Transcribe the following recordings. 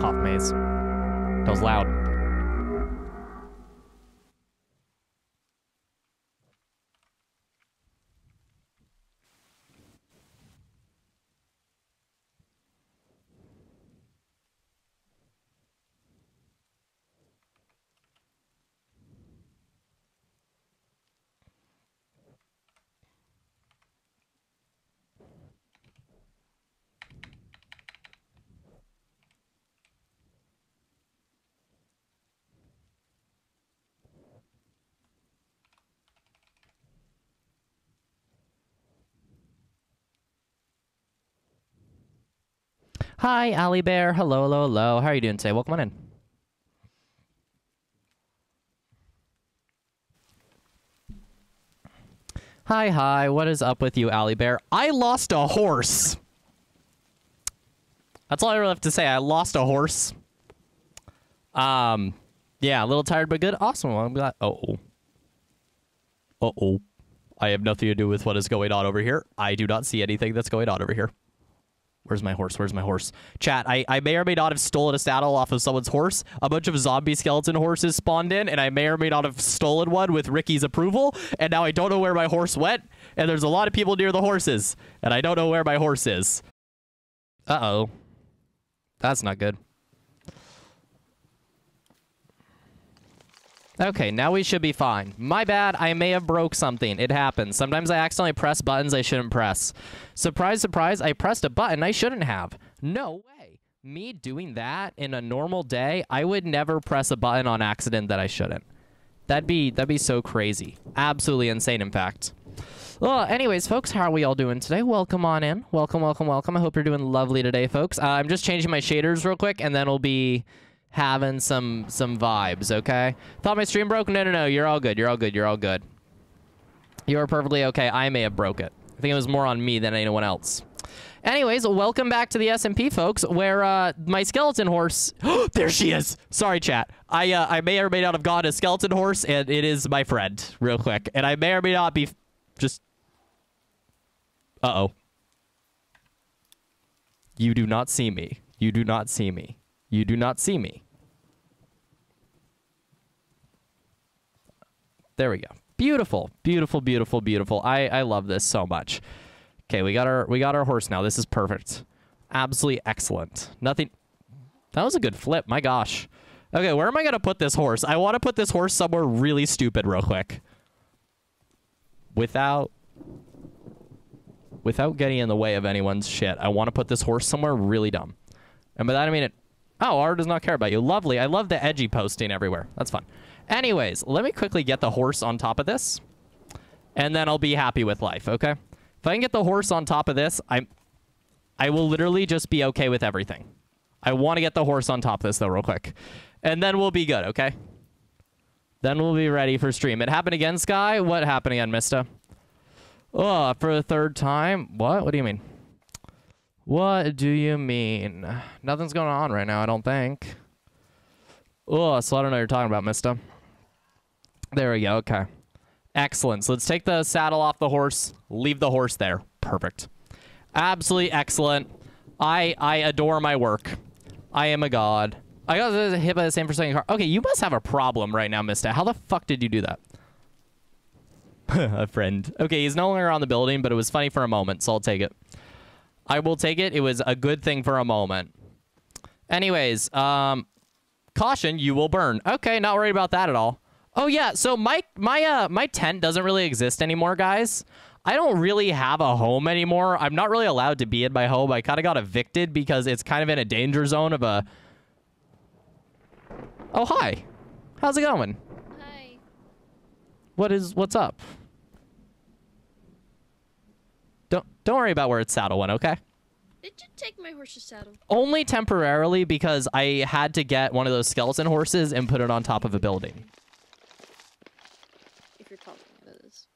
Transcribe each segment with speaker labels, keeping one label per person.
Speaker 1: Fuck off, Maze. That was loud. Hi, Ali Bear. Hello, hello, hello. How are you doing today? Welcome on in. Hi, hi. What is up with you, Ali Bear? I lost a horse. That's all I really have to say. I lost a horse. Um, yeah, a little tired but good. Awesome. I'm glad. Uh oh. Uh oh. I have nothing to do with what is going on over here. I do not see anything that's going on over here. Where's my horse? Where's my horse? Chat, I, I may or may not have stolen a saddle off of someone's horse. A bunch of zombie skeleton horses spawned in, and I may or may not have stolen one with Ricky's approval. And now I don't know where my horse went, and there's a lot of people near the horses, and I don't know where my horse is. Uh-oh. That's not good. Okay, now we should be fine. My bad, I may have broke something. It happens. Sometimes I accidentally press buttons I shouldn't press. Surprise, surprise, I pressed a button I shouldn't have. No way. Me doing that in a normal day, I would never press a button on accident that I shouldn't. That'd be that'd be so crazy. Absolutely insane, in fact. Well, anyways, folks, how are we all doing today? Welcome on in. Welcome, welcome, welcome. I hope you're doing lovely today, folks. Uh, I'm just changing my shaders real quick, and then we'll be having some some vibes, okay? Thought my stream broke? No, no, no. You're all good. You're all good. You're all good. You are perfectly okay. I may have broke it. I think it was more on me than anyone else. Anyways, welcome back to the SMP, folks, where uh, my skeleton horse... there she is! Sorry, chat. I uh, I may or may not have got a skeleton horse, and it is my friend, real quick. And I may or may not be just... Uh-oh. You do not see me. You do not see me. You do not see me. There we go. Beautiful, beautiful, beautiful, beautiful. I, I love this so much. Okay, we got our we got our horse now. This is perfect. Absolutely excellent. Nothing. That was a good flip. My gosh. Okay, where am I gonna put this horse? I want to put this horse somewhere really stupid, real quick. Without without getting in the way of anyone's shit. I want to put this horse somewhere really dumb. And by that I mean it Oh, R does not care about you. Lovely. I love the edgy posting everywhere. That's fun. Anyways, let me quickly get the horse on top of this. And then I'll be happy with life, okay? If I can get the horse on top of this, I'm, I will literally just be okay with everything. I want to get the horse on top of this, though, real quick. And then we'll be good, okay? Then we'll be ready for stream. It happened again, Skye? What happened again, Mista? Oh, for the third time? What? What do you mean? What do you mean? Nothing's going on right now, I don't think. Oh, so I don't know what you're talking about, mister. There we go, okay. Excellent. So let's take the saddle off the horse, leave the horse there. Perfect. Absolutely excellent. I I adore my work. I am a god. I got hit by the same for car. Okay, you must have a problem right now, mister. How the fuck did you do that? a friend. Okay, he's no longer on the building, but it was funny for a moment, so I'll take it. I will take it. It was a good thing for a moment. Anyways, um, caution, you will burn. Okay, not worried about that at all. Oh yeah, so my my uh my tent doesn't really exist anymore, guys. I don't really have a home anymore. I'm not really allowed to be in my home. I kind of got evicted because it's kind of in a danger zone of a Oh, hi. How's it going?
Speaker 2: Hi.
Speaker 1: What is what's up? Don't don't worry about where its saddle went, okay?
Speaker 2: Did you take my horse's saddle?
Speaker 1: Only temporarily because I had to get one of those skeleton horses and put it on top of a building.
Speaker 2: If you're talking, that is.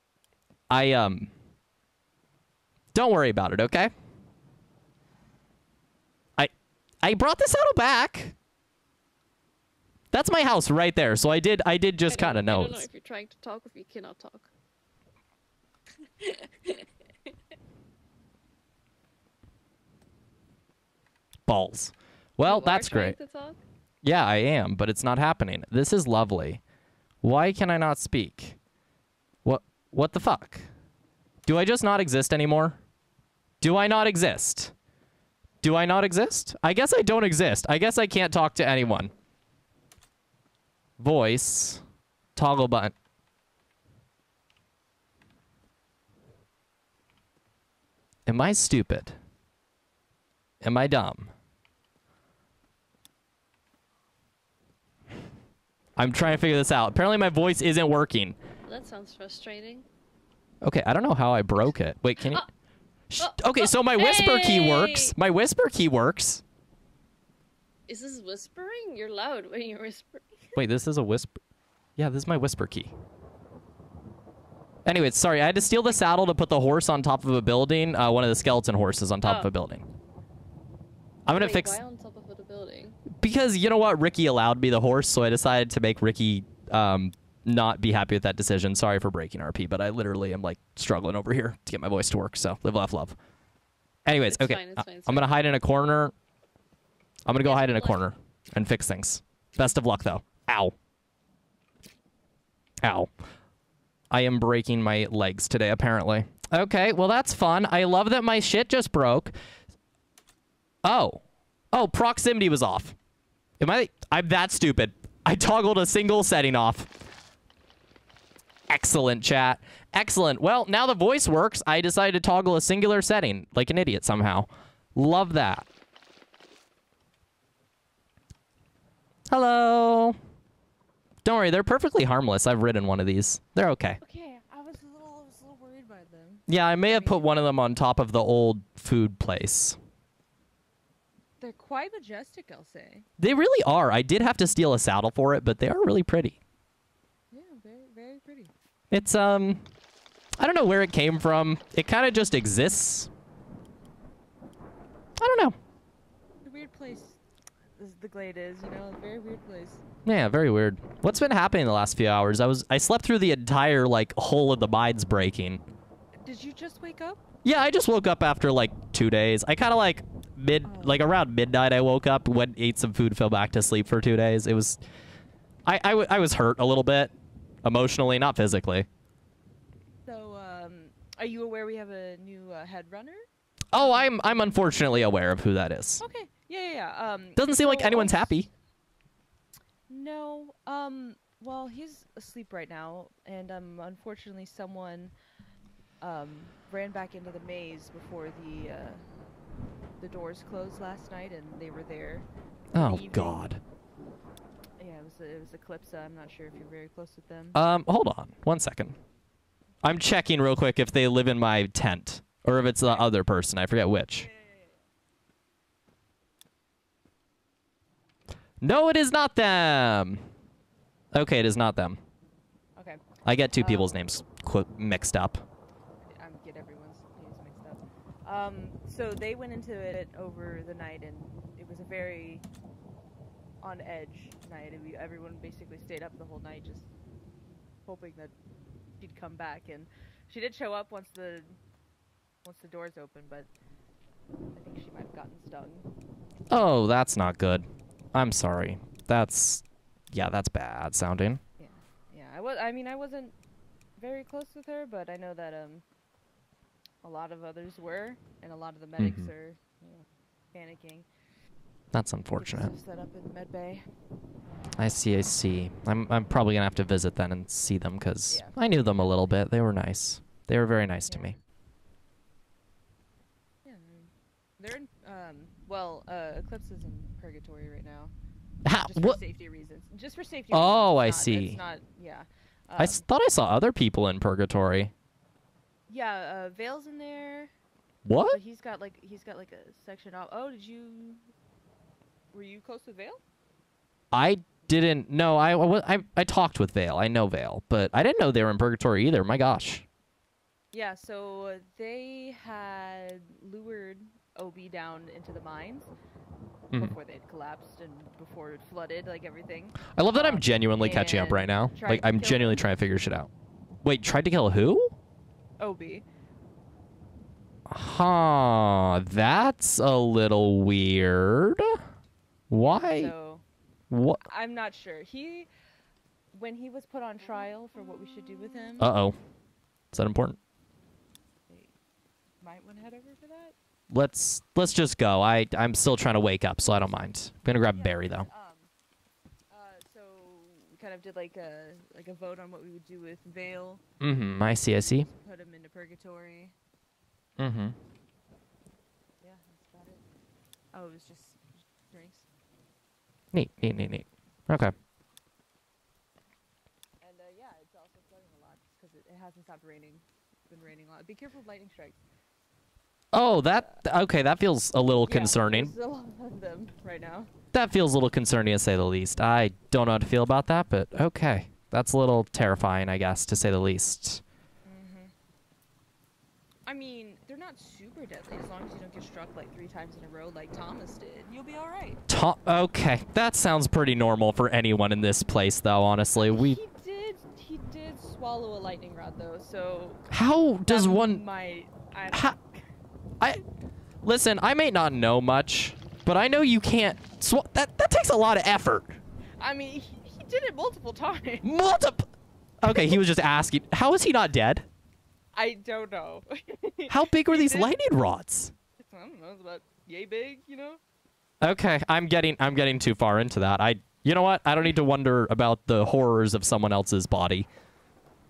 Speaker 1: I um Don't worry about it, okay? I I brought the saddle back. That's my house right there. So I did I did just kind of know.
Speaker 2: I don't know if you're trying to talk or if you cannot talk.
Speaker 1: balls. Well,
Speaker 2: You
Speaker 1: that's great. Yeah, I am, but it's not happening. This is lovely. Why can I not speak? What what the fuck? Do I just not exist anymore? Do I not exist? Do I not exist? I guess I don't exist. I guess I can't talk to anyone. Voice. Toggle button. Am I stupid? Am I dumb? I'm trying to figure this out. Apparently my voice isn't working.
Speaker 2: That sounds frustrating.
Speaker 1: Okay, I don't know how I broke it. Wait, can you? Shh.
Speaker 2: Oh,
Speaker 1: Okay,
Speaker 2: oh,
Speaker 1: so my whisper key works. My whisper key works.
Speaker 2: Is this whispering? You're loud when you're whispering.
Speaker 1: Wait, this is a whisper. Yeah, this is my whisper key. Anyways, sorry, I had to steal the saddle to put the horse on top of a building. Uh, one of the skeleton horses on top of
Speaker 2: Oh.
Speaker 1: a building. I'm gonna
Speaker 2: Wait,
Speaker 1: fix
Speaker 2: Why on top of the building?
Speaker 1: Because you know what? Ricky allowed me the horse, so I decided to make Ricky um, not be happy with that decision. Sorry for breaking RP, but I literally am like struggling over here to get my voice to work. So live, laugh, love. Anyways,
Speaker 2: It's
Speaker 1: okay,
Speaker 2: fine, it's
Speaker 1: I-
Speaker 2: fine, it's
Speaker 1: I'm gonna hide in a corner. I'm gonna go
Speaker 2: Yes,
Speaker 1: hide in a corner and fix things. Best of luck, though. Ow. Ow. I am breaking my legs today, apparently. Okay, well that's fun. I love that my shit just broke. Oh. Oh, proximity was off. Am I I'm that stupid. I toggled a single setting off. Excellent chat. Excellent. Well, now the voice works. I decided to toggle a singular setting like an idiot somehow. Love that. Hello. Don't worry, they're perfectly harmless. I've ridden one of these. They're okay.
Speaker 3: Okay, I was a little, I was a little worried by them.
Speaker 1: Yeah, I may have put one of them on top of the old food place.
Speaker 3: They're quite majestic, I'll say.
Speaker 1: They really are. I did have to steal a saddle for it, but they are really pretty.
Speaker 3: Yeah, very, very pretty.
Speaker 1: It's um I don't know where it came from. It kind of just exists. I don't know.
Speaker 3: A weird place. This the glade is, you know, a very weird place.
Speaker 1: Yeah, very weird. What's been happening the last few hours? I was I slept through the entire like whole of the mines breaking.
Speaker 3: Did you just wake up?
Speaker 1: Yeah, I just woke up after like 2 days. I kind of like mid like around midnight I woke up, went ate some food, fell back to sleep for 2 days. It was I I, w- I was hurt a little bit emotionally, not physically.
Speaker 3: So, um, are you aware we have a new uh, head runner?
Speaker 1: Oh, I'm I'm unfortunately aware of who that is.
Speaker 3: Okay. Yeah, yeah, yeah. Um,
Speaker 1: Doesn't seem like anyone's happy.
Speaker 3: No. Um. Well, he's asleep right now, and um, unfortunately, someone um ran back into the maze before the uh, the doors closed last night, and they were there. in the
Speaker 1: Oh god.
Speaker 3: Yeah, it was it was Eclipse. I'm not sure if you're very close with them.
Speaker 1: Um, hold on, one second. I'm checking real quick if they live in my tent or if it's the other person. I forget which. No, it is not them. Okay, it is not them.
Speaker 3: Okay.
Speaker 1: I get two
Speaker 3: Um,
Speaker 1: people's names qu- mixed up.
Speaker 3: I'm get everyone's names mixed up. Um, so they went into it over the night, and it was a very on edge night. We, everyone basically stayed up the whole night, just hoping that she'd come back. And she did show up once the once the doors opened, but I think she might have gotten stung.
Speaker 1: Oh, that's not good. I'm sorry. That's yeah, that's bad sounding.
Speaker 3: Yeah, yeah. I was. I mean, I wasn't very close with her, but I know that um, a lot of others were, and a lot of the medics
Speaker 1: Mhm.
Speaker 3: are, you know, panicking.
Speaker 1: That's unfortunate.
Speaker 3: Set up in med bay.
Speaker 1: I see. I see. I'm I'm probably gonna have to visit then and see them because
Speaker 3: Yeah.
Speaker 1: I knew them a little bit. They were nice. They were very nice to me.
Speaker 3: Yeah, they're, in. Um, well, uh, Eclipse is in purgatory right now,
Speaker 1: Ha,
Speaker 3: just
Speaker 1: what?
Speaker 3: for safety reasons. Just for safety.
Speaker 1: Oh,
Speaker 3: reasons.
Speaker 1: I
Speaker 3: not-
Speaker 1: see.
Speaker 3: Not. Yeah. Um,
Speaker 1: I thought I saw other people in purgatory.
Speaker 3: Yeah. Uh, Vale's in there,
Speaker 1: What?
Speaker 3: but he's got like he's got like a section off. Oh, did you? Were you close to Vale?
Speaker 1: I didn't know. I, I, I, I talked with Vale. I know Vale, but I didn't know they were in purgatory either. My gosh.
Speaker 3: Yeah, so uh, they had lured Obi down into the mines
Speaker 1: Mhm.
Speaker 3: before they'd collapsed and before it flooded, like everything.
Speaker 1: I love that I'm
Speaker 3: Um,
Speaker 1: genuinely catching up right now. Like I'm genuinely
Speaker 3: him.
Speaker 1: trying to figure shit out. Wait, tried to kill who?
Speaker 3: Obi.
Speaker 1: Huh. That's a little weird. Why?
Speaker 3: So
Speaker 1: What?
Speaker 3: I'm not sure. He, when he was put on trial for what we should do with him,
Speaker 1: Uh oh. Is that important?
Speaker 3: might want to head over for that.
Speaker 1: Let's let's just go. I I'm still trying to wake up, so I don't mind. I'm gonna grab
Speaker 3: Yeah,
Speaker 1: Barry though.
Speaker 3: Uh, kind of did like a like a vote on what we would do with Vale,
Speaker 1: Mm-hmm. I see. I see.
Speaker 3: put him into purgatory.
Speaker 1: Mm-hmm.
Speaker 3: Yeah, that's about it. Oh, it was just drinks.
Speaker 1: Neat. Neat. Neat. Neat. Okay.
Speaker 3: And uh, yeah, it's also flooding a lot because it, it hasn't stopped raining. It's been raining a lot. Be careful of lightning strikes.
Speaker 1: Oh, that okay. That feels a little
Speaker 3: Yeah,
Speaker 1: concerning.
Speaker 3: There's a lot of them right now.
Speaker 1: That feels a little concerning to say the least. I don't know how to feel about that, but okay. That's a little terrifying, I guess, to say the least.
Speaker 3: Mm-hmm. I mean, they're not super deadly as long as you don't get struck like three times in a row like Thomas did. You'll be all right.
Speaker 1: Ta- okay, that sounds pretty normal for anyone in this place, though. Honestly, we.
Speaker 3: He did. He did swallow a lightning rod though, so.
Speaker 1: How does one?
Speaker 3: Might. I don't
Speaker 1: Ha- I listen. I may not know much, but I know you can't. Sw- that that takes a lot of effort.
Speaker 3: I mean, he, he did it multiple times.
Speaker 1: Multiple. Okay, he was just asking. How is he not dead?
Speaker 3: I don't know.
Speaker 1: How big were these lightning rods?
Speaker 3: I don't know. It's about yay big, you know.
Speaker 1: Okay, I'm getting I'm getting too far into that. I you know what? I don't need to wonder about the horrors of someone else's body.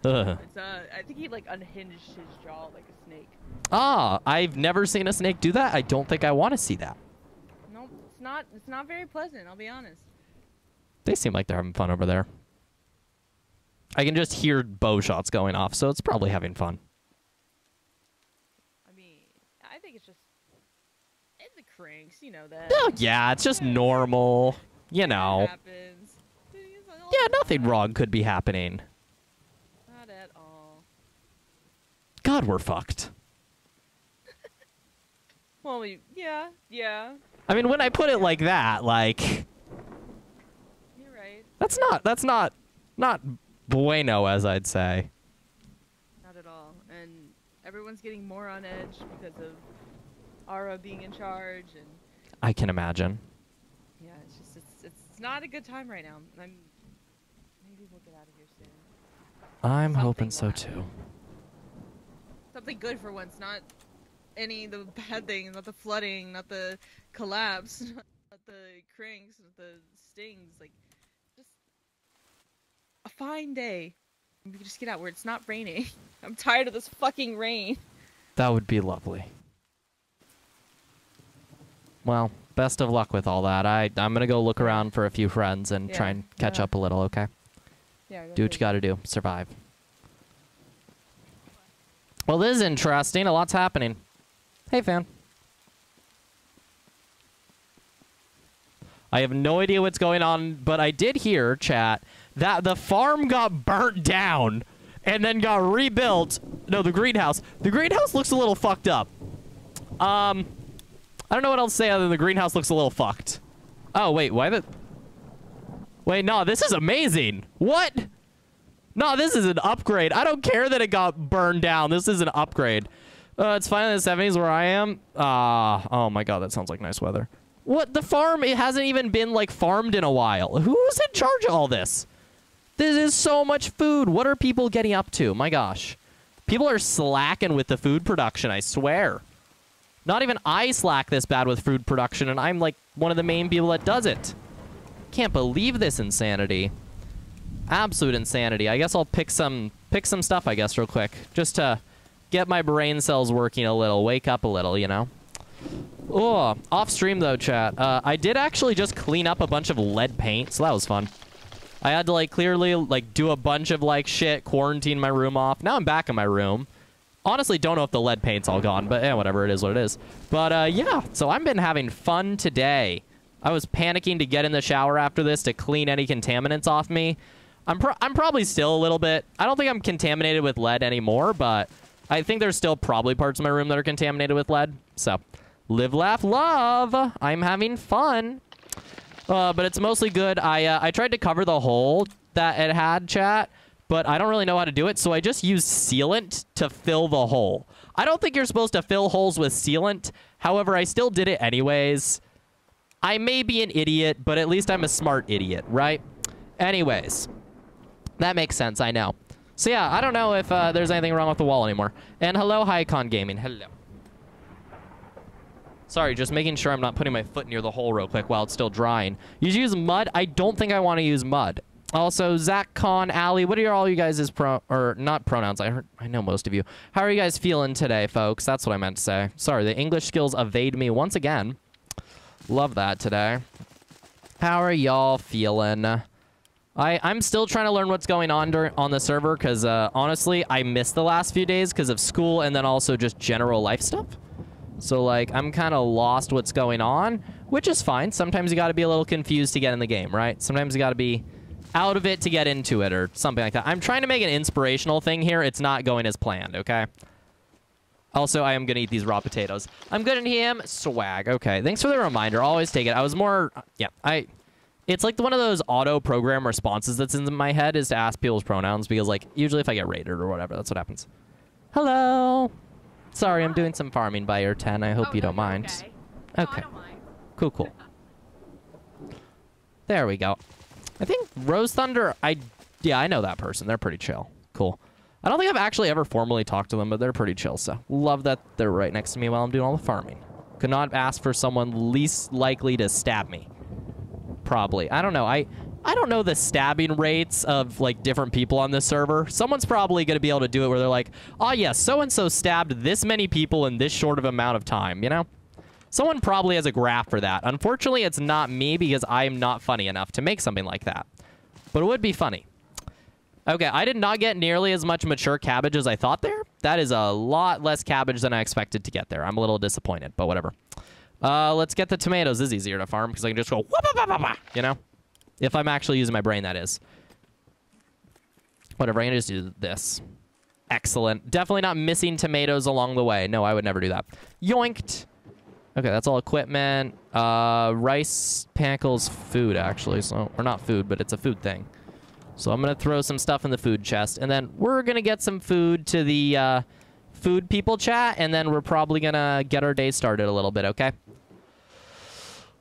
Speaker 1: Ugh.
Speaker 3: It's uh, I think he like unhinged his jaw like a snake.
Speaker 1: Ah, I've never seen a snake do that. I don't think I want to see that.
Speaker 3: No, it's not. It's not very pleasant. I'll be honest.
Speaker 1: They seem like they're having fun over there. I can just hear bow shots going off, so it's probably having fun.
Speaker 3: I mean, I think it's just it's the cranks, you know that.
Speaker 1: Oh yeah, it's just normal. You know.
Speaker 3: happens. It's all
Speaker 1: Yeah, nothing wrong could be happening.
Speaker 3: Not at all.
Speaker 1: God, we're fucked.
Speaker 3: Well, we, yeah, yeah.
Speaker 1: I mean, when I put it like that, like
Speaker 3: You're right.
Speaker 1: that's not that's not not bueno, as I'd say.
Speaker 3: Not at all. And everyone's getting more on edge because of Ara being in charge, and
Speaker 1: I can imagine.
Speaker 3: yeah, it's just it's it's not a good time right now. I'm maybe we'll get out of here soon.
Speaker 1: I'm hoping so too.
Speaker 3: Something good for once, not any of the bad things, not the flooding, not the collapse, not the cranks, not the stings. Like, just a fine day. We can just get out where it's not raining. I'm tired of this fucking rain.
Speaker 1: That would be lovely. Well, best of luck with all that. I I'm gonna go look around for a few friends and try and catch
Speaker 3: yeah.
Speaker 1: up a little. Okay,
Speaker 3: Yeah.
Speaker 1: do what you gotta do. Survive. Well, this is interesting. A lot's happening. Hey, fan. I have no idea what's going on, but I did hear, chat, that the farm got burnt down and then got rebuilt. No, the greenhouse. The greenhouse looks a little fucked up. Um, I don't know what else to say other than the greenhouse looks a little fucked. Oh, wait, why the... Wait, no, this is amazing. What? No, this is an upgrade. I don't care that it got burned down. This is an upgrade. Uh, it's finally the 70s where I am. Ah, oh my god, that sounds like nice weather. What? The farm, it hasn't even been, like, farmed in a while. Who's in charge of all this? This is so much food. What are people getting up to? My gosh. People are slacking with the food production, I swear. Not even I slack this bad with food production, and I'm, like, one of the main people that does it. Can't believe this insanity. Absolute insanity. I guess I'll pick some pick some stuff, I guess, real quick. Just to get my brain cells working a little, wake up a little, you know? Oh, off stream though, chat. Uh, I did actually just clean up a bunch of lead paint, so that was fun. I had to like clearly like do a bunch of like shit, quarantine my room off. Now I'm back in my room. Honestly, don't know if the lead paint's all gone, but yeah, whatever it is, what it is. But uh, yeah, so I've been having fun today. I was panicking to get in the shower after this to clean any contaminants off me. I'm pro- I'm probably still a little bit. I don't think I'm contaminated with lead anymore, but I think there's still probably parts of my room that are contaminated with lead. So, live, laugh, love. I'm having fun. Uh, but it's mostly good. I uh, I tried to cover the hole that it had, chat, but I don't really know how to do it, so I just used sealant to fill the hole. I don't think you're supposed to fill holes with sealant. However, I still did it anyways. I may be an idiot, but at least I'm a smart idiot, right? Anyways, that makes sense, I know. So yeah, I don't know if uh, there's anything wrong with the wall anymore. And hello, Hycon Gaming. Hello. Sorry, just making sure I'm not putting my foot near the hole real quick while it's still drying. You use mud? I don't think I want to use mud. Also, Zach, Con, Ali, what are all you guys' pro or not pronouns? I heard, I know most of you. How are you guys feeling today, folks? That's what I meant to say. Sorry, the English skills evade me once again. Love that today. How are y'all feeling? I I'm still trying to learn what's going on dur- on the server because uh, honestly, I missed the last few days because of school and then also just general life stuff. So like I'm kind of lost what's going on, which is fine. Sometimes you got to be a little confused to get in the game, right? Sometimes you got to be out of it to get into it or something like that. I'm trying to make an inspirational thing here. It's not going as planned, okay? Also, I am going to eat these raw potatoes. I'm good in him. Swag. Okay. Thanks for the reminder. Always take it. I was more... Yeah, I... It's like one of those auto program responses that's in my head is to ask people's pronouns because, like, usually if I get raided or whatever, that's what happens. Hello. Sorry, I'm doing some farming by your 10. I hope
Speaker 2: Oh,
Speaker 1: you
Speaker 2: no,
Speaker 1: don't mind.
Speaker 2: Okay.
Speaker 1: Okay.
Speaker 2: Mind.
Speaker 1: Cool, cool. There we go. I think Rose Thunder, I yeah, I know that person. They're pretty chill. Cool. I don't think I've actually ever formally talked to them, but they're pretty chill. So love that they're right next to me while I'm doing all the farming. Could not ask for someone least likely to stab me. Probably. I don't know. I I don't know the stabbing rates of like different people on this server. Someone's probably going to be able to do it where they're like, "Oh yeah, so and so stabbed this many people in this short of amount of time," you know? Someone probably has a graph for that. Unfortunately, it's not me because I'm not funny enough to make something like that. But it would be funny. Okay, I did not get nearly as much mature cabbage as I thought there. That is a lot less cabbage than I expected to get there. I'm a little disappointed, but whatever. Uh, let's get the tomatoes. This is easier to farm because I can just go, you know? If I'm actually using my brain, that is. Whatever, I'm going to just do this. Excellent. Definitely not missing tomatoes along the way. No, I would never do that. Yoinked. Okay, that's all equipment. Uh, rice panicles food, actually. So, or not food, but it's a food thing. So I'm gonna throw some stuff in the food chest, and then we're gonna get some food to the uh, food people chat, and then we're probably gonna get our day started a little bit. Okay.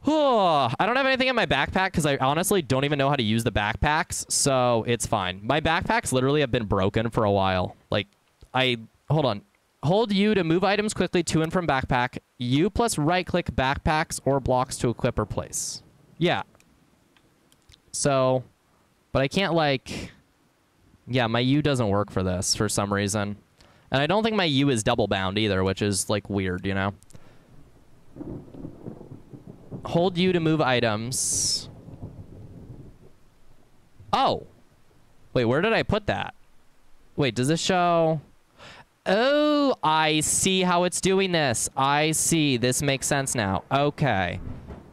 Speaker 1: I don't have anything in my backpack because I honestly don't even know how to use the backpacks, so it's fine. My backpacks literally have been broken for a while. Like, I hold on. Hold U to move items quickly to and from backpack. U plus right click backpacks or blocks to equip or place. Yeah. So, but I can't like. Yeah, my U doesn't work for this for some reason. And I don't think my U is double bound either, which is like weird, you know? Hold you to move items. Oh. Wait, where did I put that? Wait, does this show? Oh, I see how it's doing this. I see. This makes sense now. Okay.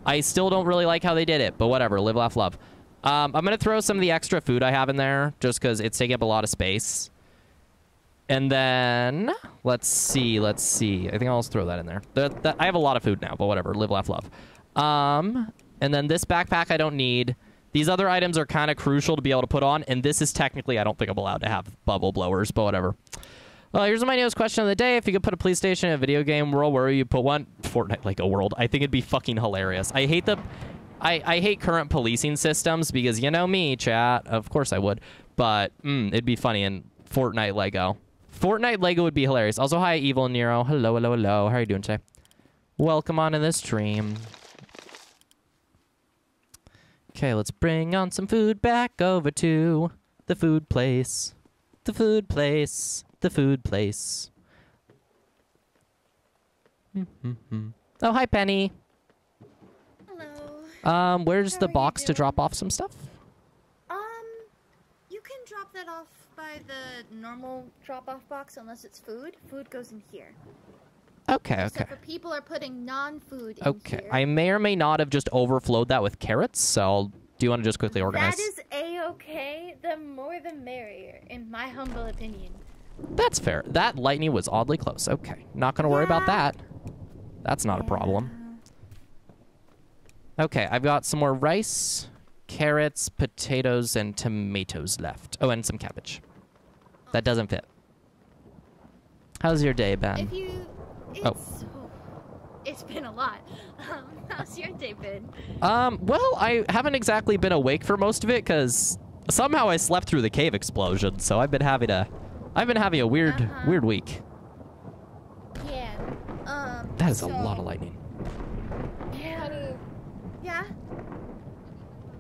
Speaker 1: I still don't really like how they did it, but whatever. Live, laugh, love. Um, I'm going to throw some of the extra food I have in there just because it's taking up a lot of space. And then, let's see, let's see. I think I'll just throw that in there. The, the, I have a lot of food now, but whatever. Live, laugh, love. Um, and then this backpack I don't need. These other items are kind of crucial to be able to put on, and this is technically, I don't think I'm allowed to have bubble blowers, but whatever. Well, here's my newest question of the day. If you could put a police station in a video game world, where would you put one? Fortnite like a World. I think it'd be fucking hilarious. I hate the... I, I hate current policing systems because you know me, chat. Of course I would. But mm, it'd be funny in Fortnite Lego. Fortnite Lego would be hilarious. Also, hi, Evil Nero. Hello, hello, hello. How are you doing today? Welcome on to the stream. Okay, let's bring on some food back over to the food place. The food place. The food place. oh, hi, Penny.
Speaker 4: Hello.
Speaker 1: Um, where's
Speaker 4: How
Speaker 1: the box to drop off some stuff?
Speaker 4: Um, you can drop that off by the normal drop-off box unless it's food. Food goes in here.
Speaker 1: Okay, okay.
Speaker 4: for people are putting non-food in
Speaker 1: Okay. I may or may not have just overflowed that with carrots, so I'll, do you want to just quickly organize?
Speaker 4: That is a-okay. The more the merrier, in my humble opinion.
Speaker 1: That's fair. That lightning was oddly close. Okay, not gonna worry about that. That's not a problem. Okay, I've got some more rice, carrots, potatoes, and tomatoes left. Oh, and some cabbage. That doesn't fit. How's your day, Ben?
Speaker 4: If you, it's,
Speaker 1: Oh.
Speaker 4: It's been a lot. Um, how's your day been?
Speaker 1: Um, well, I haven't exactly been awake for most of it because somehow I slept through the cave explosion. So I've been having a, I've been having a weird,
Speaker 4: Uh-huh.
Speaker 1: weird week.
Speaker 4: Yeah. Um.
Speaker 1: That is
Speaker 4: so,
Speaker 1: a lot of lightning.
Speaker 4: Yeah. Yeah.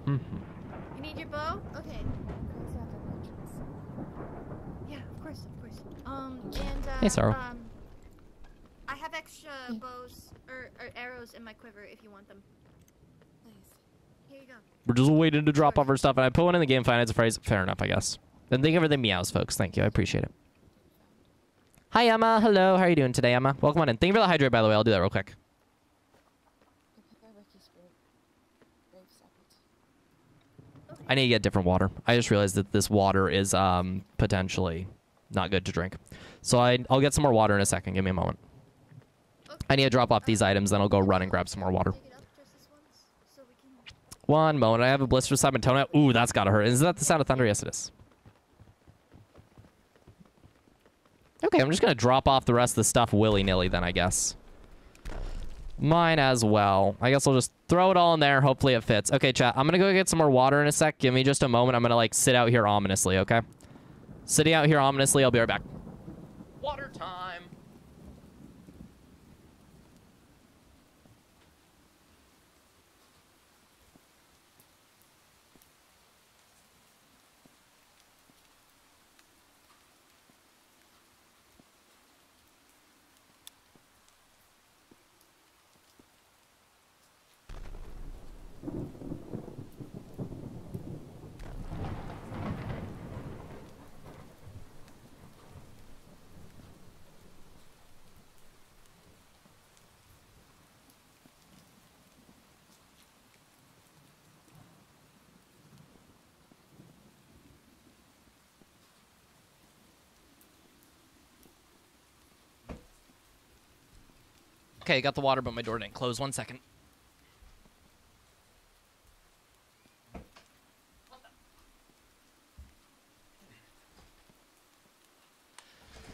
Speaker 1: hmm
Speaker 4: You need your bow? Okay. Yeah, of course, of course. Um, and uh,
Speaker 1: Hey, Sorrow.
Speaker 4: um, have extra bows or, or arrows in my quiver if you want them. Please. Here you go.
Speaker 1: We're just waiting to drop off our stuff, and I put one in the game finance phrase. Fair enough, I guess. Then thank you for the meows, folks. Thank you. I appreciate it. Hi, Emma. Hello. How are you doing today, Emma? Welcome on in. Thank you for the hydrate, by the way. I'll do that real quick. I need to get different water. I just realized that this water is um, potentially not good to drink. So I, I'll get some more water in a second. Give me a moment. I need to drop off these items, then I'll go run and grab some more water. One moment. I have a blister Simontonia. Ooh, that's gotta hurt. Is that the sound of thunder? Yes, it is. Okay, I'm just gonna drop off the rest of the stuff willy-nilly then, I guess. Mine as well. I guess I'll just throw it all in there. Hopefully it fits. Okay, chat. I'm gonna go get some more water in a sec. Give me just a moment. I'm gonna, like, sit out here ominously, okay? Sitting out here ominously. I'll be right back. Water time. Okay, got the water, but my door didn't close. One second.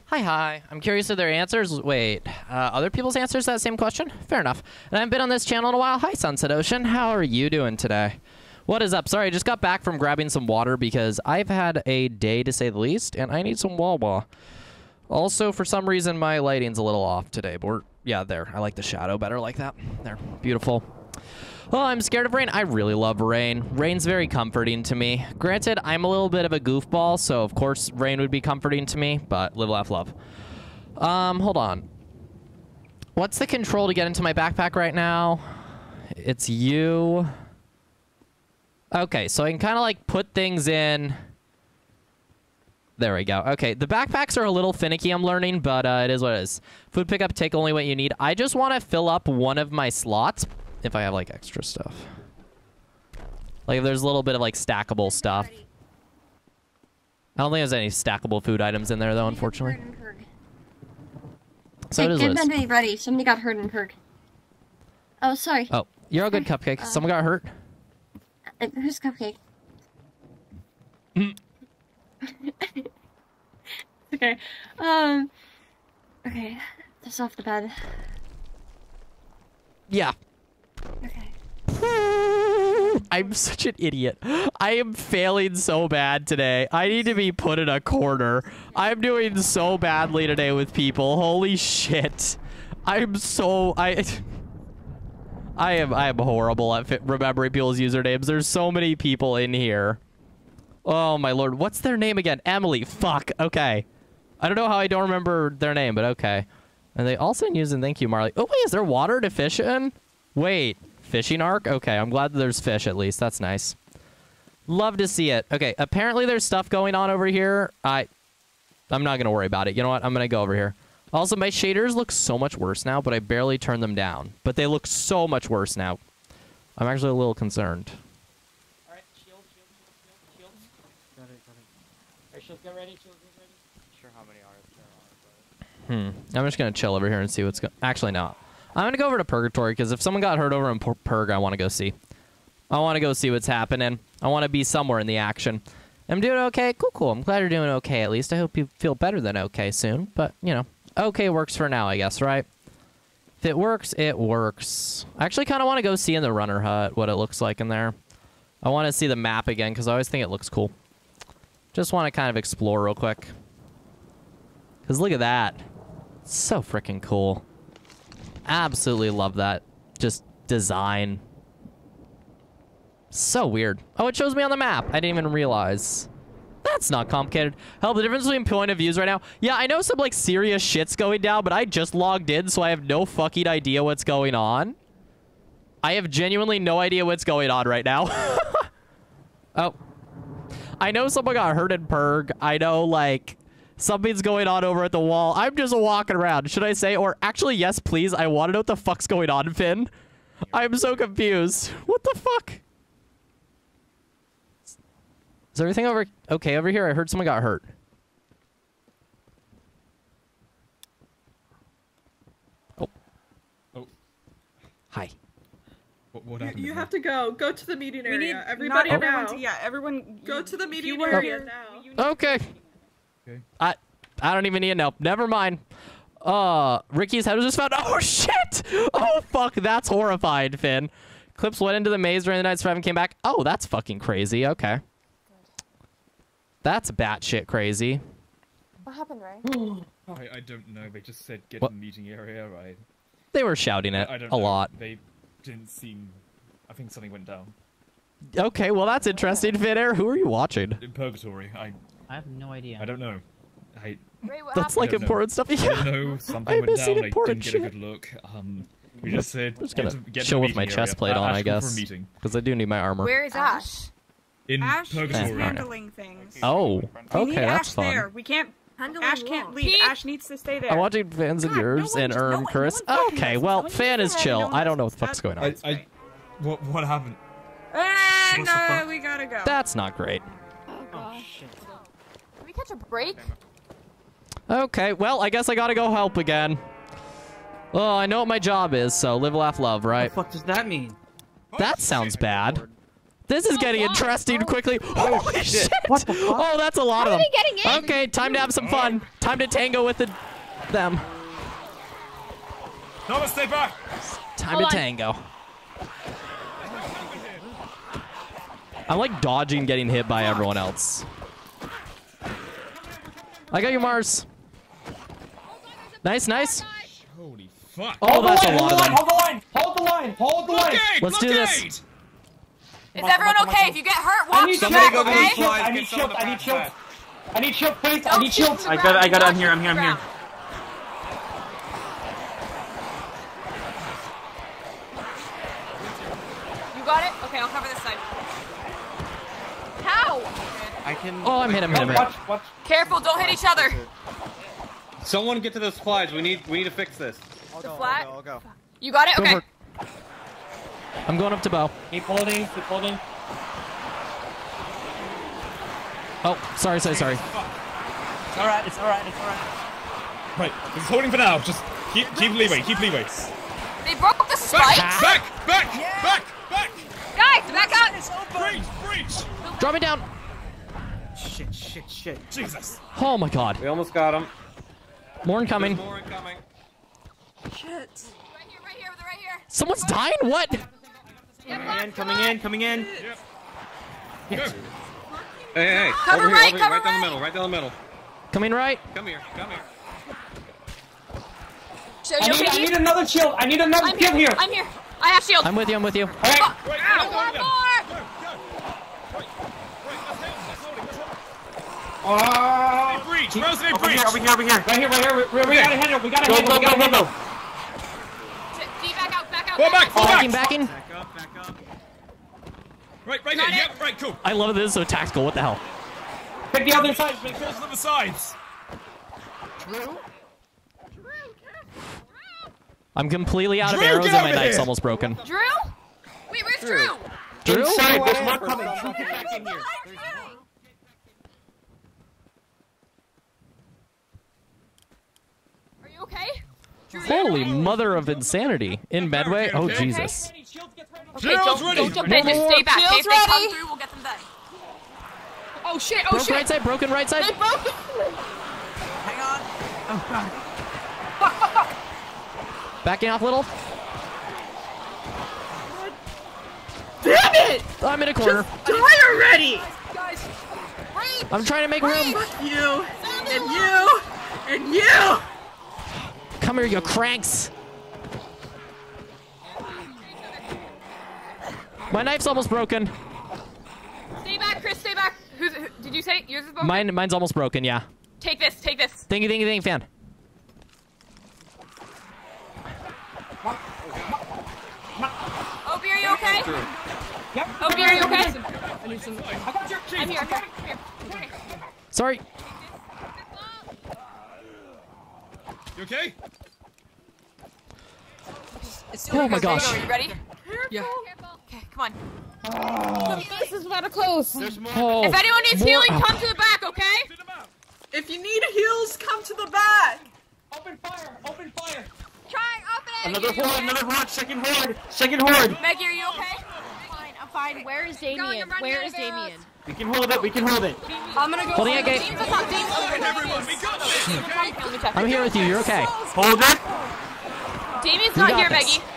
Speaker 1: Hi, hi. I'm curious of their answers. Wait, uh, other people's answers to that same question? Fair enough. And I haven't been on this channel in a while. Hi, Sunset Ocean. How are you doing today? What is up? Sorry, I just got back from grabbing some water because I've had a day to say the least, and I need some Wawa. Also, for some reason, my lighting's a little off today, but yeah, there. I like the shadow better like that. There. Beautiful. Oh, I'm scared of rain. I really love rain. Rain's very comforting to me. Granted, I'm a little bit of a goofball, so of course rain would be comforting to me, but live, laugh, love. Um, hold on. What's the control to get into my backpack right now? It's you. Okay, so I can kind of like put things in. There we go. Okay, the backpacks are a little finicky, I'm learning, but uh, it is what it is. Food pickup, take only what you need. I just want to fill up one of my slots if I have like extra stuff. Like if there's a little bit of like stackable stuff. I don't think there's any stackable food items in there though, unfortunately. So
Speaker 5: hey,
Speaker 1: it is it is.
Speaker 5: Bendy ready. Somebody got hurt. Oh, sorry.
Speaker 1: Oh, you're all good, Cupcake. Someone got hurt?
Speaker 5: Uh, who's Cupcake? okay. Um. Okay. This off the bed.
Speaker 1: Yeah.
Speaker 5: Okay.
Speaker 1: I'm such an idiot. I am failing so bad today. I need to be put in a corner. I'm doing so badly today with people. Holy shit. I'm so I I am I am horrible at remembering people's usernames. There's so many people in here. Oh my lord. What's their name again? Emily. Fuck. Okay. I don't know how I don't remember their name, but okay. And they also use and thank you, Marley. Oh wait, is there water to fish in? Wait, fishing arc? Okay, I'm glad there's fish at least. That's nice. Love to see it. Okay, apparently there's stuff going on over here. I I'm not gonna worry about it. You know what? I'm gonna go over here. Also, my shaders look so much worse now, but I barely turned them down. But they look so much worse now. I'm actually a little concerned.
Speaker 6: Alright, shield, shield, shield, shield, shield. Got it, got it. Alright, shield, get ready, shield, get ready. Sure how many are there are, but...
Speaker 1: Hmm. I'm just gonna chill over here and see what's going. Actually, no. I'm gonna go over to Purgatory because if someone got hurt over in Pur- Purg, I want to go see. I want to go see what's happening. I want to be somewhere in the action. I'm doing okay. Cool, cool. I'm glad you're doing okay. At least I hope you feel better than okay soon. But you know, okay works for now, I guess, right? If it works, it works. I actually kind of want to go see in the runner hut what it looks like in there. I want to see the map again because I always think it looks cool. Just want to kind of explore real quick. Because look at that. So freaking cool. Absolutely love that. Just design. So weird. Oh, it shows me on the map. I didn't even realize. That's not complicated. Hell, the difference between point of views right now. Yeah, I know some like serious shit's going down, but I just logged in, so I have no fucking idea what's going on. I have genuinely no idea what's going on right now. oh. I know someone got hurt in Purg. I know, like, something's going on over at the wall. I'm just walking around. Should I say? Or actually, yes, please. I want to know what the fuck's going on, Finn. I'm so confused. What the fuck? Is everything over okay over here? I heard someone got hurt. Oh.
Speaker 7: Oh.
Speaker 1: Hi.
Speaker 7: What, what
Speaker 8: You, you have to go. Go to the meeting area.
Speaker 9: We need
Speaker 8: Everybody
Speaker 9: not
Speaker 8: now.
Speaker 9: everyone to, yeah, everyone
Speaker 8: Go
Speaker 9: you-
Speaker 8: to the meeting
Speaker 9: you
Speaker 8: area now.
Speaker 1: Okay.
Speaker 7: Okay.
Speaker 1: I I don't even need to know. Never mind. Uh, Ricky's head was just found. Oh shit! Oh fuck! That's horrifying, Finn. Clips went into the maze during the night, survived and came back. Oh, that's fucking crazy. Okay. That's batshit crazy.
Speaker 10: What happened, Ray?
Speaker 7: I, I don't know. They just said get
Speaker 1: What?
Speaker 7: in the meeting area. right?
Speaker 1: They were shouting it
Speaker 7: I, I don't
Speaker 1: a
Speaker 7: know.
Speaker 1: lot.
Speaker 7: They didn't seem. I think something went down
Speaker 1: Okay, well that's interesting, Finn Air. Who are you watching?
Speaker 7: in purgatory. I
Speaker 11: I have no idea.
Speaker 7: I don't know. I
Speaker 10: Ray,
Speaker 1: That's like
Speaker 7: don't know.
Speaker 1: important stuff.
Speaker 7: I
Speaker 1: Yeah.
Speaker 7: don't know. Something
Speaker 1: I'm
Speaker 7: went down. I
Speaker 1: important
Speaker 7: didn't get a
Speaker 1: shit.
Speaker 7: good look. Um, we just said
Speaker 1: I'm just gonna
Speaker 7: to, get
Speaker 1: chill with my
Speaker 7: meeting
Speaker 1: chest
Speaker 7: area.
Speaker 1: plate
Speaker 7: Uh,
Speaker 1: on,
Speaker 7: Ash,
Speaker 1: I
Speaker 7: go for a
Speaker 1: guess, because I do need my armor.
Speaker 12: Where is Ash?
Speaker 7: In
Speaker 9: Ash is handling things.
Speaker 1: Oh,
Speaker 9: We need
Speaker 1: okay, that's
Speaker 9: Ash
Speaker 1: fun.
Speaker 9: there. We can't.
Speaker 12: Handling
Speaker 9: Ash can't leave. Ash needs to stay there.
Speaker 1: I'm watching fans of
Speaker 9: God, no
Speaker 1: yours
Speaker 9: one
Speaker 1: and
Speaker 9: just- no
Speaker 1: Erm Chris.
Speaker 9: no
Speaker 1: okay, well,
Speaker 9: No
Speaker 1: fan is chill.
Speaker 9: No
Speaker 1: I don't know what the
Speaker 9: listens.
Speaker 1: fuck's going on.
Speaker 7: I, what what happened? What's the
Speaker 9: no, we gotta go.
Speaker 1: That's not great.
Speaker 10: Oh gosh. Can we catch a break?
Speaker 1: Okay, well, I guess I gotta go help again. Oh, I know what my job is, so live, laugh, love, right?
Speaker 11: What the fuck does that mean?
Speaker 1: That sounds bad. This is oh, getting interesting oh. quickly. Oh, Holy shit!
Speaker 11: What the fuck?
Speaker 1: Oh, that's a lot
Speaker 10: How
Speaker 1: of
Speaker 10: are
Speaker 1: them.
Speaker 10: they getting in?
Speaker 1: Okay, time to have some fun. Time to tango with the them.
Speaker 7: No, stay back.
Speaker 1: Time
Speaker 10: Hold
Speaker 1: to
Speaker 10: on.
Speaker 1: tango. I'm like dodging getting hit by everyone else. I got you, Mars. Nice, nice.
Speaker 7: Holy fuck.
Speaker 1: Oh, that's a lot of them.
Speaker 6: Hold the line! Hold the line! Hold the line!
Speaker 7: Blockade!
Speaker 1: Let's do this.
Speaker 7: blockade!
Speaker 10: Is everyone okay? If you get hurt,
Speaker 6: I
Speaker 10: walk to the
Speaker 6: shield!
Speaker 10: back, okay?
Speaker 6: shield! I need shield! I need shield! I need shield, please! I
Speaker 10: Don't
Speaker 6: need
Speaker 10: shoot
Speaker 6: shield!
Speaker 11: I got it. I got it, I'm here, I'm here, I'm here.
Speaker 10: You got it? Okay, I'll cover this side. How?
Speaker 11: I can.
Speaker 1: Oh, I'm hit him, hit him.
Speaker 6: Watch, watch.
Speaker 10: Careful, don't hit each other.
Speaker 13: Someone get to the supplies. We need we need to fix this.
Speaker 10: The flat. You got it?
Speaker 1: Go
Speaker 10: Okay.
Speaker 1: for it. I'm going up to bow.
Speaker 6: Keep holding, keep holding.
Speaker 1: Oh, sorry, sorry, sorry.
Speaker 6: It's alright, it's alright, it's alright.
Speaker 7: Right, he's holding for now. Just keep keep leeway. Keep leeway.
Speaker 10: They broke the
Speaker 7: Back,
Speaker 10: spikes.
Speaker 7: back, back, back, back.
Speaker 10: Guys, back up.
Speaker 7: Breach, breach.
Speaker 1: Drop it down.
Speaker 11: Shit, shit, shit.
Speaker 7: Jesus.
Speaker 1: Oh my god.
Speaker 13: We almost got him.
Speaker 1: More incoming.
Speaker 13: More incoming.
Speaker 10: Right here, right here, right here.
Speaker 1: Someone's dying? What?
Speaker 11: Coming in, coming in, coming in.
Speaker 7: Go.
Speaker 13: Hey, hey,
Speaker 10: Cover
Speaker 13: over here,
Speaker 10: right,
Speaker 13: over here,
Speaker 10: cover
Speaker 13: right down the middle, right down the middle.
Speaker 1: Coming right.
Speaker 13: Come here, come here.
Speaker 10: So
Speaker 6: I need, I need another shield! I need another
Speaker 10: I'm
Speaker 6: shield
Speaker 10: here.
Speaker 6: here!
Speaker 10: I'm here. I have shield.
Speaker 1: I'm with you, I'm with you.
Speaker 6: Alright,
Speaker 7: Wait,
Speaker 10: Ow,
Speaker 7: no, no,
Speaker 10: one
Speaker 7: no.
Speaker 10: more.
Speaker 7: Go, go. Right, right, let's hold, let's hold it, let's hold it.
Speaker 6: uh,
Speaker 7: Breach, Rosie,
Speaker 11: Over
Speaker 7: breach.
Speaker 11: here, over here, over here.
Speaker 6: right here, right here, we, we, we gotta handle, we gotta
Speaker 11: Go,
Speaker 6: handle,
Speaker 11: go,
Speaker 6: we gotta
Speaker 11: go, go,
Speaker 6: handle.
Speaker 11: go.
Speaker 10: D, back out, back out.
Speaker 7: Fall back, fall
Speaker 1: Backing,
Speaker 7: back.
Speaker 1: backing.
Speaker 11: Back up, back up.
Speaker 7: Right, right
Speaker 10: Got
Speaker 7: here.
Speaker 10: it.
Speaker 7: Yep, right, cool.
Speaker 1: I love this. So tactical. What the hell?
Speaker 6: Pick the other side, pick
Speaker 7: Close to the sides.
Speaker 1: I'm completely out of
Speaker 7: Drew,
Speaker 1: arrows
Speaker 7: get
Speaker 1: and my
Speaker 7: over
Speaker 1: knife's
Speaker 7: here.
Speaker 1: almost broken.
Speaker 10: Drew? Wait, where's Drew?
Speaker 1: Drew?
Speaker 6: Inside, there's more coming. Drew, get back in here.
Speaker 10: Are you okay?
Speaker 1: Holy mother of insanity. In Med Bay? Oh,
Speaker 7: Okay.
Speaker 1: Jesus.
Speaker 10: Okay,
Speaker 7: Shield's
Speaker 10: don't,
Speaker 7: ready.
Speaker 10: don't jump in. Just stay back. okay? If they come through, we'll get them then. Oh shit! Oh
Speaker 1: Broke
Speaker 10: shit!
Speaker 1: right side, broken right side.
Speaker 10: They broke.
Speaker 11: Hang on. Oh god.
Speaker 1: Backing off a little.
Speaker 3: Damn it!
Speaker 1: I'm in a corner.
Speaker 3: Die already!
Speaker 10: Guys, breathe.
Speaker 1: I'm trying to make room.
Speaker 3: Fuck you! And you! And you!
Speaker 1: Come here, you cranks. My knife's almost broken.
Speaker 10: Stay back, Chris. Stay back. Who's? Who, did you say yours is broken?
Speaker 1: Mine, mine's almost broken. Yeah.
Speaker 10: Take this. Take this.
Speaker 1: Thingy, thingy, thingy, fan.
Speaker 10: Opie, are you okay?
Speaker 11: Yep.
Speaker 10: Opie, are you okay?
Speaker 11: I need some. I got your
Speaker 10: I'm here. I'm here. I'm here. Okay.
Speaker 1: Sorry.
Speaker 7: You okay?
Speaker 10: It's
Speaker 1: Oh my gosh.
Speaker 10: Are you ready?
Speaker 3: Yeah.
Speaker 10: Okay, come on. Oh.
Speaker 4: This is rather close.
Speaker 13: More.
Speaker 1: Oh,
Speaker 10: If anyone needs
Speaker 1: more-
Speaker 10: healing,
Speaker 1: oh.
Speaker 10: come to the back, okay?
Speaker 3: If you need heals, come to the back!
Speaker 11: Open fire! Open fire!
Speaker 10: Try open it.
Speaker 11: Another horde! Another horde! Second horde! Second horde!
Speaker 10: Maggie, are you okay?
Speaker 4: I'm fine, I'm fine. Where is Damien? Where is Damien?
Speaker 11: We can hold it. We can hold it.
Speaker 10: I'm gonna go.
Speaker 1: Holding it, Gabe.
Speaker 10: James, stop. James, over here.
Speaker 7: Everyone, we got this. Okay.
Speaker 10: Let me check.
Speaker 1: I'm here with you. You're okay.
Speaker 11: Hold it.
Speaker 10: Damien's not here,
Speaker 1: this.
Speaker 10: Maggie.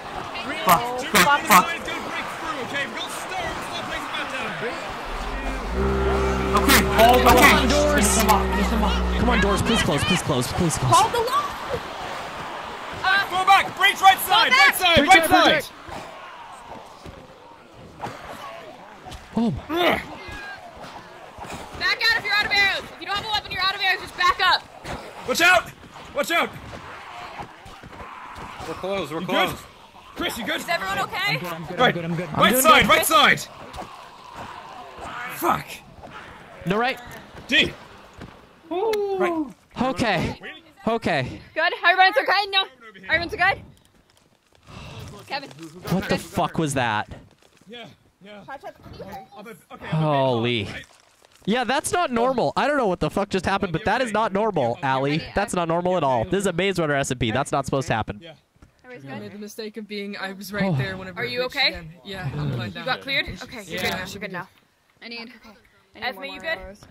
Speaker 11: Fuck! Fuck! Fuck!
Speaker 7: inside, don't break through, okay? We've got stones. Stop placing that down.
Speaker 11: Okay. Hold the
Speaker 1: Come on, doors.
Speaker 11: Finish them up. Finish them up.
Speaker 1: Come on, doors. Please close. Please close. Please close.
Speaker 10: Hold the wall. Uh,
Speaker 7: Go back. Breach right side. Right side. Right
Speaker 1: right,
Speaker 7: side.
Speaker 1: Oh my.
Speaker 10: Back out if you're out of arrows. If you don't have a weapon, you're out of arrows. Just back up.
Speaker 7: Watch out. Watch out.
Speaker 13: We're close. We're
Speaker 7: You
Speaker 13: close.
Speaker 7: good? Chris, you good?
Speaker 10: Is everyone okay?
Speaker 11: I'm good.
Speaker 7: Right.
Speaker 11: I'm good. I'm good.
Speaker 7: Right
Speaker 1: doing
Speaker 7: side.
Speaker 1: good.
Speaker 7: Right side. Fuck.
Speaker 1: No right.
Speaker 7: D. Right.
Speaker 1: Okay. Okay.
Speaker 4: Good. Everyone's okay? No. Everyone's good? Kevin.
Speaker 1: What the fuck was that?
Speaker 7: Yeah. Yeah. I'm a, oh, okay, I'm a bit
Speaker 1: Holy.
Speaker 7: Hot, right?
Speaker 1: Yeah, that's not normal. I don't know what the fuck just happened, but that is not normal, Allie. That's not normal at all. This is a Maze Runner SMP. That's not supposed to happen.
Speaker 7: Yeah.
Speaker 4: Everyone's
Speaker 3: I made the mistake of being. I was right
Speaker 1: Oh.
Speaker 3: there whenever.
Speaker 10: Are you okay?
Speaker 3: the end. Yeah, I'm mm. fine now.
Speaker 10: You got cleared? Okay, you're
Speaker 3: Yeah.
Speaker 10: good. You're good now.
Speaker 4: I need. I need
Speaker 10: Esme, you
Speaker 4: more
Speaker 10: good?
Speaker 4: arrows.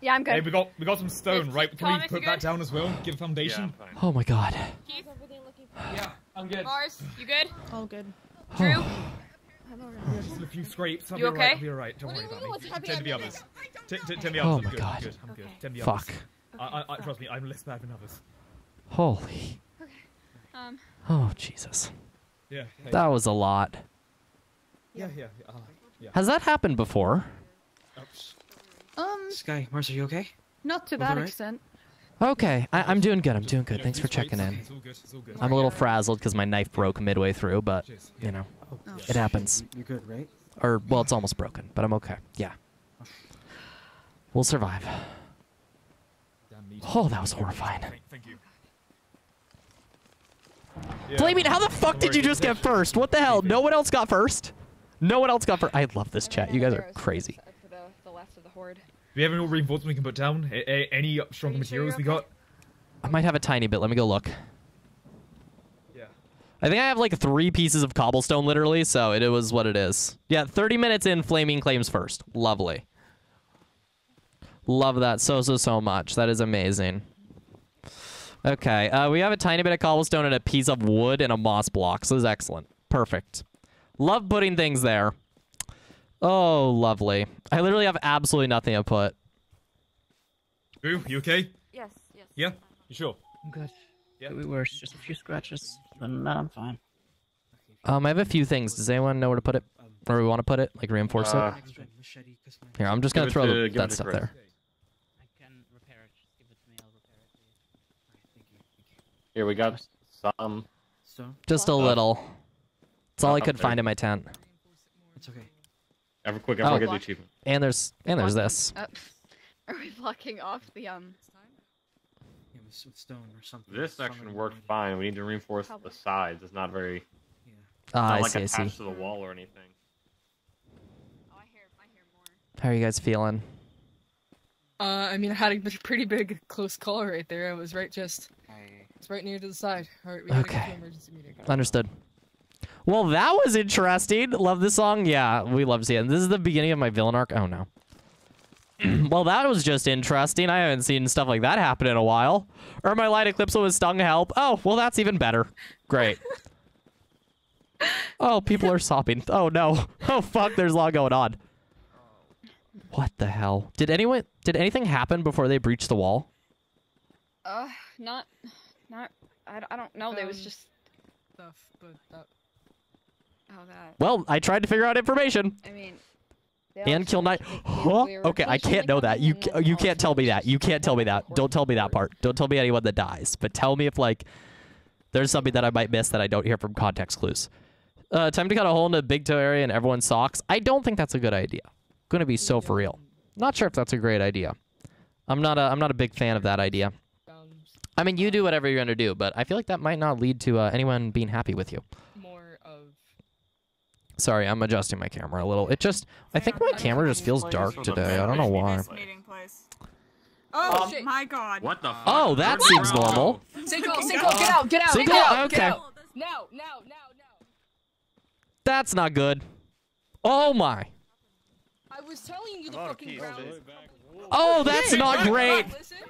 Speaker 4: Yeah, I'm good.
Speaker 7: Hey, we got we got some stone, right? Can
Speaker 10: Thomas,
Speaker 7: we put that down as well? Give
Speaker 13: Yeah,
Speaker 7: foundation.
Speaker 13: I'm fine.
Speaker 1: Oh my god.
Speaker 10: Keith,
Speaker 11: Yeah, I'm good.
Speaker 10: Mars, you good?
Speaker 14: All good.
Speaker 10: Drew, oh.
Speaker 7: Just a few scrapes. I'll
Speaker 10: You
Speaker 7: be alright.
Speaker 10: okay?
Speaker 7: I'll be alright. Don't worry about me. Tend to the others. T- t- Tend to
Speaker 1: Oh
Speaker 7: others.
Speaker 1: my
Speaker 7: I'm good.
Speaker 1: God.
Speaker 7: I'm good. I'm good. Tend to the
Speaker 1: Fuck.
Speaker 7: others. I, I, I, trust me, I'm less bad than others.
Speaker 1: Holy. Okay.
Speaker 4: Um,
Speaker 1: Oh, Jesus.
Speaker 7: Yeah. Hey.
Speaker 1: That was a lot.
Speaker 7: Yeah, yeah, yeah. Uh, yeah.
Speaker 1: Has that happened before?
Speaker 7: Oops.
Speaker 14: Um,
Speaker 11: Skye, Mars, are you okay?
Speaker 14: not to that
Speaker 11: right?
Speaker 14: extent.
Speaker 1: Okay, I- I'm doing good. I'm doing good. Thanks for checking in.
Speaker 7: It's all good. It's all good.
Speaker 1: I'm a little frazzled because my knife broke midway through, but, you know,
Speaker 11: Oh,
Speaker 1: it happens.
Speaker 11: You're good, right?
Speaker 1: Or, well, it's almost broken, but I'm okay. Yeah. We'll survive. Oh, that was horrifying.
Speaker 7: Thank, thank you. Yeah.
Speaker 1: Flaming, how the fuck did you just get first? What the hell? No one else got first? No one else got first. I love this chat. You guys are crazy.
Speaker 4: For the, the last of the horde.
Speaker 7: Do we have any more reinforcements we can put down? A- a- any stronger
Speaker 4: Are you
Speaker 7: materials we got?
Speaker 1: I might have a tiny bit. Let me go look.
Speaker 7: Yeah.
Speaker 1: I think I have like three pieces of cobblestone, literally, so it, it was what it is. Yeah, 30 minutes in, Flaming claims first. Lovely. Love that so, so, so much. That is amazing. Okay, uh, we have a tiny bit of cobblestone and a piece of wood and a moss block, so this is excellent. Perfect. Love putting things there. Oh, lovely. I literally have absolutely nothing to put.
Speaker 7: Boo, you okay?
Speaker 4: Yes, yes.
Speaker 7: Yeah? You sure?
Speaker 11: I'm good.
Speaker 7: Yeah.
Speaker 11: Could be worse. Just a few scratches. Other than that, I'm fine.
Speaker 1: Um, I have a few things. Does anyone know where to put it? Where we want to put it? Like reinforce
Speaker 13: Uh,
Speaker 1: it?
Speaker 11: Extra machete, 'cause my-
Speaker 1: Here, I'm just gonna throw
Speaker 13: to-
Speaker 1: the, that stuff there.
Speaker 11: I can repair it. Just give it to me. I'll repair it. Alright, thank you. Thank you.
Speaker 13: Here we got some.
Speaker 11: Stone?
Speaker 1: Just a
Speaker 13: Uh,
Speaker 1: little. It's all I could
Speaker 13: there.
Speaker 1: find in my tent.
Speaker 11: It's okay.
Speaker 13: Ever quick,
Speaker 1: Oh.
Speaker 13: everyone get the achievement.
Speaker 1: And there's and there's this.
Speaker 4: Uh, are we blocking off the um?
Speaker 11: Yeah, with, with stone or something.
Speaker 13: This
Speaker 11: Something
Speaker 13: section worked
Speaker 11: related.
Speaker 13: fine. We need to reinforce
Speaker 4: Probably.
Speaker 13: the sides. It's not very.
Speaker 11: Yeah.
Speaker 1: Ah,
Speaker 13: not
Speaker 1: I
Speaker 13: like
Speaker 1: see, I see.
Speaker 13: attached to the wall or anything.
Speaker 4: Oh, I hear, I hear more.
Speaker 1: How are you guys feeling?
Speaker 3: Uh, I mean, I had a pretty big close call right there. I was right just.
Speaker 11: I...
Speaker 3: It's right near to the side. All right, we gotta get
Speaker 1: Okay.
Speaker 3: to emergency meeting.
Speaker 1: Understood. Well, that was interesting. Love the song. Yeah, we love to see. This is the beginning of my villain arc. Oh no. well, that was just interesting. I haven't seen stuff like that happen in a while. Or my light eclipse was stung help. Oh, well, that's even better. Great. Oh, people are sopping. Oh no. Oh fuck, there's a lot going on. What the hell? Did anyone did anything happen before they breached the wall?
Speaker 15: Uh, not, not. I, I don't know. there was
Speaker 10: Um,
Speaker 15: just.
Speaker 10: Stuff, but that.
Speaker 15: Oh that.
Speaker 1: Well, I tried to figure out information.
Speaker 15: I mean.
Speaker 1: And kill night.
Speaker 15: just
Speaker 1: Huh? Okay, I can't know that. You
Speaker 15: and
Speaker 1: you
Speaker 15: all of a
Speaker 1: can't tell me that. You can't tell me that. Don't tell me that part. Don't tell me anyone that dies. But tell me if like there's something that I might miss that I don't hear from context clues. Uh, time to cut a hole in the big toe area in everyone's socks. I don't think that's a good idea. Gonna be so for real. Not sure if that's a great idea. I'm not a I'm not a big fan of that idea. I mean, you do whatever you're gonna do, but I feel like that might not lead to uh, anyone being happy with you.
Speaker 10: More of.
Speaker 1: Sorry, I'm adjusting my camera a little. It just I think my camera just feels dark today. I don't know why.
Speaker 9: Meeting place. Oh
Speaker 1: Um,
Speaker 9: my god.
Speaker 13: What the fuck?
Speaker 1: Oh, that seems normal.
Speaker 10: Cinco, Cinco, get out, get out,
Speaker 1: Cinco?
Speaker 10: get out,
Speaker 1: Okay.
Speaker 10: get out. No, no, no, no.
Speaker 1: That's not good. Oh my.
Speaker 10: I was telling you the fucking ground.
Speaker 1: Oh, that's not great.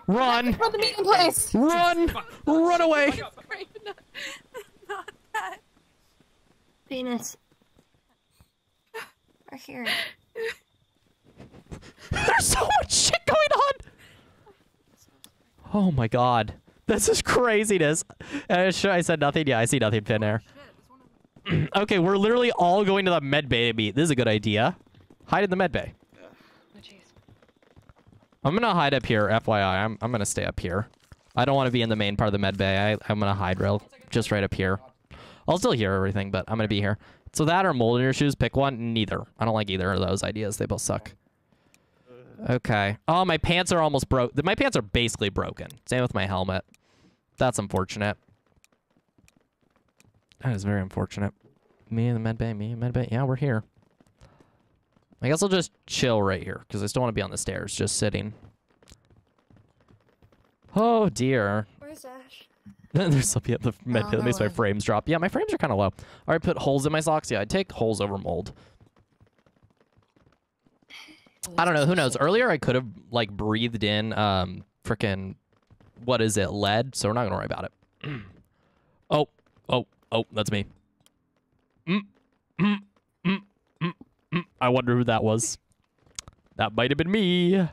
Speaker 1: Run.
Speaker 9: Run the meeting place.
Speaker 1: Run. Run away.
Speaker 16: Venus. We're here.
Speaker 1: There's so much shit going on. Oh my god. This is craziness. Uh, sure, I said nothing. Yeah, I see nothing, Pin okay, we're literally all going to the med bay to meet. This is a good idea. Hide in the med bay. I'm gonna hide up here, FYI. I'm, I'm gonna stay up here. I don't want to be in the main part of the med bay. I, I'm gonna hide real, just right up here. I'll still hear everything, but I'm gonna be here. So that or mold in your shoes, pick one. Neither. I don't like either of those ideas. They both suck. Okay. Oh, my pants are almost broke. My pants are basically broken. Same with my helmet. That's unfortunate. That is very unfortunate. Me and the med bay. Me and med bay. Yeah, we're here. I guess I'll just chill right here because I still want to be on the stairs, just sitting. Oh dear.
Speaker 16: Where's Ash?
Speaker 1: There's something at the med
Speaker 16: Oh,
Speaker 1: that makes my frames drop. Yeah, my frames are kind of low. All right, put holes in my socks. Yeah, I'd take holes over mold. I don't know. Who knows? Earlier, I could have like breathed in um freaking what is it? Lead. So we're not gonna worry about it. oh, oh, oh, that's me. Mm, mm, mm, mm, mm. I wonder who that was. That might have been me.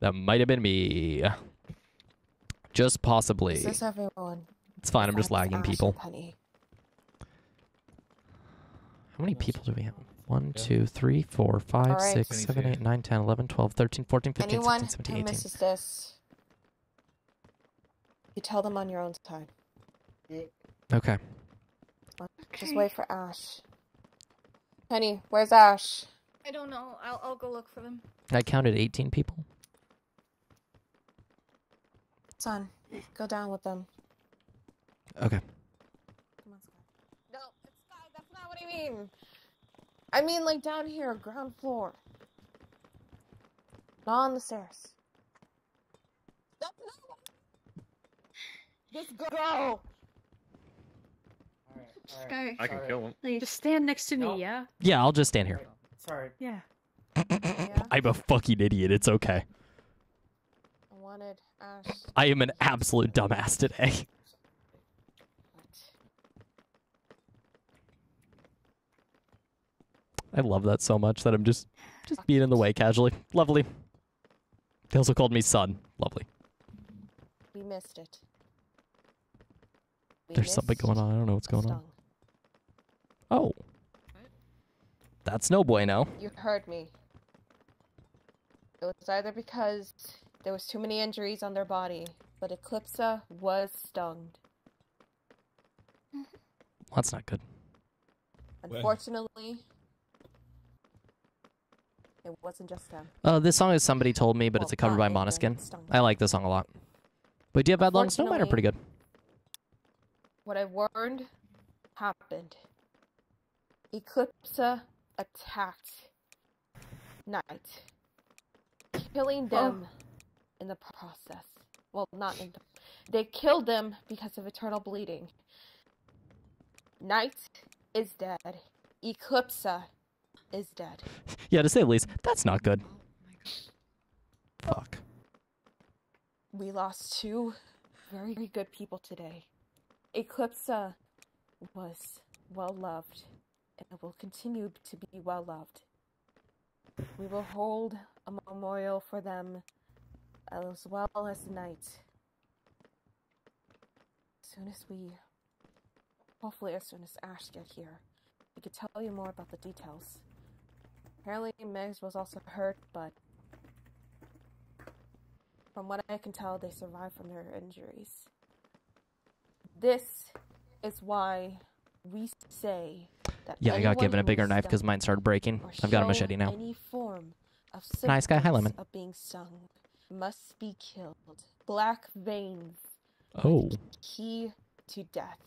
Speaker 1: That might have been me. Just possibly.
Speaker 16: Is this everyone?
Speaker 1: It's fine. I'm just
Speaker 16: Besides
Speaker 1: lagging people.
Speaker 16: Penny.
Speaker 1: How many people do we have? 1, 2, 3, 4, 5,
Speaker 16: All right.
Speaker 1: 6, 7, 8, 9, 10, 11, 12, 13, 14, 15,
Speaker 16: Anyone
Speaker 1: 16, 17,
Speaker 16: who
Speaker 1: 18.
Speaker 16: misses this, you tell them on your own time.
Speaker 1: Okay.
Speaker 16: Just wait for Ash. Penny, where's Ash?
Speaker 4: I don't know. I'll, I'll go look for them.
Speaker 1: I counted 18 people.
Speaker 16: Son, go down with them.
Speaker 1: Okay.
Speaker 16: No, it's Skye. That's not what I mean. I mean, like down here, ground floor. Not on the stairs. That's not. Just go.
Speaker 9: Skye.
Speaker 13: I can kill him.
Speaker 9: Please.
Speaker 15: Just stand next to me, yeah?
Speaker 1: Yeah, I'll just stand here.
Speaker 6: Sorry.
Speaker 15: Yeah.
Speaker 1: I'm a fucking idiot. It's okay.
Speaker 16: I wanted Ash.
Speaker 1: I am an absolute dumbass today. I love that so much that I'm just just being in the way casually. Lovely. They also called me son. Lovely.
Speaker 16: We missed it. We
Speaker 1: There's something going on. I don't know what's going on. Oh. That's no bueno.
Speaker 16: You heard me. It was either because there was too many injuries on their body, but Eclipsa was stung.
Speaker 1: That's not good.
Speaker 16: Unfortunately, it wasn't just them.
Speaker 1: Uh, this song is Somebody Told Me, but it's a cover by Monoskin. I like this song a lot. But do you have Bad Long Snowman are pretty good.
Speaker 16: What I warned happened. Eclipsa attacked Night, killing them in the process. Well, not in the. They killed them because of eternal bleeding. Night is dead. Eclipsa is dead.
Speaker 1: Yeah, to say the least, that's not good. Fuck.
Speaker 16: We lost two very good people today. Eclipsa was well loved and will continue to be well loved. We will hold a memorial for them as well as the night. As soon as we, hopefully, as soon as Ash get here, we could tell you more about the details. Apparently, Megs was also hurt, but from what I can tell, they survived from their injuries. This is why we say that
Speaker 1: Yeah, I got given a bigger knife because mine started breaking. I've got a machete now.
Speaker 16: Any form of
Speaker 1: Nice guy. Hi, Lemon.
Speaker 16: Of being must be killed. Black veins.
Speaker 1: Oh.
Speaker 16: Key to death.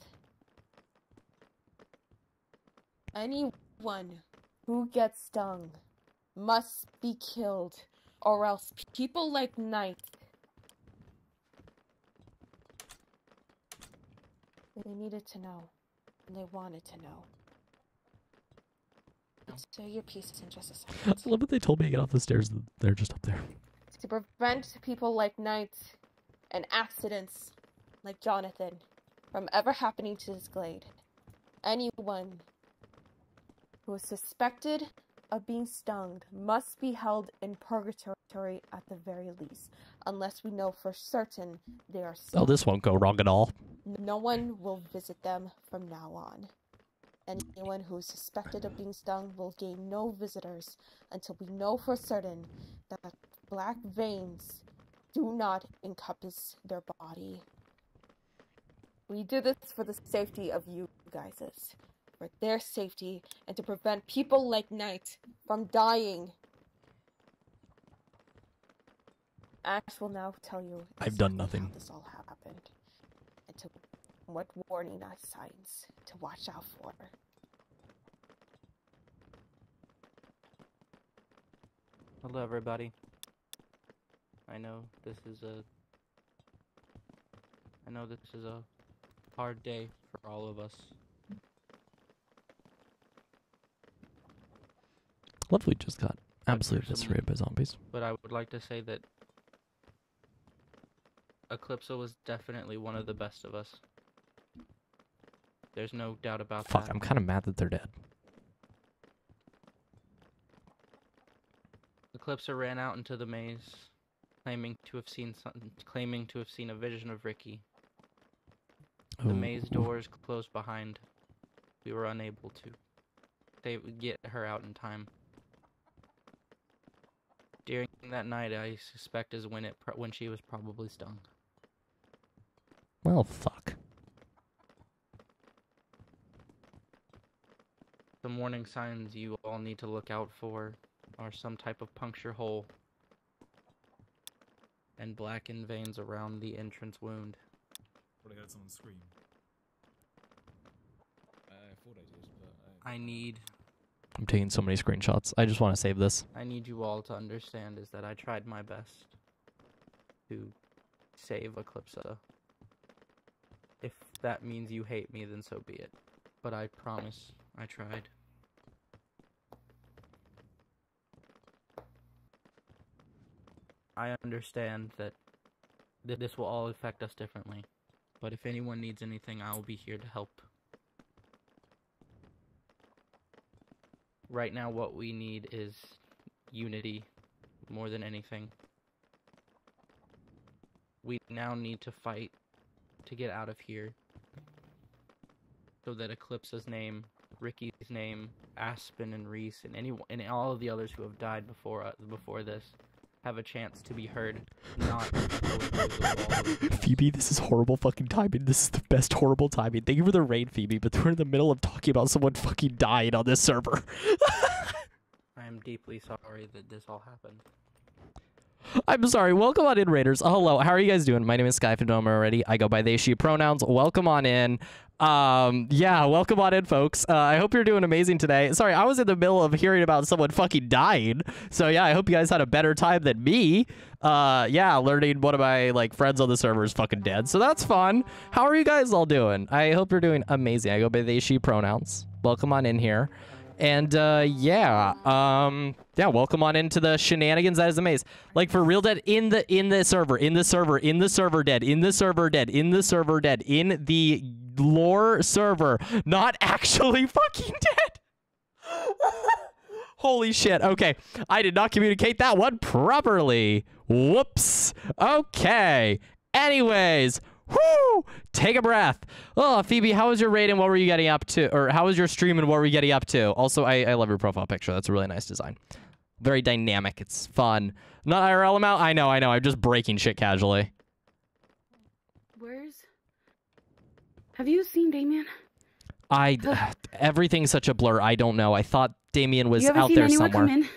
Speaker 16: Anyone who gets stung must be killed, or else people like Knight. They needed to know, and they wanted to know. Say your piece in just a second.
Speaker 1: I love what they told me to get off the stairs. They're just up there.
Speaker 16: To prevent people like Knight and accidents like Jonathan from ever happening to this glade. Anyone who is suspected of being stung must be held in purgatory at the very least, unless we know for certain they are stung.
Speaker 1: Oh, this won't go wrong at all.
Speaker 16: No one will visit them from now on. Anyone who is suspected of being stung will gain no visitors until we know for certain that black veins do not encompass their body. We do this for the safety of you guys, for their safety, and to prevent people like Knight from dying. Ash will now tell you
Speaker 1: I've done nothing.
Speaker 16: how this all happened, and to what warning signs to watch out for.
Speaker 17: Hello, everybody. I know this is a. I know this is a hard day for all of us.
Speaker 1: Lovely just got absolutely destroyed by zombies.
Speaker 17: But I would like to say that Eclipsa was definitely one of the best of us. There's no doubt about
Speaker 1: Fuck,
Speaker 17: that.
Speaker 1: Fuck, I'm kind of mad that they're dead.
Speaker 17: Eclipsa ran out into the maze, claiming to have seen some, claiming to have seen a vision of Ricky. The
Speaker 1: Ooh.
Speaker 17: maze doors closed behind. We were unable to. They would get her out in time. During that night, I suspect is when it pro- when she was probably stung.
Speaker 1: Well, fuck.
Speaker 17: The warning signs you all need to look out for are some type of puncture hole and blackened veins around the entrance wound.
Speaker 7: Probably heard someone scream. I thought I did, but I...
Speaker 17: I need
Speaker 1: I'm taking so many screenshots. I just want to save this.
Speaker 17: I need you all to understand is that I tried my best to save Eclipsa. If that means you hate me, then so be it. But I promise I tried. I understand that th- this will all affect us differently. But if anyone needs anything, I will be here to help. Right now, what we need is unity more than anything. We now need to fight to get out of here so that Eclipse's name, Ricky's name, Aspen and Reese, and any and all of the others who have died before uh, before this have a chance to be heard, not go through the wall of
Speaker 1: Phoebe, this is horrible fucking timing. This is the best horrible timing. Thank you for the rain, Phoebe, but we're in the middle of talking about someone fucking dying on this server.
Speaker 17: I am deeply sorry that this all happened.
Speaker 1: I'm sorry. Welcome on in, Raiders. Oh, hello. How are you guys doing? My name is Skye already. I go by they, she pronouns. Welcome on in. Um, yeah, welcome on in, folks. Uh, I hope you're doing amazing today. Sorry, I was in the middle of hearing about someone fucking dying. So yeah, I hope you guys had a better time than me. Uh, yeah, learning one of my like friends on the server is fucking dead. So that's fun. How are you guys all doing? I hope you're doing amazing. I go by they, she pronouns. Welcome on in here. And uh, yeah, um, yeah, welcome on into the shenanigans that is the maze. Like for real dead in the in the server, in the server, in the server dead, in the server dead, in the server dead, in the lore server, not actually fucking dead. Holy shit. Okay. I did not communicate that one properly. Whoops. Okay. Anyways, whoo, take a breath. Oh, Phoebe, how was your raid and what were you getting up to? Or how was your stream and what were you getting up to? Also, I, I love your profile picture. That's a really nice design. Very dynamic. It's fun. Not IRL amount? I know, I know. I'm just breaking shit casually.
Speaker 15: Where's? Have you seen Damien?
Speaker 1: I everything's such a blur. I don't know. I thought Damien was out
Speaker 15: seen
Speaker 1: there
Speaker 15: anyone
Speaker 1: somewhere.
Speaker 15: come in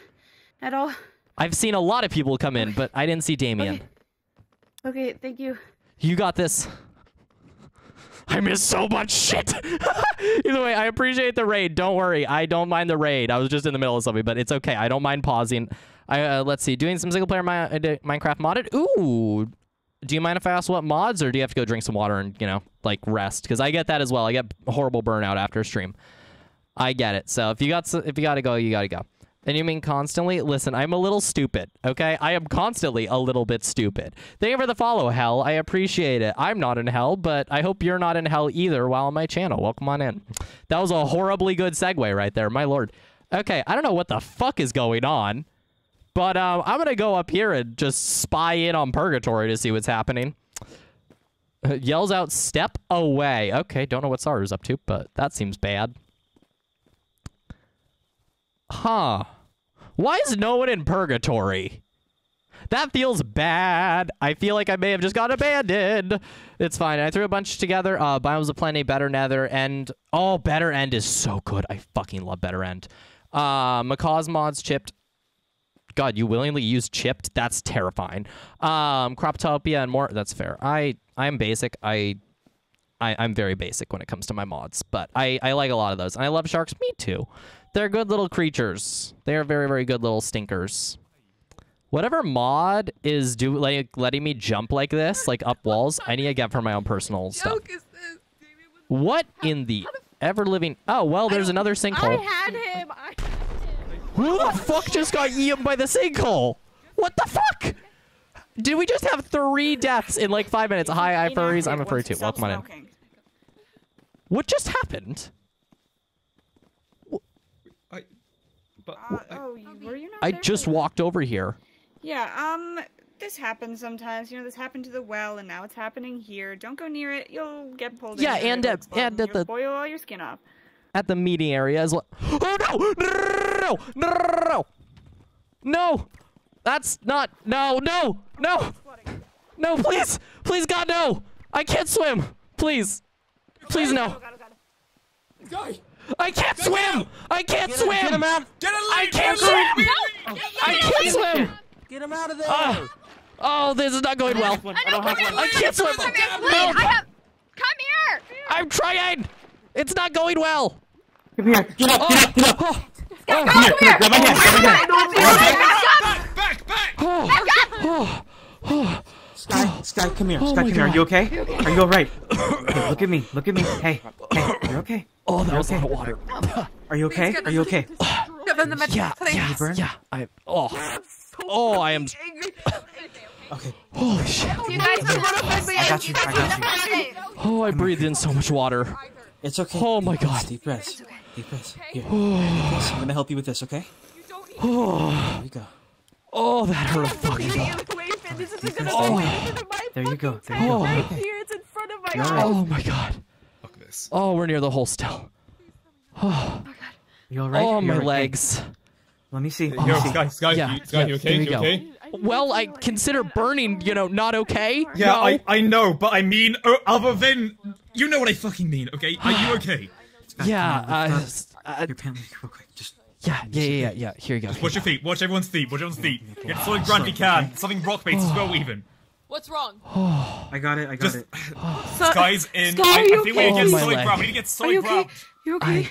Speaker 15: at all?
Speaker 1: I've seen a lot of people come in, but I didn't see Damien.
Speaker 15: Okay, thank you.
Speaker 1: You got this. I missed so much shit. Either way, I appreciate the raid. Don't worry. I don't mind the raid. I was just in the middle of something, but it's okay. I don't mind pausing. I uh, let's see. Doing some single player Mi- uh, Minecraft modded. Ooh. Do you mind if I ask what mods, or do you have to go drink some water and you know like rest? Because I get that as well. I get horrible burnout after a stream. I get it. So if you got if you gotta go, you gotta go. And you mean constantly? Listen, I'm a little stupid, okay? I am constantly a little bit stupid. Thank you for the follow, Hell. I appreciate it. I'm not in hell, but I hope you're not in hell either while on my channel. Welcome on in. That was a horribly good segue right there, my lord. Okay, I don't know what the fuck is going on, but um, I'm gonna go up here and just spy in on Purgatory to see what's happening. Yells out, step away. Okay, don't know what Saru's up to, but that seems bad. Huh. Why is no one in purgatory? That feels bad. I feel like I may have just got abandoned. It's fine. I threw a bunch together. Uh, Biomes O' Plenty, Better Nether, and oh, Better End is so good. I fucking love Better End. Uh, Macaw's mods chipped. God, you willingly use chipped? That's terrifying. Um, Croptopia and more. That's fair. I I'm basic. I I, I'm very basic when it comes to my mods, but I, I like a lot of those. And I love sharks. Me too. They're good little creatures. They are very, very good little stinkers. Whatever mod is do like letting me jump like this, like up walls, I need to get for my own personal stuff. What in the ever living? Oh well, there's another sinkhole.
Speaker 4: had him. I
Speaker 1: Who the fuck just got eaten by the sinkhole? What the fuck? Did we just have three deaths in like five minutes? Hi, I furries. I'm a furry too. Welcome on in. What just happened?
Speaker 9: Uh, oh, were you not
Speaker 1: I
Speaker 9: there
Speaker 1: just walked over here.
Speaker 9: Yeah, um, this happens sometimes. You know, this happened to the well, and now it's happening here. Don't go near it. You'll get pulled
Speaker 1: Yeah,
Speaker 9: in.
Speaker 1: and
Speaker 9: it'll
Speaker 1: at- and at the-
Speaker 9: boil all your skin off.
Speaker 1: At the meeting area as well. Oh no! No! No! No! No! That's not. No! No! No! No! Please! Please, God, no! I can't swim! Please! Please, no! I can't swim! I can't
Speaker 7: Get him-
Speaker 1: swim!
Speaker 7: get him out. Get him
Speaker 1: I can't swim!
Speaker 7: leave.
Speaker 1: I can't swim!
Speaker 7: Get him out of there.
Speaker 1: Ah. Oh, this is not going well.
Speaker 7: I don't have one.
Speaker 1: I can't swim.
Speaker 12: Come here, please.
Speaker 1: Help!
Speaker 12: I have. Come here.
Speaker 1: I'm trying. It's not going well.
Speaker 11: Come here. Get up. Get up. Get up.
Speaker 1: Oh,
Speaker 11: Come here. Come here. Grab my hand. Grab my hand.
Speaker 7: Back, back.
Speaker 1: oh, oh.
Speaker 11: Skye, Skye, come here.
Speaker 1: Oh
Speaker 11: Skye,
Speaker 1: my
Speaker 11: come here. Are you okay? Are you all right? Okay, look at me. Look at me. Hey, hey, you're okay.
Speaker 1: Oh, that
Speaker 11: You're
Speaker 1: was
Speaker 11: okay.
Speaker 1: lot of water.
Speaker 11: Are you okay? Are you okay?
Speaker 1: Yeah, yeah,
Speaker 11: burn?
Speaker 1: yeah. I oh, oh, I am.
Speaker 11: Okay.
Speaker 1: Holy shit.
Speaker 12: You guys can run.
Speaker 11: I got you. I got you.
Speaker 1: Oh, I breathed in so much water.
Speaker 11: It's okay.
Speaker 1: Oh my God.
Speaker 11: Deep breaths. Deep breaths. Here. Oh. I'm gonna help you with this. Okay?
Speaker 1: Oh,
Speaker 11: There you go.
Speaker 1: oh, that hurt a fucking lot.
Speaker 4: This is
Speaker 11: Deep
Speaker 4: gonna
Speaker 11: breaths.
Speaker 4: go
Speaker 11: There you go.
Speaker 4: my
Speaker 11: There you go. There you go.
Speaker 1: Oh.
Speaker 4: right here. It's in front of my
Speaker 11: You're
Speaker 4: eyes.
Speaker 11: all right.
Speaker 1: Oh my god.
Speaker 7: Look at this.
Speaker 1: Oh, we're near the hole still. Oh,
Speaker 11: You all right?
Speaker 1: oh
Speaker 11: You
Speaker 1: my
Speaker 11: all right?
Speaker 1: legs.
Speaker 11: Let me see. Let
Speaker 7: Yo,
Speaker 11: me.
Speaker 7: Skye, Skye,
Speaker 1: Yeah,
Speaker 7: you, Skye,
Speaker 1: yeah,
Speaker 7: you
Speaker 1: there
Speaker 7: okay?
Speaker 1: you
Speaker 7: You
Speaker 1: go.
Speaker 7: okay?
Speaker 1: Well, I consider burning, you know, not okay.
Speaker 7: Yeah,
Speaker 1: no.
Speaker 7: I, I know, but I mean, uh, other than you know what I fucking mean, okay? Are you okay?
Speaker 1: Yeah,
Speaker 11: Come on,
Speaker 1: uh, uh,
Speaker 11: Your pant real quick. Just.
Speaker 1: yeah, yeah, yeah, yeah, yeah. Here you go.
Speaker 7: Watch your feet. Watch everyone's feet. Watch everyone's feet. Get solid ground if you can. Something rock based as well, even.
Speaker 10: What's wrong?
Speaker 11: I got it. I got
Speaker 7: Just
Speaker 11: it.
Speaker 7: Skye's in.
Speaker 4: Skye,
Speaker 7: I,
Speaker 4: are
Speaker 7: I
Speaker 4: you
Speaker 7: think we need to
Speaker 1: okay?
Speaker 7: get
Speaker 1: my
Speaker 7: solid
Speaker 1: leg.
Speaker 7: ground. We need to get
Speaker 4: Are
Speaker 7: solid
Speaker 4: you okay?
Speaker 7: ground.
Speaker 4: You okay?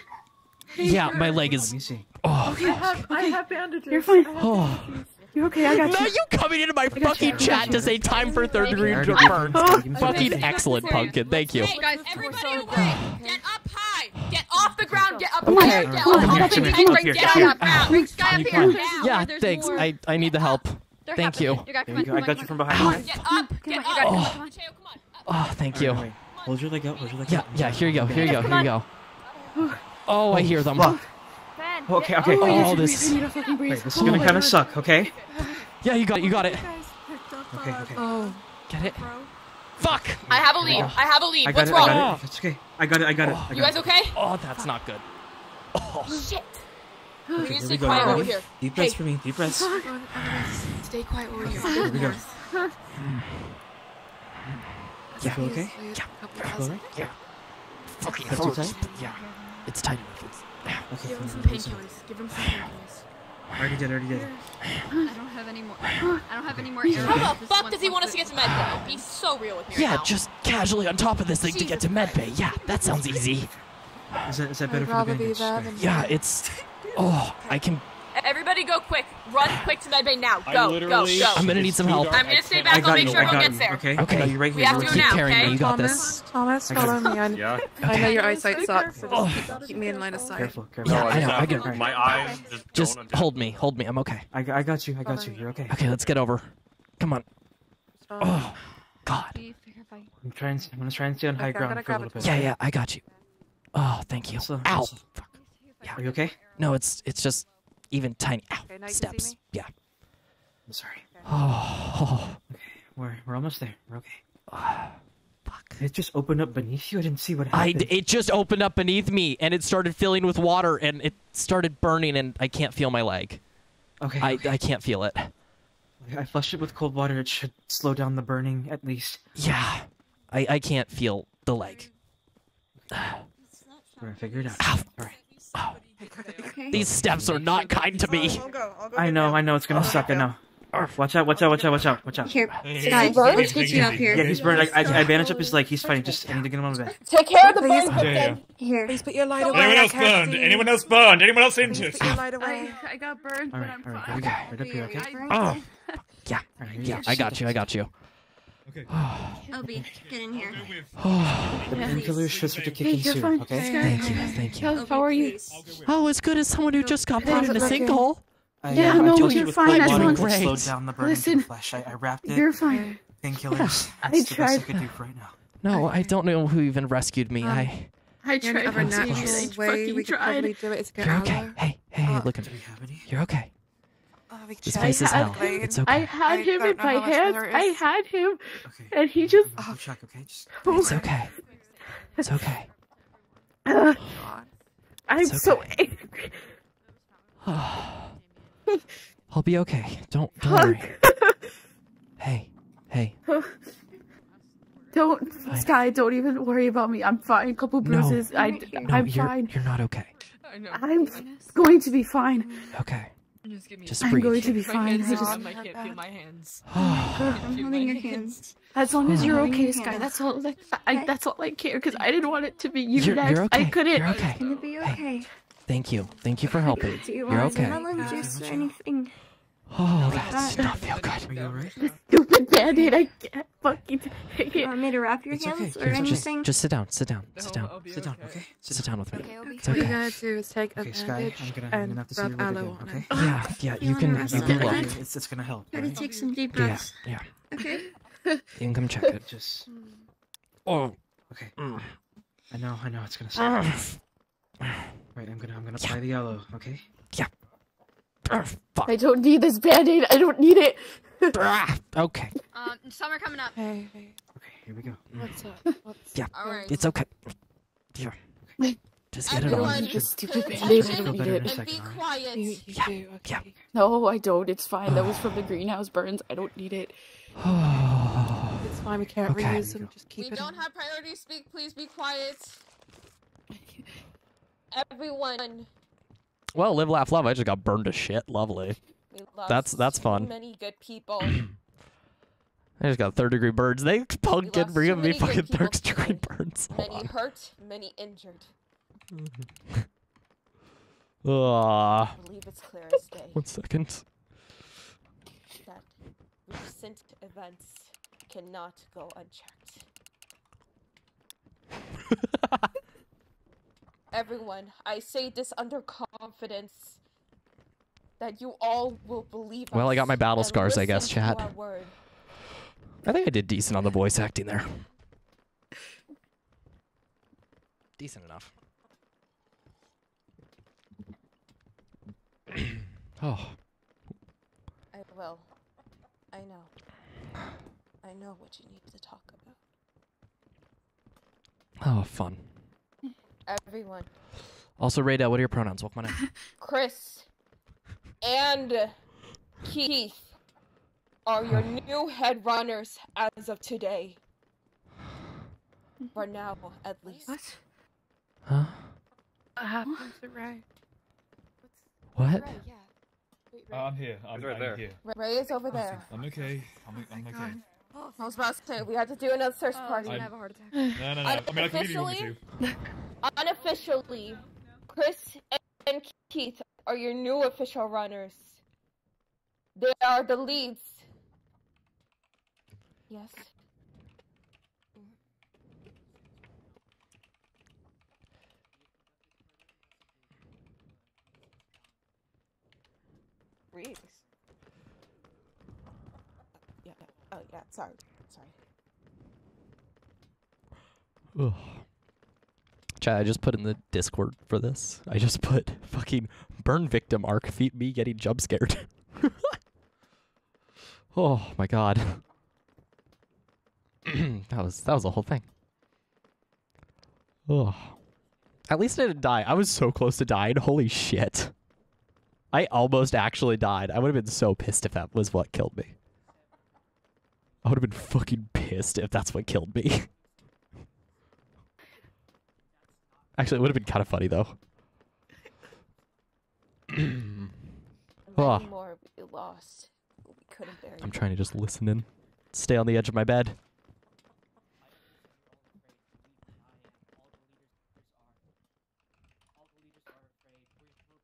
Speaker 1: Yeah, my leg
Speaker 11: Let
Speaker 1: is.
Speaker 11: me see.
Speaker 1: Oh,
Speaker 4: I have, I have bandages.
Speaker 15: You're fine.
Speaker 1: oh.
Speaker 4: You're okay. I got
Speaker 1: Now
Speaker 4: you.
Speaker 1: you coming into my
Speaker 4: got you,
Speaker 1: fucking chat
Speaker 4: you.
Speaker 1: to say time for third degree
Speaker 11: I already
Speaker 1: burn.
Speaker 11: did. Give me some
Speaker 1: Fucking excellent, pumpkin. Thank you.
Speaker 10: Hey, guys, everybody away. Get up high. Get off the ground. Get up
Speaker 1: Okay.
Speaker 10: higher. Get
Speaker 11: Come
Speaker 10: off
Speaker 11: here,
Speaker 10: the ground. Get
Speaker 11: here,
Speaker 10: Get
Speaker 11: come
Speaker 10: up. Ground. Skye up here.
Speaker 1: Yeah, thanks. I I need the help.
Speaker 12: They're
Speaker 1: Thank you.
Speaker 12: You
Speaker 11: There you go. I got you from behind.
Speaker 10: Get up. Get up.
Speaker 12: you got it.
Speaker 1: Oh.
Speaker 12: Come on, come on. Oh.
Speaker 10: Cheo, come on. Up.
Speaker 1: Oh, thank you.
Speaker 11: Alright, wait.
Speaker 10: Come
Speaker 11: Hold your leg out. Hold your leg
Speaker 1: Yeah,
Speaker 11: out.
Speaker 1: yeah. Here you go. Here you go. Here you go. Oh, I hear them.
Speaker 11: Fuck.
Speaker 4: Ben,
Speaker 11: Okay, okay.
Speaker 4: Oh,
Speaker 1: Oh,
Speaker 4: you
Speaker 1: this.
Speaker 18: I need to fucking breathe.
Speaker 11: Wait, this is
Speaker 18: Oh
Speaker 11: gonna kind of suck. Okay.
Speaker 1: Yeah, you got it. You got it.
Speaker 11: Okay. Okay.
Speaker 18: Oh.
Speaker 1: Get it. Fuck.
Speaker 16: I have a lead. I have a lead. What's
Speaker 11: it.
Speaker 16: wrong?
Speaker 11: I got. It's okay. I got it. I got it. I
Speaker 16: You guys
Speaker 11: it.
Speaker 16: okay?
Speaker 1: Oh, that's not good. Oh, oh.
Speaker 16: shit. We
Speaker 11: Okay, here we go.
Speaker 16: quiet
Speaker 11: You
Speaker 16: over
Speaker 11: ready?
Speaker 16: here.
Speaker 11: Deep breaths
Speaker 16: Hey.
Speaker 11: for me. Deep breaths.
Speaker 16: Stay quiet over here.
Speaker 11: Here we go. You feel okay?
Speaker 1: Yeah. Yeah. Fuck
Speaker 11: Not too tight?
Speaker 1: Yeah. It's tight enough. It's.
Speaker 11: Okay.
Speaker 16: Give him some
Speaker 11: fine, fine.
Speaker 16: painkillers. Give him some painkillers.
Speaker 11: I already did. I already did.
Speaker 10: I don't have any more. I don't have any more.
Speaker 16: How the fuck does he want us to get to med bay? Be so real with me
Speaker 1: Yeah,
Speaker 16: right now.
Speaker 1: just casually on top of this thing to get to medbay. Yeah, that sounds easy.
Speaker 11: Is that is that better
Speaker 16: I'd
Speaker 11: for
Speaker 16: rather
Speaker 11: the bandage?
Speaker 16: that
Speaker 11: Okay.
Speaker 16: than-
Speaker 1: Yeah, it's. Oh, I can.
Speaker 16: Everybody go quick. Run quick to med bay now. Go, go, go.
Speaker 1: I'm gonna need some help.
Speaker 16: I'm gonna stay back. I'll make
Speaker 11: you.
Speaker 16: sure
Speaker 11: I
Speaker 16: everyone gets there.
Speaker 11: Okay.
Speaker 1: Okay.
Speaker 11: I got you right
Speaker 16: We have to
Speaker 11: Right
Speaker 16: do now,
Speaker 1: Carrying me.
Speaker 16: okay?
Speaker 1: You got
Speaker 15: Thomas,
Speaker 1: this.
Speaker 15: Thomas, follow me. I,
Speaker 7: Yeah.
Speaker 15: I know your eyesight sucks. So
Speaker 1: Oh.
Speaker 15: just keep me in line of sight.
Speaker 11: Careful. Careful.
Speaker 1: Yeah,
Speaker 7: No,
Speaker 1: I know. I get.
Speaker 7: not. My eyes just
Speaker 1: Just
Speaker 7: don't
Speaker 1: hold me. Hold me. I'm okay.
Speaker 11: I, I got you. I got you. You're okay.
Speaker 1: Okay, let's get over. Come on. Oh, God.
Speaker 11: I'm trying. I'm gonna try and stay on high ground for a little bit.
Speaker 1: Yeah, yeah. I got you. Oh, thank you.
Speaker 11: Slow,
Speaker 1: Ow.
Speaker 11: slow. Are you okay?
Speaker 1: No, it's it's just even tiny. Ow.
Speaker 15: Okay, now you can see
Speaker 1: Steps.
Speaker 15: me?
Speaker 1: Yeah.
Speaker 11: I'm sorry.
Speaker 1: Oh.
Speaker 11: Okay, We're we're almost there. We're okay.
Speaker 1: Fuck.
Speaker 11: It just opened up beneath you. I didn't see what
Speaker 1: I
Speaker 11: happened.
Speaker 1: it just opened up beneath me and it started filling with water and it started burning and I can't feel my leg.
Speaker 11: okay.
Speaker 1: I
Speaker 11: okay.
Speaker 1: I can't feel it.
Speaker 11: I flushed it with cold water. It should slow down the burning at least.
Speaker 1: Yeah. I I can't feel the leg.
Speaker 11: We're gonna figure it out.
Speaker 1: Ow.
Speaker 11: All right.
Speaker 1: Oh,
Speaker 15: Okay.
Speaker 1: these steps are not kind to me.
Speaker 9: I'll go. I'll go.
Speaker 11: I know. I know. It's gonna suck. I know. Watch out! Watch out! Watch out! Watch out! Watch out!
Speaker 15: Here,
Speaker 7: Hey,
Speaker 15: Skye,
Speaker 7: hey,
Speaker 15: let's get you up here.
Speaker 11: Yeah, he's burned. I, I, I bandaged up his leg. He's fine. Just I need to get him on the bed.
Speaker 16: Take care of the
Speaker 15: Please.
Speaker 16: burn
Speaker 7: Yeah, yeah.
Speaker 15: Here.
Speaker 18: Please put your light away.
Speaker 7: Anyone else
Speaker 18: can't
Speaker 7: burned?
Speaker 18: see.
Speaker 7: Anyone else burned? Anyone else injured?
Speaker 18: Please put your light away.
Speaker 15: I, I got burned,
Speaker 11: All
Speaker 15: but. I'm
Speaker 11: All right.
Speaker 15: fine.
Speaker 11: Here we go. Right up here. Okay.
Speaker 1: Oh. Yeah.
Speaker 11: All right, here we
Speaker 1: oh,
Speaker 11: Yeah.
Speaker 1: I got you. I got you.
Speaker 7: Okay.
Speaker 19: Obi, get in here.
Speaker 11: The painkillers should start to kick
Speaker 15: Hey,
Speaker 11: in soon.
Speaker 15: fine.
Speaker 11: Okay.
Speaker 1: Thank you. Thank you.
Speaker 15: How, how are you?
Speaker 1: Oh, as good as someone who just got put in a sinkhole.
Speaker 11: I,
Speaker 15: Yeah,
Speaker 11: uh, I
Speaker 15: no,
Speaker 11: told you
Speaker 15: you're fine,
Speaker 11: cold
Speaker 15: that's
Speaker 11: water
Speaker 15: fine.
Speaker 11: to slow down the burning to the
Speaker 15: Listen,
Speaker 11: flesh. I, I wrapped it.
Speaker 15: You're fine.
Speaker 11: Painkillers. That's
Speaker 15: I
Speaker 11: the best I
Speaker 15: tried.
Speaker 11: could do for right now.
Speaker 1: No, I don't know who even rescued me.
Speaker 15: Um,
Speaker 1: I.
Speaker 15: I tried.
Speaker 18: other
Speaker 15: I
Speaker 18: natural
Speaker 15: fucking
Speaker 18: way we could
Speaker 15: tried.
Speaker 18: probably do it is
Speaker 1: You're okay.
Speaker 18: Aloe.
Speaker 1: Hey, hey, hey,
Speaker 18: Uh,
Speaker 1: look at me.
Speaker 11: we have any?
Speaker 1: You're okay.
Speaker 18: We
Speaker 1: This
Speaker 18: tried.
Speaker 1: place is
Speaker 15: I
Speaker 1: hell.
Speaker 15: had-
Speaker 1: It's
Speaker 15: I had
Speaker 18: I
Speaker 15: him in my
Speaker 18: how
Speaker 15: hands. I had him,
Speaker 11: Okay.
Speaker 15: and he just.
Speaker 11: Oh, Chuck, okay? Just
Speaker 1: It's okay. It's okay.
Speaker 15: Uh,
Speaker 18: God.
Speaker 15: I'm
Speaker 1: It's
Speaker 15: so angry.
Speaker 1: I'll be okay. Don't don't worry. Hey, hey.
Speaker 15: Don't,
Speaker 1: Fine.
Speaker 15: Skye. Don't even worry about me. I'm fine. A couple
Speaker 1: No.
Speaker 15: bruises. I,
Speaker 1: No,
Speaker 15: I'm
Speaker 1: you're
Speaker 15: fine.
Speaker 1: you're not okay.
Speaker 15: I'm going to be fine.
Speaker 1: Okay.
Speaker 3: Just give me.
Speaker 1: Just
Speaker 15: I'm going to be
Speaker 3: my
Speaker 15: fine.
Speaker 3: hands
Speaker 15: I
Speaker 3: are
Speaker 15: just,
Speaker 3: numb, I can't feel my hands.
Speaker 15: I'm
Speaker 3: holding
Speaker 15: your hands. As long as you're okay,
Speaker 18: your Skye.
Speaker 15: That's all. That, I,
Speaker 18: Okay.
Speaker 15: that's all I care. Because I didn't want it to be you
Speaker 1: You're,
Speaker 15: next.
Speaker 1: you're okay.
Speaker 15: I couldn't.
Speaker 1: You're okay.
Speaker 18: Gonna be
Speaker 1: Hey.
Speaker 18: okay.
Speaker 1: Thank you. Thank you for helping.
Speaker 18: Do you
Speaker 1: You're okay.
Speaker 18: melon juice or anything?
Speaker 1: Oh, that does not feel good.
Speaker 11: Are you alright?
Speaker 15: Stupid band-aid. I can't fucking take it.
Speaker 18: You
Speaker 15: it.
Speaker 18: want me to wrap your
Speaker 11: It's okay.
Speaker 18: hands or
Speaker 1: Just
Speaker 18: anything?
Speaker 1: just sit down. Sit down. Sit down.
Speaker 3: I'll be
Speaker 11: Sit down,
Speaker 3: okay.
Speaker 11: okay?
Speaker 1: Sit down with me.
Speaker 18: Okay, Obi.
Speaker 1: It's
Speaker 18: What
Speaker 1: okay.
Speaker 18: you gotta do is take a
Speaker 11: Okay, Skye,
Speaker 18: bandage
Speaker 11: I'm gonna, I'm
Speaker 18: and
Speaker 11: gonna have to see
Speaker 18: rub
Speaker 11: you again,
Speaker 18: aloe on
Speaker 11: okay?
Speaker 18: it.
Speaker 1: Yeah, yeah. You
Speaker 18: Feeling
Speaker 1: can you can
Speaker 18: it?
Speaker 1: look.
Speaker 11: It's, it's gonna help.
Speaker 18: Gotta
Speaker 11: alright?
Speaker 18: take some deep breaths.
Speaker 1: yeah. yeah.
Speaker 18: Okay?
Speaker 1: You can come check it.
Speaker 11: Just
Speaker 1: Oh.
Speaker 11: okay.
Speaker 1: Mm.
Speaker 11: I know, I know. It's gonna
Speaker 1: Ah.
Speaker 11: suck. Right, I'm gonna, I'm gonna apply the aloe. Okay.
Speaker 1: Fuck.
Speaker 15: I don't need this band-aid. I don't need it.
Speaker 1: Okay.
Speaker 10: Um, summer coming up.
Speaker 18: Hey, hey,
Speaker 11: Okay. Here we go.
Speaker 18: what's up? What's
Speaker 1: Yeah.
Speaker 10: All right.
Speaker 1: It's okay. Yeah. Just get it
Speaker 16: Everyone,
Speaker 1: on.
Speaker 15: This stupid band-aid. I
Speaker 16: attention
Speaker 15: don't need
Speaker 11: better in a
Speaker 15: it.
Speaker 16: be quiet.
Speaker 18: You, you
Speaker 1: Yeah,
Speaker 18: do,
Speaker 1: yeah.
Speaker 15: No, I don't. It's fine. That was from the greenhouse burns. I don't need it.
Speaker 18: It's fine, we can't
Speaker 1: Okay.
Speaker 18: reuse them. Just keep
Speaker 16: We
Speaker 18: it.
Speaker 16: We don't have priority speak. Please be quiet. Everyone,
Speaker 1: Well, live, laugh, love. I just got burned to shit. Lovely. That's- that's fun.
Speaker 16: Many good people.
Speaker 1: I just got third degree burns. They fucking
Speaker 16: lost
Speaker 1: bring me fucking third degree burns. Hold
Speaker 16: many hurt, many injured.
Speaker 1: on. Ah.
Speaker 16: I believe it's clear as day
Speaker 1: One second.
Speaker 16: that recent events cannot go unchecked. Everyone, I say this under confidence that you all will believe
Speaker 1: Well, I got my battle scars, I guess, chat. I think I did decent on the voice acting there. decent enough. oh,
Speaker 5: I will. I know. I know what you need to talk about.
Speaker 1: oh, fun.
Speaker 16: Everyone.
Speaker 1: Also, Rayda, what are your pronouns? Welcome on in.
Speaker 16: Chris and Keith are your new head runners as of today. For now, at least.
Speaker 20: What?
Speaker 1: Huh?
Speaker 20: What happened to Ray?
Speaker 1: What?
Speaker 16: Ray, yeah.
Speaker 7: Uh, I'm here. I'm,
Speaker 13: right
Speaker 7: I'm
Speaker 13: there.
Speaker 7: here.
Speaker 16: Ray is over there.
Speaker 7: I'm okay. I'm, I'm okay.
Speaker 16: I was about to say, we had to do another search
Speaker 2: Oh,
Speaker 16: party.
Speaker 2: he's gonna have a heart attack.
Speaker 7: No, no, no. I mean, I can leave you want me to.
Speaker 16: Unofficially, Chris and Keith are your new official runners. They are the leads. Yes.
Speaker 5: Reese. Yeah. Oh yeah. Sorry. Sorry.
Speaker 1: Ugh. Chat, I just put in the Discord for this. I just put fucking burn victim arc feet me getting jump scared. oh my god. that was that was the whole thing. Oh. At least I didn't die. I was so close to dying. Holy shit. I almost actually died. I would have been so pissed if that was what killed me. I would have been fucking pissed if that's what killed me. Actually, it would have been kind of funny though. Ah,
Speaker 16: more we lost. We couldn't bury.
Speaker 1: I'm trying to just listen in. Stay on the edge of my bed.
Speaker 6: All the leaders are afraid. We're, we're,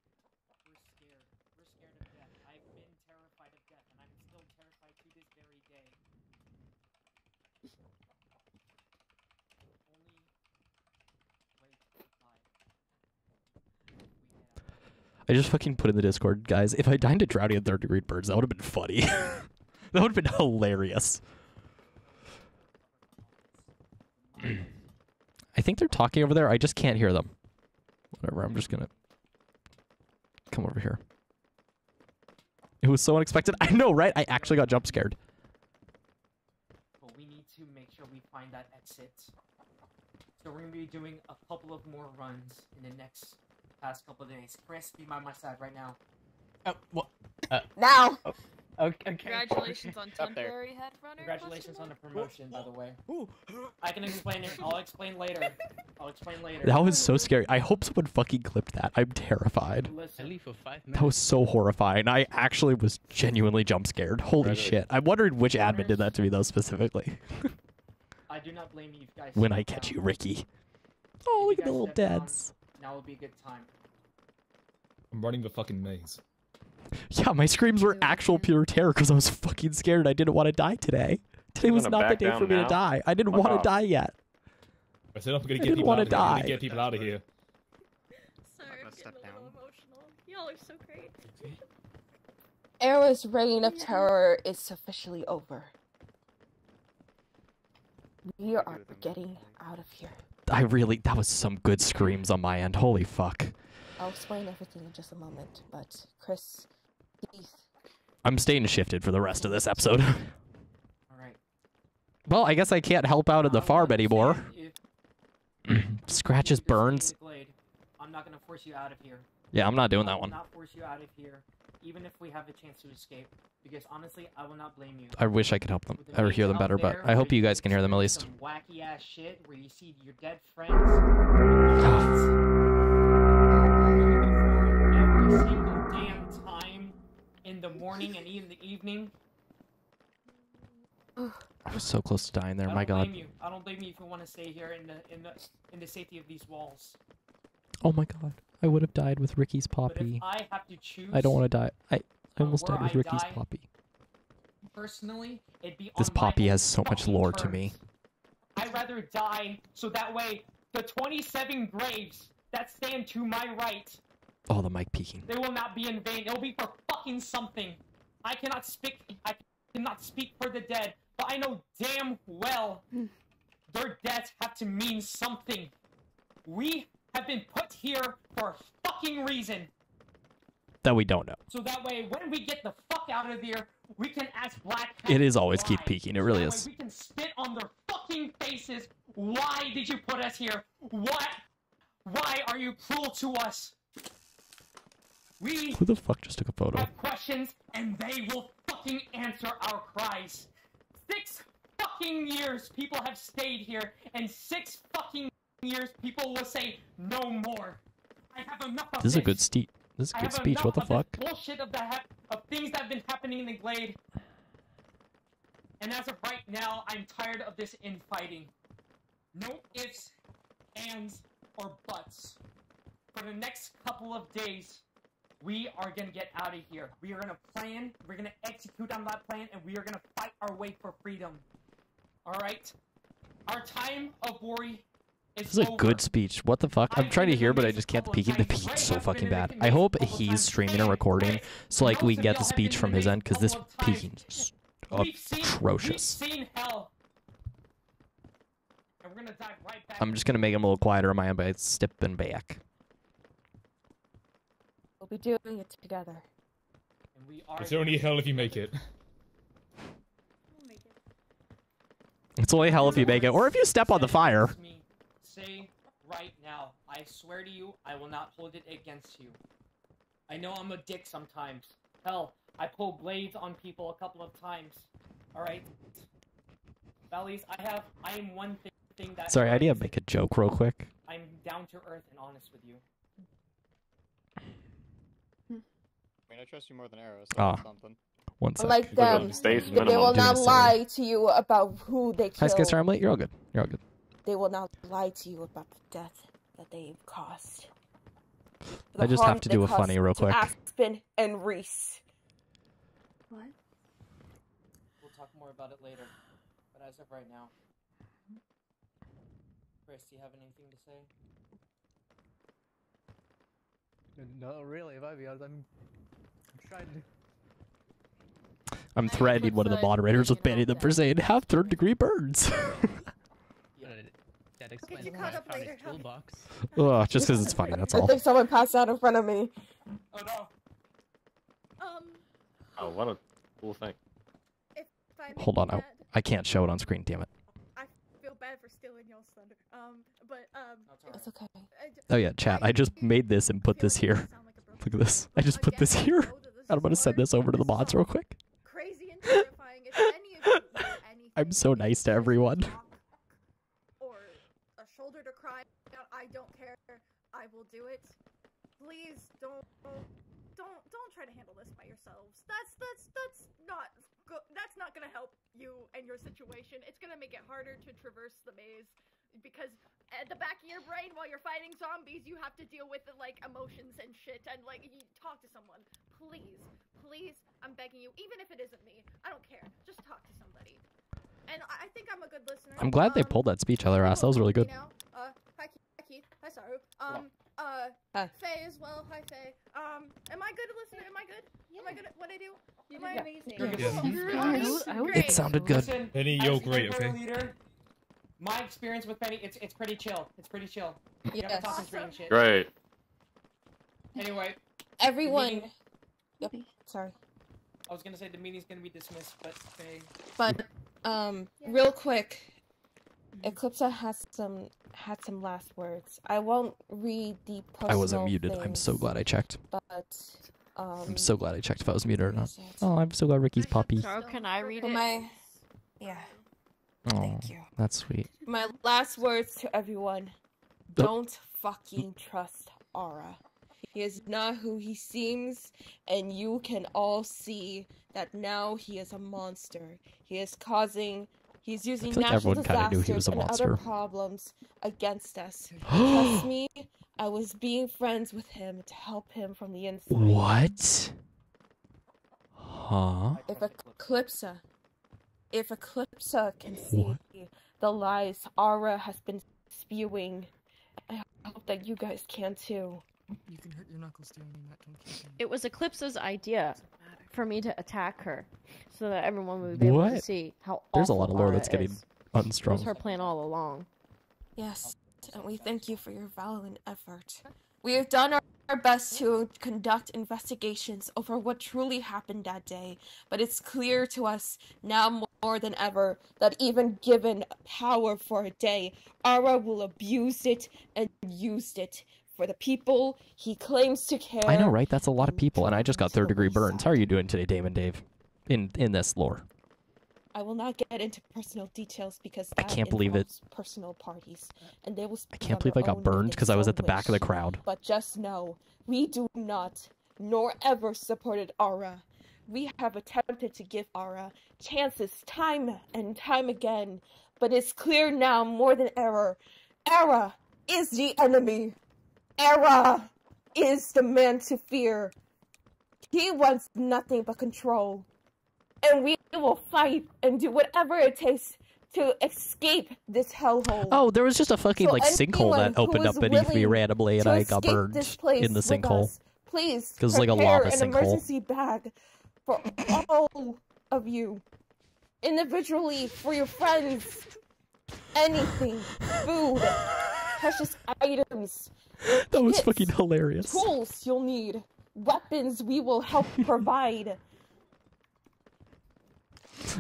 Speaker 6: we're scared. We're scared of death. I've been terrified of death, and I'm still terrified to this very day. Only wait five.
Speaker 1: I just fucking put in the Discord, guys. If I died to drowning in third degree burns, that would have been funny. that would have been hilarious. I think they're talking over there. I just can't hear them. Whatever. I'm just gonna come over here. It was so unexpected. I know, right? I actually got jump scared.
Speaker 6: But we need to make sure we find that exit. So we're gonna be doing a couple of more runs in the next past couple of days. Chris, be by my side right now.
Speaker 21: Oh, what? Uh,
Speaker 16: Now.
Speaker 21: okay.
Speaker 2: Congratulations on temporary head runner.
Speaker 6: Congratulations on the promotion, by the way. I can explain it. I'll explain later. I'll explain later.
Speaker 1: That was so scary. I hope someone fucking clipped that. I'm terrified.
Speaker 6: Listen.
Speaker 21: I leave for five
Speaker 1: That was so horrifying. I actually was genuinely jump scared. Holy shit. I'm wondering which admin did that to me though specifically.
Speaker 6: I do not blame you guys.
Speaker 1: when I catch
Speaker 6: down.
Speaker 1: you, Ricky. Oh, look at the little
Speaker 6: guys down,
Speaker 1: dads.
Speaker 6: Now will be a good time.
Speaker 7: I'm running the fucking maze.
Speaker 1: Yeah, my screams were actual pure terror because I was fucking scared. I didn't want to die today. Today was not the day for me
Speaker 13: now?
Speaker 1: to die. I didn't
Speaker 13: Fuck
Speaker 1: want
Speaker 13: off.
Speaker 1: to die yet.
Speaker 7: I said I'm gonna
Speaker 1: I
Speaker 7: get
Speaker 1: didn't
Speaker 7: people
Speaker 1: wanna
Speaker 7: out of here. I'm
Speaker 1: die.
Speaker 7: gonna get people out of here.
Speaker 2: Sorry, I'm getting a little emotional. Y'all are so great.
Speaker 16: Era's reign of terror is officially over. We are getting out of here.
Speaker 1: I really, that was some good screams on my end. Holy fuck.
Speaker 5: I'll explain everything in just a moment. But Chris, Keith,
Speaker 1: I'm staying shifted for the rest of this episode.
Speaker 6: Alright.
Speaker 1: well, I guess I can't help out in the farm anymore.
Speaker 6: If
Speaker 1: Scratches,
Speaker 6: you
Speaker 1: burns.
Speaker 6: to I'm not gonna force you out of here.
Speaker 1: Yeah, I'm not doing
Speaker 6: I
Speaker 1: that one.
Speaker 6: not force you out of here, even if we have a chance to escape. Because honestly, I will not blame you.
Speaker 1: I wish I could help them
Speaker 6: the
Speaker 1: or hear them better, but I hope you guys can hear them at least.
Speaker 6: Wacky ass shit where you see your dead friends. every single damn time in the morning and even the evening.
Speaker 1: I was so close to dying there.
Speaker 6: I
Speaker 1: My
Speaker 6: don't
Speaker 1: god.
Speaker 6: blame you. I don't blame you if you want to stay here in the in the in the safety of these walls.
Speaker 1: Oh my god. I would have died with Ricky's
Speaker 6: But if
Speaker 1: poppy.
Speaker 6: I have to choose,
Speaker 1: I don't want to die. I, I almost
Speaker 6: where
Speaker 1: died with
Speaker 6: I
Speaker 1: Ricky's
Speaker 6: die,
Speaker 1: poppy.
Speaker 6: personally, it'd be
Speaker 1: This
Speaker 6: on
Speaker 1: poppy has so much
Speaker 6: fucking
Speaker 1: lore to me.
Speaker 6: I'd rather die so that way the 27 graves that stand to my right,
Speaker 1: Oh, the mic peeking.
Speaker 6: they will not be in vain. It'll be for fucking something. I cannot speak. I cannot speak for the dead, but I know damn well hmm. their deaths have to mean something. We have been put here for a fucking reason.
Speaker 1: That we don't know.
Speaker 6: So that way, when we get the fuck out of here, we can ask Black
Speaker 1: It is always
Speaker 6: why.
Speaker 1: keep peeking. It really is.
Speaker 6: We can spit on their fucking faces. Why did you put us here? What? Why are you cruel to us? We
Speaker 1: Who the fuck just took a photo?
Speaker 6: have questions, and they will fucking answer our cries. Six fucking years people have stayed here, and six fucking years people will say no more. I have enough of
Speaker 1: This is a good ste- This is a good speech. What the fuck?
Speaker 6: Bullshit of the of things that have been happening in the glade. And as of right now, I'm tired of this infighting. No ifs, ands, or buts. For the next couple of days, we are gonna get out of here. We are gonna plan, we're gonna execute on that plan, and we are gonna fight our way for freedom. Alright? Our time of worry
Speaker 1: This is a good speech. What the fuck? I'm trying to hear, but I just can't peek. The peeking's so fucking bad. I hope he's streaming and recording, so like we can get the speech from his end, because this peeking's atrocious.
Speaker 6: Seen hell. And we're gonna dive right back.
Speaker 1: I'm just gonna make him a little quieter on my end by stepping back.
Speaker 16: We'll be doing it together.
Speaker 6: And we are
Speaker 7: It's only hell if you make it.
Speaker 1: It's only hell if you make it, or if you step on the fire.
Speaker 6: Me. Say right now, I swear to you, I will not hold it against you. I know I'm a dick sometimes. Hell, I pull blades on people a couple of times. Alright? Valleys, I have, I am one thing, thing that.
Speaker 1: Sorry, I need to make a joke real quick.
Speaker 6: I'm down to earth and honest with you.
Speaker 22: I mean, I trust you more than arrows. So
Speaker 1: Ah.
Speaker 22: something.
Speaker 1: One sec.
Speaker 16: Like them, they will not lie to you about who they
Speaker 1: Hi,
Speaker 16: killed.
Speaker 1: Sky Star. I'm late. You're all good. You're all good.
Speaker 16: They will not lie to you about the death that they've caused.
Speaker 1: I just have to do a funny real quick.
Speaker 16: Aspen and Reese.
Speaker 4: What?
Speaker 6: We'll talk more about it later. But as of right now. Chris, do you have anything to say?
Speaker 23: No, really, if I be honest, I'm, I'm trying to.
Speaker 1: I'm threatening one of the moderators with banning them for saying have third degree burns.
Speaker 21: That explains
Speaker 4: you caught up later,
Speaker 21: his toolbox.
Speaker 1: Ugh, just because it's funny. That's
Speaker 16: I
Speaker 1: all.
Speaker 16: think someone passed out in front of me.
Speaker 6: Oh no.
Speaker 4: Um,
Speaker 13: Oh, what a cool thing.
Speaker 4: if I
Speaker 1: Hold on. I, I can't show it on screen. Damn it.
Speaker 4: I feel bad for stealing y'all's thunder. Um, but um,
Speaker 16: it's okay.
Speaker 1: Oh yeah, chat. I just made this and put this here. Look at this. I just put this here. I'm gonna send this over to the mods real quick.
Speaker 4: crazy and terrifying. If any of you anything
Speaker 1: I'm so nice to everyone.
Speaker 4: or a shoulder to cry out, I don't care. I will do it. Please don't don't don't try to handle this by yourselves. That's that's that's not go- that's not gonna help you and your situation. It's gonna make it harder to traverse the maze because at the back of your brain while you're fighting zombies, you have to deal with like emotions and shit and like you talk to someone. Please, please, I'm begging you. Even if it isn't me, I don't care. Just talk to somebody. And I I think I'm a good listener.
Speaker 1: I'm glad they
Speaker 4: Um,
Speaker 1: pulled that speech out of their ass. That was really good.
Speaker 4: you know, uh, hi Keith, hi Keith, hi Saru. Um, uh,
Speaker 16: Hi.
Speaker 4: Faye as well. Hi Faye. Um, am I good at listening? Am I good? Am I good at what I do? Am I amazing?
Speaker 6: You're good.
Speaker 4: Great. Great.
Speaker 1: It sounded good.
Speaker 6: Listen,
Speaker 7: Penny,
Speaker 6: as
Speaker 7: you're
Speaker 6: the
Speaker 7: great,
Speaker 6: Emperor
Speaker 7: okay?
Speaker 6: Leader, my experience with Penny, it's it's pretty chill. It's pretty chill. You
Speaker 16: Yes.
Speaker 6: ever talk and scream and shit.
Speaker 13: Great.
Speaker 6: Anyway,
Speaker 16: Everyone.
Speaker 6: meeting-
Speaker 16: Yep. Sorry.
Speaker 6: I was gonna say the meeting's gonna be dismissed, but Faye.
Speaker 16: But um, real quick, Eclipsa has some had some last words. I won't read the personal
Speaker 1: I wasn't muted. I'm so glad I checked.
Speaker 16: But um,
Speaker 1: I'm so glad I checked if I was muted or not. Oh, I'm so glad Ricky's puppy.
Speaker 24: So can I read
Speaker 16: for
Speaker 24: it?
Speaker 16: my yeah.
Speaker 1: Oh, Thank you. that's sweet.
Speaker 16: My last words to everyone:
Speaker 1: Oh.
Speaker 16: Don't fucking trust Aura. He is not who he seems, and you can all see that now he is a monster. He is causing. He's using
Speaker 1: feel like
Speaker 16: natural
Speaker 1: everyone kinda knew he was
Speaker 16: disasters
Speaker 1: a
Speaker 16: and other problems against us. Trust me, I was being friends with him to help him from the inside.
Speaker 1: What? Huh?
Speaker 16: If Eclipsa, if Eclipsa can see the lies Aura has been spewing, I hope that you guys can too.
Speaker 10: You can hurt your knuckles doing that.
Speaker 24: It was Eclipsa's idea for me to attack her, so that everyone would be able to see how
Speaker 1: There's a lot of lore
Speaker 24: Aura
Speaker 1: that's getting
Speaker 24: is. It was
Speaker 1: unstrung.
Speaker 24: her plan all along.
Speaker 16: Yes. and we thank you for your valiant effort. We have done our, our best to conduct investigations over what truly happened that day, but it's clear to us now more than ever that even given power for a day, Ara will abuse it and use it for the people he claims to care.
Speaker 1: I know, right? That's a lot of people, and I just got third degree burns. How are you doing today, Damon Dave? In in this lore.
Speaker 16: I will not get into personal details because
Speaker 1: I can't believe it.
Speaker 16: Personal parties, and they will.
Speaker 1: I can't believe I got burned because I was at the back of the crowd.
Speaker 16: But just know, we do not, nor ever supported Aura. We have attempted to give Aura chances time and time again, but it's clear now more than ever. Era is the enemy. Era is the man to fear. He wants nothing but control. And we will fight and do whatever it takes to escape this hellhole.
Speaker 1: Oh, there was just a fucking
Speaker 16: So
Speaker 1: like sinkhole that opened up beneath me randomly, and I got burned in the sinkhole.
Speaker 16: us, Please,
Speaker 1: 'Cause it's like a lava
Speaker 16: an
Speaker 1: sinkhole.
Speaker 16: emergency bag for all of you, individually for your friends. Anything, food, precious items,
Speaker 1: That was
Speaker 16: kits,
Speaker 1: fucking hilarious.
Speaker 16: tools you'll need, weapons we will help provide.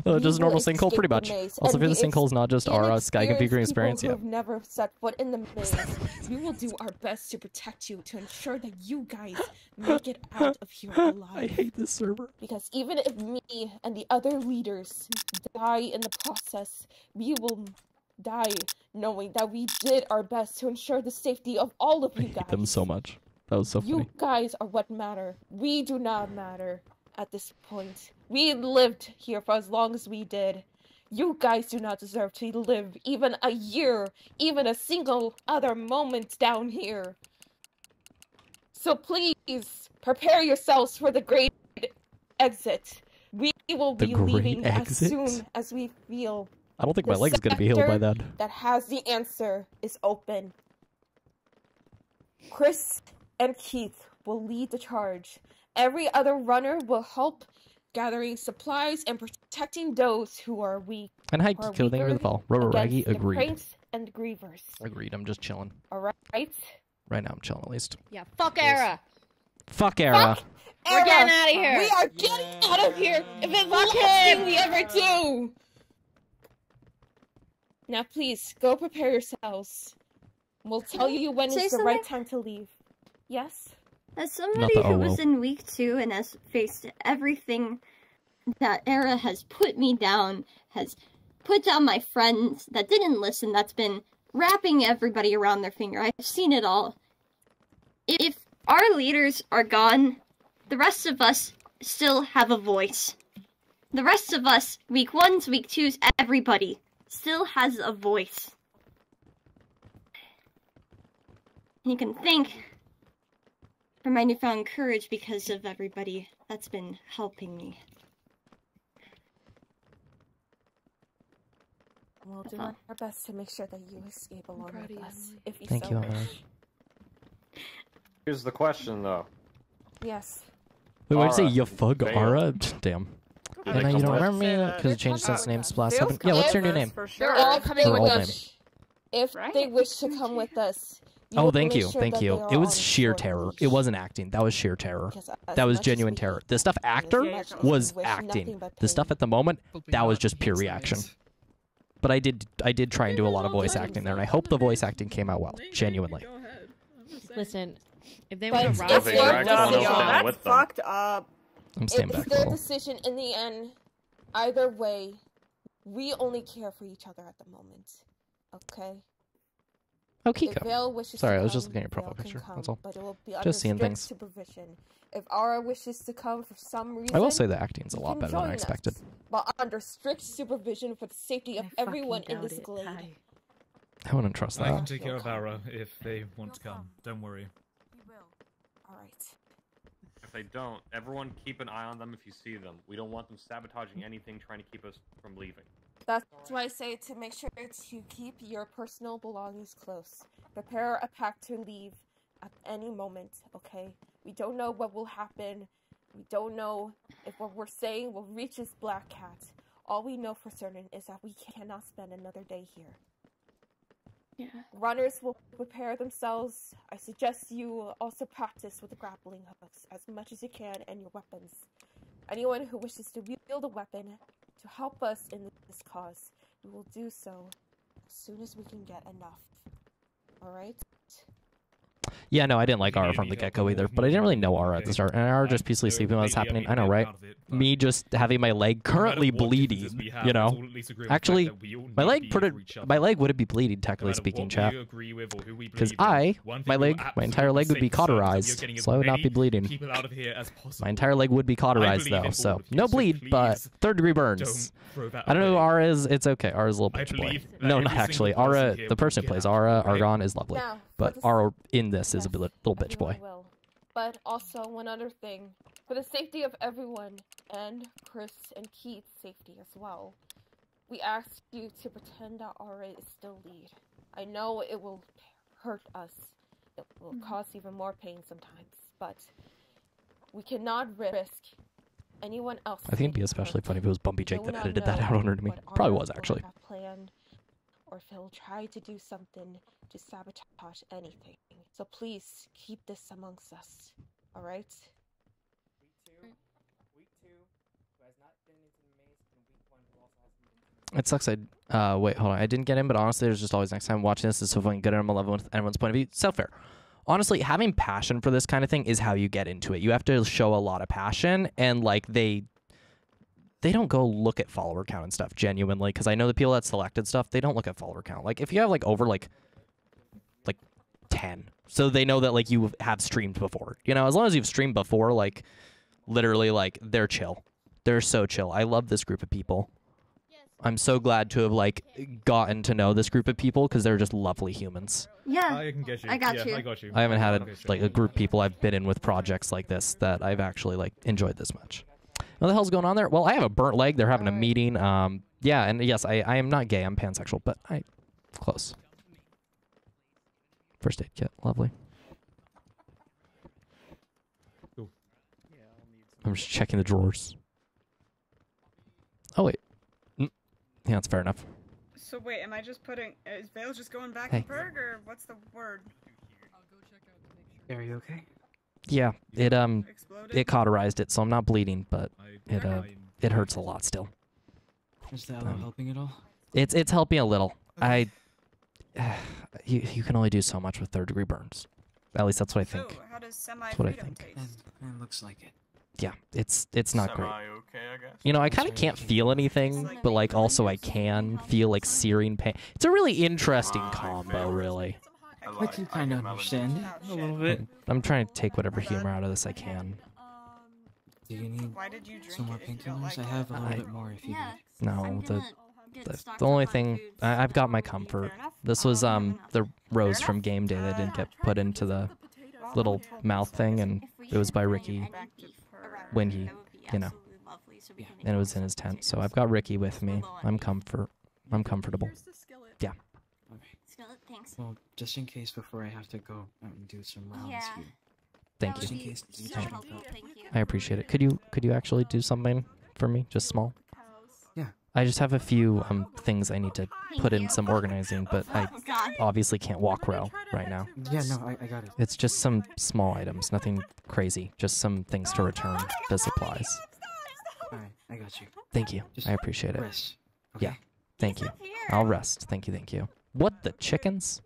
Speaker 1: Uh, just a normal sinkhole, pretty much. Also, for the sinkhole is not just our sky configuring experience. Yeah.
Speaker 16: never set foot in the maze. we will do our best to protect you to ensure that you guys make it out of here alive.
Speaker 1: I hate this server.
Speaker 16: Because even if me and the other leaders die in the process, we will die knowing that we did our best to ensure the safety of all of you guys.
Speaker 1: Them so much. That was so
Speaker 16: You guys are what matter. We do not matter at this point. We lived here for as long as we did. You guys do not deserve to live even a year, even a single other moment down here. So please prepare yourselves for the great exit. We will
Speaker 1: The
Speaker 16: be leaving as soon as we feel.
Speaker 1: I don't think
Speaker 16: the
Speaker 1: my leg's gonna be healed by
Speaker 16: sector
Speaker 1: then.
Speaker 16: That has the answer is open. Chris and Keith will lead the charge. Every other runner will help gathering supplies and protecting those who are weak.
Speaker 1: And hi,
Speaker 16: who are
Speaker 1: Kiko, thank you for the
Speaker 16: weaker
Speaker 1: follow. Robo Raggy,
Speaker 16: against the
Speaker 1: agreed.
Speaker 16: and grievers.
Speaker 1: Agreed. I'm just chilling.
Speaker 16: All right.
Speaker 1: Right now, I'm chilling at least.
Speaker 24: Yeah, fuck Era.
Speaker 1: Fuck Era.
Speaker 24: We're getting out of here.
Speaker 16: We are getting out of here. If it's the
Speaker 24: Fuck
Speaker 16: last
Speaker 24: him.
Speaker 16: thing we ever do. Now, please go prepare yourselves. We'll tell
Speaker 19: Can
Speaker 16: you when
Speaker 19: say
Speaker 16: is the right time to leave. Yes.
Speaker 19: As somebody who was in week two and has faced everything that era has put me down, has put down my friends that didn't listen, that's been wrapping everybody around their finger. I've seen it all. If our leaders are gone, the rest of us still have a voice. The rest of us, week ones, week twos, everybody still has a voice. You can thank for my newfound courage because of everybody that's been helping me.
Speaker 16: We'll do our best to make sure that you escape along with us, if you
Speaker 1: Thank
Speaker 16: so
Speaker 1: you,
Speaker 16: wish.
Speaker 1: Emily.
Speaker 22: Here's the question, though.
Speaker 16: Yes.
Speaker 1: Wait, why'd you say
Speaker 22: Ara,
Speaker 1: you fuck
Speaker 22: Vale.
Speaker 1: Ara? Damn.
Speaker 22: Yeah,
Speaker 1: And
Speaker 22: they
Speaker 1: now you don't remember me because it changed since the name Splash 7. Yeah, what's your new name?
Speaker 16: They're all coming with
Speaker 1: old
Speaker 16: us. If they wish to come with us. you
Speaker 1: Oh, thank you,
Speaker 16: sure
Speaker 1: thank you. It was sheer terror.
Speaker 16: leash.
Speaker 1: It wasn't acting. That was sheer terror. That was genuine terror. The stuff actor was
Speaker 16: we wish nothing
Speaker 1: acting. The stuff at the moment, that was just pure reaction. But I did, I did try and do a lot of voice acting there, and I hope the voice acting came out well, genuinely.
Speaker 24: Listen, if they
Speaker 16: But
Speaker 24: would
Speaker 16: it's
Speaker 24: have
Speaker 16: their
Speaker 24: robbed
Speaker 22: they
Speaker 24: me,
Speaker 22: dragged someone else
Speaker 16: decision.
Speaker 22: down
Speaker 9: That's fucked up.
Speaker 1: I'm staying
Speaker 16: It's
Speaker 1: back a
Speaker 16: their
Speaker 1: little.
Speaker 16: decision in the end. Either way, we only care for each other at the moment. Okay?
Speaker 1: Oh, Kiko. Sorry,
Speaker 16: to
Speaker 1: I was just looking at your profile picture.
Speaker 16: come,
Speaker 1: That's all.
Speaker 16: But it will be
Speaker 1: Just
Speaker 16: under
Speaker 1: seeing
Speaker 16: strict
Speaker 1: things.
Speaker 16: supervision. If Ara wishes to come for some reason,
Speaker 1: I will say the acting's a lot better than I
Speaker 16: join
Speaker 1: expected.
Speaker 16: us, but under strict supervision for the safety of everyone in this glade.
Speaker 1: I wouldn't trust that.
Speaker 7: I can
Speaker 1: that.
Speaker 7: take care of Ara if they want to come. Don't worry.
Speaker 13: If they don't, everyone keep an eye on them if you see them. We don't want them sabotaging anything trying to keep us from leaving.
Speaker 16: That's why I say to make sure to keep your personal belongings close. Prepare a pack to leave at any moment, okay? We don't know what will happen. We don't know if what we're saying will reach this black cat. All we know for certain is that we cannot spend another day here. Runners will prepare themselves. I suggest you also practice with the grappling hooks as much as you can and your weapons. Anyone who wishes to wield a weapon to help us in this cause, we will do so as soon as we can get enough. Alright?
Speaker 1: Yeah, no, I didn't like Ara from the get go either, but I didn't really know Ara at the start. And Ara just peacefully sleeping while it's happening. I know, right? Me just having my leg currently bleeding, you know. Actually, my leg put it, my leg would be bleeding, technically speaking, chat. Because I, my leg, my entire leg would be cauterized, so I would not be bleeding. My entire leg would be cauterized though, so no bleed, but third degree burns. I don't know who Ara is. It's okay. Ara's a little bitch boy. No, not actually. Ara, the person who plays Ara, Argon, is lovely.
Speaker 16: Now,
Speaker 1: But Ara in this is a little bitch boy.
Speaker 16: will. But also, one other thing. For the safety of everyone, and Chris and Keith's safety as well, we ask you to pretend that Aura is still lead. I know it will hurt us. It will mm-hmm. cause even more pain sometimes, but we cannot risk anyone else.
Speaker 1: I think it'd be especially funny if it was Bumpy Jake
Speaker 16: Do
Speaker 1: that edited that
Speaker 16: know
Speaker 1: out under me. Probably was actually.
Speaker 16: have Planned, or if he'll try to do something to sabotage anything. So please keep this amongst us. All right?
Speaker 1: It sucks. I uh wait, hold on. I didn't get in, but honestly, there's just always next time watching this is so fucking good. and I'm loving with everyone's point of view. So fair. Honestly, having passion for this kind of thing is how you get into it. You have to show a lot of passion, and like they, they don't go look at follower count and stuff genuinely. Because I know the people that selected stuff, they don't look at follower count. Like if you have like over like, like, ten, so they know that like you have streamed before. You know, as long as you've streamed before, like, literally, like they're chill. They're so chill. I love this group of people. I'm so glad to have like gotten to know this group of people because they're just lovely humans.
Speaker 19: Yeah.
Speaker 7: I can get you.
Speaker 19: I got
Speaker 7: yeah,
Speaker 19: you.
Speaker 7: I got you.
Speaker 1: I haven't had a, like a group of people I've been in with projects like this that I've actually like enjoyed this much. What the hell's going on there? Well, I have a burnt leg. They're having a meeting. Um, yeah, and yes, I, I am not gay. I'm pansexual, but I close. First aid kit, lovely. I'm just checking the drawers. Oh wait, Mm. yeah, that's fair enough.
Speaker 9: So wait, am I just putting? Is Vale just going back
Speaker 1: Hey.
Speaker 9: to Berg, or what's the word?
Speaker 11: Are you okay?
Speaker 1: Yeah, it um, it cauterized it, so I'm not bleeding, but it uh, it hurts a lot still.
Speaker 11: Is the aloe helping at all?
Speaker 1: It's it's helping a little. I you you can only do so much with third degree burns. At least that's what I think.
Speaker 9: So how does
Speaker 1: what I think.
Speaker 9: taste?
Speaker 11: It looks like it.
Speaker 1: Yeah, it's it's not great.
Speaker 22: Semi-okay, I guess.
Speaker 1: You know, I kind of can't feel anything, but like also I can feel like searing pain. It's a really interesting combo, really.
Speaker 11: I can kind of understand it a little bit.
Speaker 1: I'm trying to take whatever humor out of this I can.
Speaker 11: Do you need
Speaker 9: Why did you drink
Speaker 11: some more
Speaker 9: it if
Speaker 11: painkillers?
Speaker 9: like
Speaker 11: I have a little
Speaker 1: I-
Speaker 11: bit more if you
Speaker 19: Yeah.
Speaker 11: need.
Speaker 1: No, the the, the only thing I, I've got my comfort. This was um the rose from game day that didn't get put into the little mouth thing, and it was by Ricky when he, you know, and it was in his tent. So I've got Ricky with me. I'm comfort. I'm comfortable. Yeah.
Speaker 19: Skillet, thanks.
Speaker 11: Well, just in case before I have to go out and do some rounds
Speaker 19: Yeah.
Speaker 11: here.
Speaker 1: Thank
Speaker 19: That
Speaker 1: you.
Speaker 11: Just in case
Speaker 19: so
Speaker 11: you can
Speaker 19: helpful. Thank you.
Speaker 1: I appreciate it. Could you could you actually do something for me, just small?
Speaker 11: Yeah.
Speaker 1: I just have a few um things I need to put in some organizing, but I
Speaker 19: Oh, God.
Speaker 1: obviously can't walk well right now.
Speaker 11: Yeah, no, I, I got it.
Speaker 1: It's just some small items, nothing crazy, just some things to return the supplies.
Speaker 11: Alright, I got you.
Speaker 1: Thank you.
Speaker 11: Just
Speaker 1: I appreciate it.
Speaker 11: rest,
Speaker 1: Yeah. Thank you. I'll rest. Thank you. Thank you. What the chickens?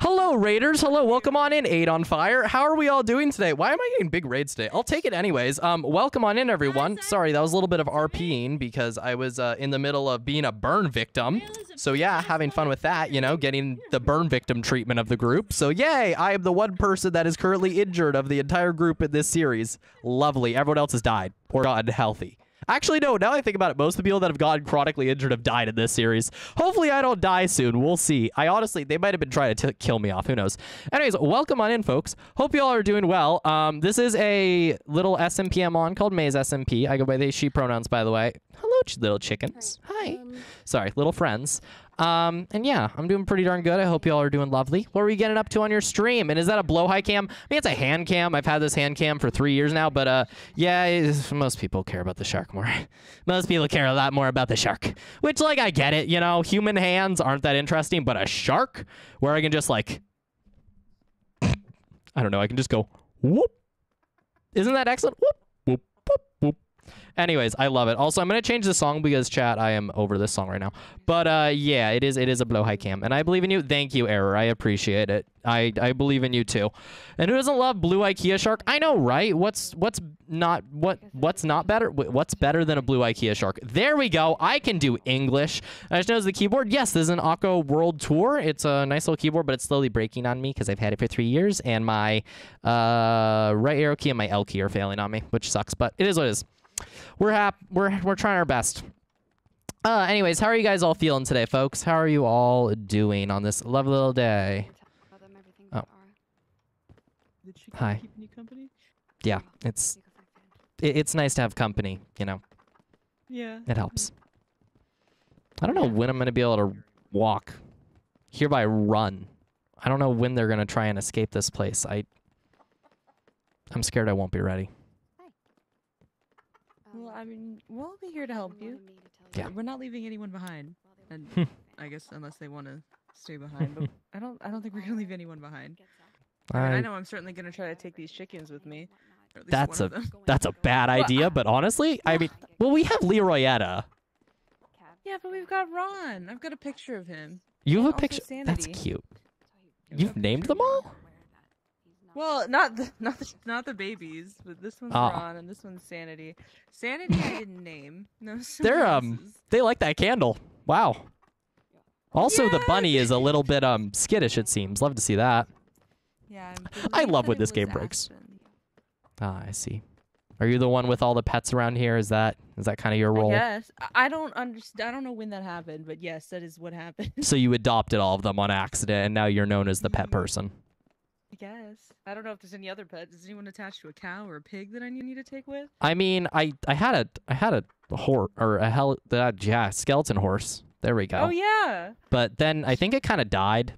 Speaker 1: Hello, Raiders. Hello, welcome on in. Eight on fire. How are we all doing today? Why am I getting big raids today? I'll take it anyways. Um, welcome on in, everyone. Sorry, that was a little bit of RPing because I was uh, in the middle of being a burn victim. So yeah, having fun with that. You know, getting the burn victim treatment of the group. So yay, I am the one person that is currently injured of the entire group in this series. Lovely. Everyone else has died or gotten healthy. Actually, no. Now I think about it, most of the people that have gotten chronically injured have died in this series. Hopefully, I don't die soon. We'll see. I honestly, they might have been trying to t- kill me off. Who knows? Anyways, welcome on in, folks. Hope you all are doing well. Um, this is a little SMP I'm on called Maze SMP. I go by they she pronouns, by the way. Hello, little chickens. Hi. Sorry, little friends. Um, and yeah, I'm doing pretty darn good. I hope y'all are doing lovely. What are we getting up to on your stream? And is that a Blåhaj cam? I mean, it's a hand cam. I've had this hand cam for three years now, but uh, yeah, most people care about the shark more. most people care a lot more about the shark, which like I get it. You know, human hands aren't that interesting, but a shark where I can just like, I don't know, I can just go whoop. Isn't that excellent? Whoop whoop whoop whoop. Anyways, I love it. Also, I'm gonna change the song because chat, I am over this song right now. But uh, yeah, it is it is a Blåhaj cam, and I believe in you. Thank you, Error. I appreciate it. I I believe in you too. And who doesn't love blue IKEA shark? I know, right? What's what's not what what's not better? What's better than a blue IKEA shark? There we go. I can do English. I just noticed the keyboard. Yes, this is an Akko World Tour. It's a nice little keyboard, but it's slowly breaking on me because I've had it for three years, and my uh, right arrow key and my L key are failing on me, which sucks. But it is what it is. We're hap- We're we're trying our best. Uh, anyways, how are you guys all feeling today, folks? How are you all doing on this lovely little day? Oh. Hi. Yeah, it's it, it's nice to have company. You know,
Speaker 3: Yeah.
Speaker 1: it helps. I don't know when I'm gonna be able to walk. Hereby run. I don't know when they're gonna try and escape this place. I I'm scared I won't be ready.
Speaker 14: Well, I mean, we'll be here to help you.
Speaker 1: Yeah.
Speaker 3: We're not leaving anyone behind. And. I guess unless they want to stay behind, but I don't. I don't think we're gonna leave anyone behind. I, I
Speaker 1: I-
Speaker 3: know I'm certainly gonna try to take these chickens with me. or at least
Speaker 1: That's a that's a bad idea, but honestly, I mean, well, we have Leroyetta.
Speaker 3: Yeah, but we've got Ron. I've got a picture of him.
Speaker 1: You have a
Speaker 3: Also
Speaker 1: picture. That's cute. You've named them all?
Speaker 3: Well, not the not the, not the babies, but this one's
Speaker 1: Ah.
Speaker 3: Ron and this one's Sanity. Sanity I didn't name. No,
Speaker 1: They're um they like that candle. Wow. Also, the bunny is a little bit um skittish. It seems. Love to see that.
Speaker 3: Yeah,
Speaker 1: I love when this game breaks. Ah, I see. Are you the one with all the pets around here? Is that is that kind of your role?
Speaker 3: Yes, I don't understand. I don't know when that happened, but yes, that is what happened.
Speaker 1: So you adopted all of them on accident, and now you're known as the pet person.
Speaker 3: I guess. I don't know if there's any other pets. Is anyone attached to a cow or a pig that I need to take with?
Speaker 1: I mean, I I had a I had a horse or a hell uh, yeah skeleton horse. There we go.
Speaker 3: Oh yeah.
Speaker 1: But then I think it kind of died.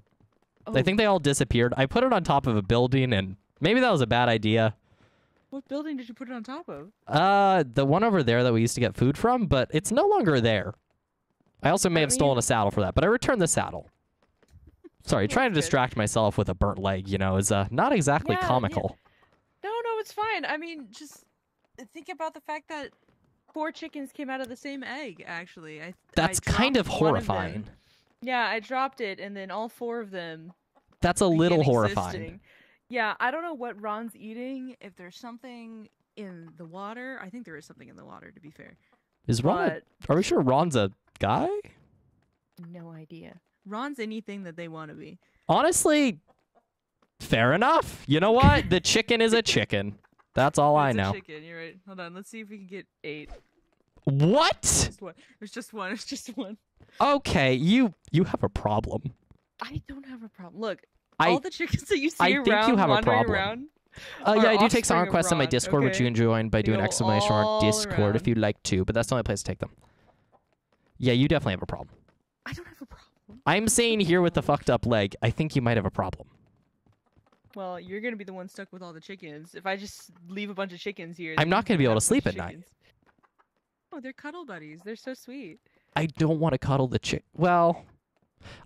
Speaker 1: I
Speaker 3: Oh.
Speaker 1: think they all disappeared. I put it on top of a building, and maybe that was a bad idea.
Speaker 3: What building did you put it on top of?
Speaker 1: Uh, the one over there that we used to get food from, but it's no longer there. I also may have stolen a saddle for that, but I returned the saddle. Sorry, trying to distract myself with a burnt leg, you know, is uh, not exactly
Speaker 3: Yeah, yeah.
Speaker 1: comical.
Speaker 3: No, no, it's fine. I mean, just think about the fact that four chickens came out of the same egg. Actually, I.
Speaker 1: That's
Speaker 3: I
Speaker 1: kind of
Speaker 3: dropped one them.
Speaker 1: horrifying.
Speaker 3: yeah, I dropped it, and then all four of them.
Speaker 1: That's a little horrifying.
Speaker 3: existing. Yeah, I don't know what Ron's eating. If there's something in the water, I think there is something in the water. To be fair,
Speaker 1: Is Ron? a- are we sure Ron's a guy?
Speaker 3: no idea. Ron's anything that they want to be.
Speaker 1: Honestly, fair enough. You know what? the chicken is a chicken. That's all I
Speaker 3: It's a
Speaker 1: know.
Speaker 3: chicken. You're right. Hold on. Let's see if we can get eight.
Speaker 1: What?
Speaker 3: Just one. There's just one. It's just one.
Speaker 1: Okay, you you have a problem.
Speaker 3: I don't have a problem. Look,
Speaker 1: I-
Speaker 3: all the chickens that you see
Speaker 1: I think
Speaker 3: around
Speaker 1: you have a problem.
Speaker 3: around.
Speaker 1: Uh, yeah, I do take song requests on my Discord, which you can join by
Speaker 3: They
Speaker 1: doing exclamation mark Discord if you'd like to. But that's the only place to take them. Yeah, you definitely have a problem.
Speaker 3: I don't have a problem.
Speaker 1: I'm saying here with the fucked up leg, I think you might have a problem.
Speaker 3: Well, you're gonna be the one stuck with all the chickens. If I just leave a bunch of chickens here,
Speaker 1: I'm not gonna be able to sleep at night.
Speaker 3: Oh, they're cuddle buddies. They're so sweet.
Speaker 1: I don't want to cuddle the chick. Well,